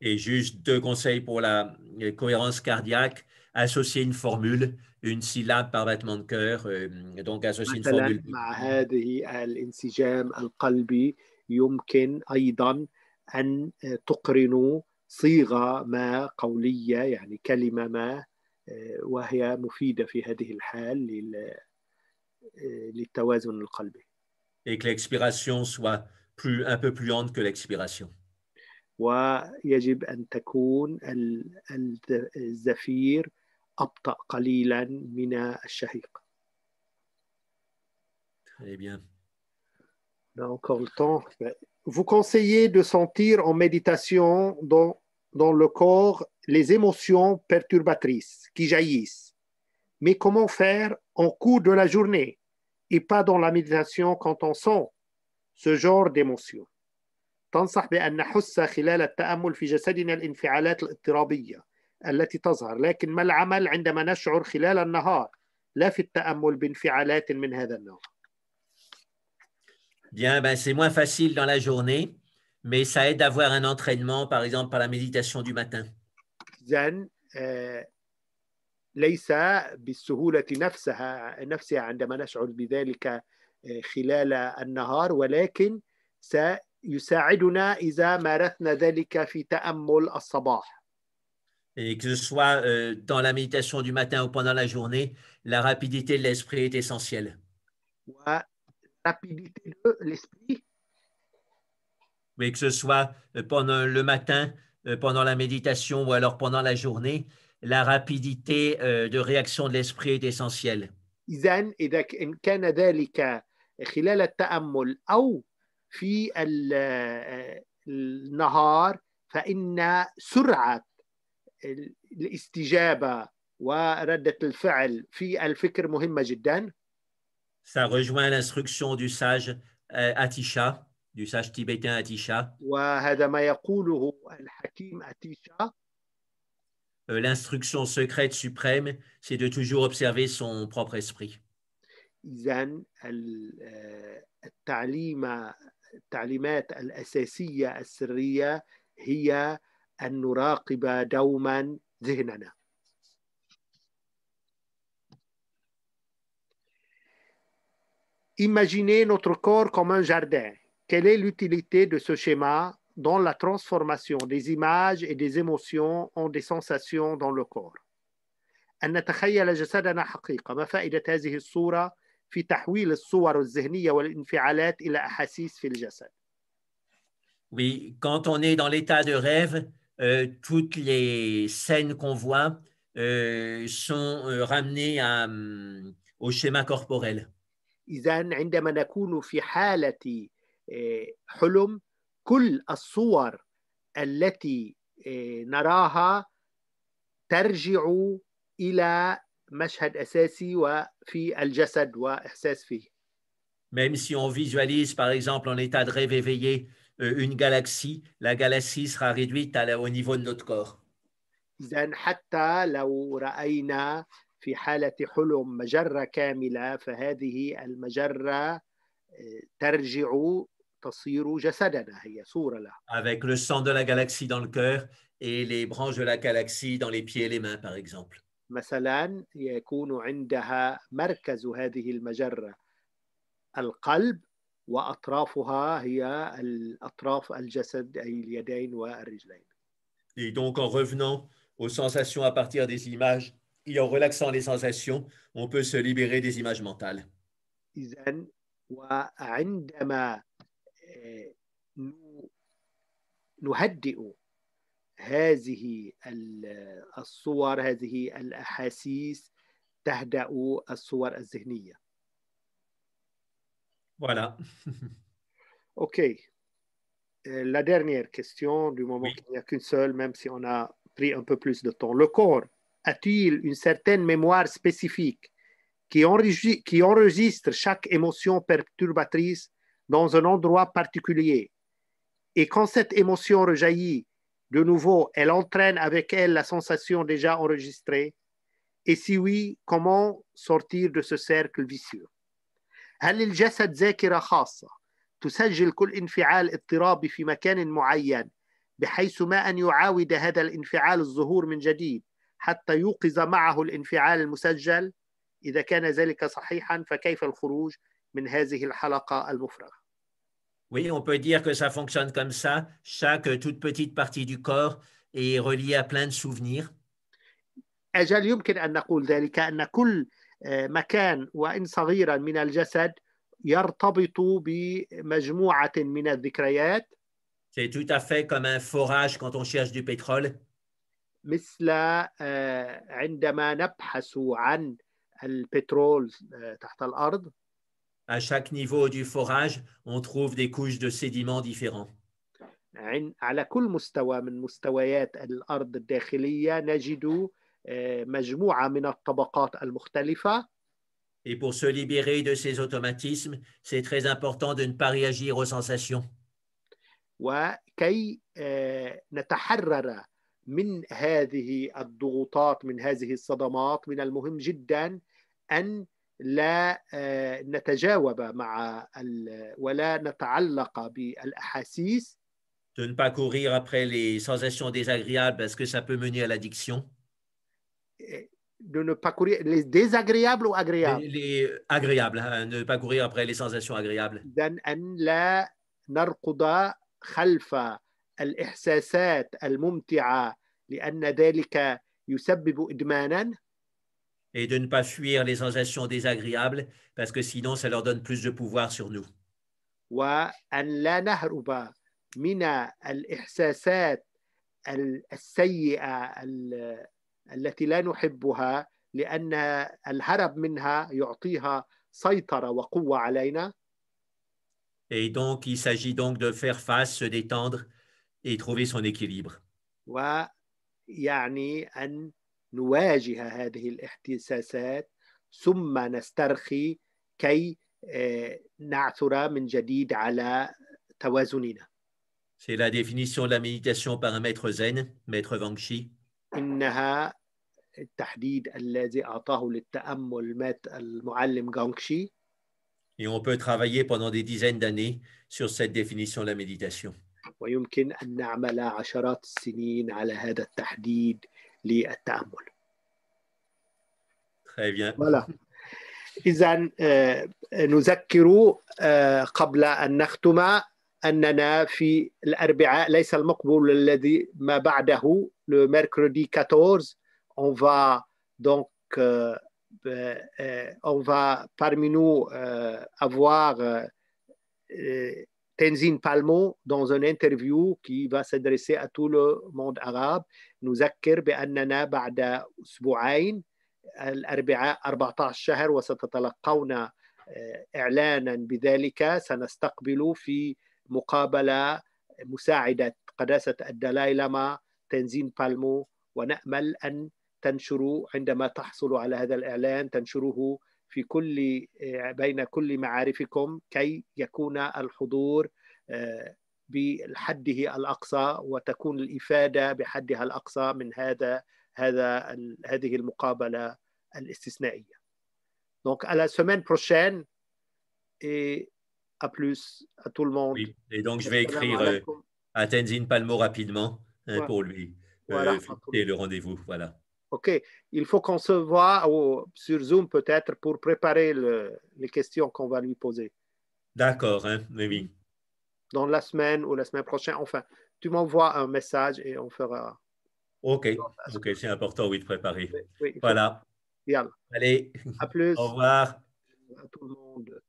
Et juste deux conseils pour la cohérence cardiaque, associer une formule, une syllabe par battement de cœur, euh, donc associer une formule. مع هذه الانسجام القلبي يمكن أيضا أن تقرنوا صيغة ما قولية يعني كلمة ما آه، وهي مفيدة في هذه الحال آه، للتوازن القلبي et que l'expiration soit plus, un peu plus lente que l'expiration. ويجب ان تكون ال- ال- الزفير ابطا قليلا من الشهيق Très bien. On a encore le temps. Vous conseillez de sentir en méditation dans, dans le corps les émotions perturbatrices qui jaillissent. Mais comment faire en cours de la journée et pas dans la méditation quand on sent ce genre d'émotions تنصح بأن نحس خلال التأمل في جسدنا الانفعالات الاضطرابية التي تظهر لكن ما العمل عندما نشعر خلال النهار لا في التأمل بانفعالات من هذا النوع Bien, ben, c'est moins facile dans la journée, mais ça aide d'avoir un entraînement, par exemple, par la méditation du matin. إذن آه، ليس بالسهولة نفسها نفسها عندما نشعر بذلك آه، خلال النهار ولكن سيساعدنا إذا مارسنا ذلك في تأمل الصباح Et que ce soit euh, dans la méditation du matin ou pendant la journée, la rapidité de l'esprit est essentielle. ورابيديتي de l'esprit Mais que ce soit euh, pendant le matin, euh, pendant la méditation ou alors pendant la journée, la rapidité euh, de réaction de l'esprit est essentielle. إذا إذا ك- إن كان ذلك خلال التأمل أو في ال- آه، النهار فإن سرعة ال- الاستجابة وردة الفعل في الفكر مهمة جدا Ça rejoint l'instruction du sage euh, Atisha, du sage tibétain Atisha. وهذا ما يقوله الحكيم أتيشا Euh, L'instruction secrète suprême, c'est de toujours observer son propre esprit. إذا ال- آه، التعليم التعليمات الأساسية السرية هي أن نراقب دوما ذهننا Imaginez notre corps comme un jardin. Quelle est l'utilité de ce schéma dans la transformation des images et des émotions en des sensations dans le corps أن نتخيل جسدنا حقيقة ما فائدة هذه الصورة في تحويل الصور الذهنية والانفعالات إلى أحاسيس في الجسد Oui, quand on est dans l'état de rêve, euh, toutes les scènes qu'on voit euh, sont euh, ramenées à, hum, au schéma corporel. إذا عندما نكون في حالة آه، حلم كل الصور التي آه، نراها ترجع إلى مشهد أساسي وفي الجسد وإحساس فيه Même si on visualise, par exemple, en état de rêve éveillé, euh, une galaxie, la galaxie sera réduite à la- au niveau de notre corps. إذا حتى لو رأينا في حالة حلم مجرة كاملة فهذه المجرة آه، ترجع تصير جسدنا هي صورة له avec le sang de la galaxie dans le cœur et les branches de la galaxie dans les pieds et les mains, par exemple. مثلا يكون عندها مركز هذه المجرة القلب وأطرافها هي الأطراف الجسد أي اليدين والرجلين Et donc, en revenant aux sensations à partir des images et en relaxant les sensations, on peut se libérer des images mentales. إذا وعندما آه، ن- نهدئ هذه ال- الصور هذه الأحاسيس تهدأ الصور الذهنية Voilà. [laughs] OK. Euh, La dernière question, du moment Oui. qu'il n'y a qu'une seule, même si on a pris un peu plus de temps. Le corps a-t-il une certaine mémoire spécifique qui, enregi- qui enregistre chaque émotion perturbatrice dans un endroit particulier Et quand cette émotion rejaillit de nouveau, elle entraîne avec elle la sensation déjà enregistrée Et si oui, comment sortir de ce cercle vicieux هل للجسد ذاكرة خاصة تسجل كل انفعال اضطرابي في مكان معين بحيث ما أن يعاود هذا الانفعال الظهور من جديد حتى يوقظ معه الانفعال المسجل إذا كان ذلك صحيحا فكيف الخروج من هذه الحلقة المفرغة Oui, on peut dire que ça fonctionne comme ça. Chaque toute petite partie du corps est reliée à plein de souvenirs. أجل يمكن أن نقول ذلك أن كل آه، مكان وإن صغيرا من الجسد يرتبط بمجموعة من الذكريات C'est tout à fait comme un forage quand on cherche du pétrole. مثل آه، عندما نبحث عن البترول آه، تحت الأرض À chaque niveau du forage, on trouve des couches de sédiments différents. عن- على كل مستوى من مستويات الأرض الداخلية نجد آه، مجموعة من الطبقات المختلفة Et pour se libérer de ces automatismes, c'est très important de ne pas réagir aux sensations. وكي آه، نتحرر من هذه الضغوطات من هذه الصدمات من المهم جدا أن لا آه، نتجاوب مع ال- ولا نتعلق بالأحاسيس De ne pas courir après les sensations désagréables parce que ça peut mener à l'addiction. de ne pas courir les désagréables ou Les, agréables les agréables, hein, ne pas courir après les sensations agréables. أن لا نركض خلف الإحساسات الممتعة لأن ذلك يسبب إدمانا Et de ne pas fuir les sensations désagréables parce que sinon, ça leur donne plus de pouvoir sur nous. وأن لا نهرب من الإحساسات ال- السيئة ال- التي لا نحبها لأن الهرب منها يعطيها سيطرة وقوة علينا Et donc, il s'agit donc de faire face, se détendre et trouver son équilibre. ويعني أن نواجه هذه الاحتساسات ثم نسترخي كي آه، نعثر من جديد على توازننا C'est la définition de la méditation par un maître zen, maître Vangchi. إنها التحديد الذي أعطاه للتأمل مات المعلم غانكشي Et on peut travailler pendant des dizaines d'années sur cette définition de la méditation. ويمكن أن نعمل عشرات السنين على هذا التحديد bien. فوالا إذا آه، نذكر آه، قبل أن نختم أننا في الأربعاء ليس المقبل الذي ما بعده le mercredi 14 on va donc euh, euh, on va parmi nous euh, avoir Tenzin Palmo dans une interview qui va s'adresser à tout le monde arabe نذكر بأننا بعد أسبوعين الأربعاء 14 شهر وستتلقون إعلانا بذلك سنستقبل في مقابلة مساعدة قداسة الدلاي لاما تنزين بالمو ونأمل أن تنشروا عندما تحصلوا على هذا الإعلان تنشروه في كل آه، بين كل معارفكم كي يكون الحضور آه، بحده الأقصى وتكون الإفادة بحدها الأقصى من هذا هذا هذه المقابلة الاستثنائية. Donc à la semaine prochaine et À plus à tout le monde. Oui. Et donc, je vais écrire euh, à Tenzin Palmo rapidement hein, Ouais. pour lui Voilà. euh, fixer le rendez-vous. Voilà. OK. Il faut qu'on se voit au- sur Zoom peut-être pour préparer le- les questions qu'on va lui poser D'accord, hein, oui. dans la semaine ou la semaine prochaine. Enfin, tu m'envoies un message et on fera. OK, OK, c'est important, oui, de préparer. Oui, Voilà. Yalla. Allez, À plus. au revoir. À tout le monde.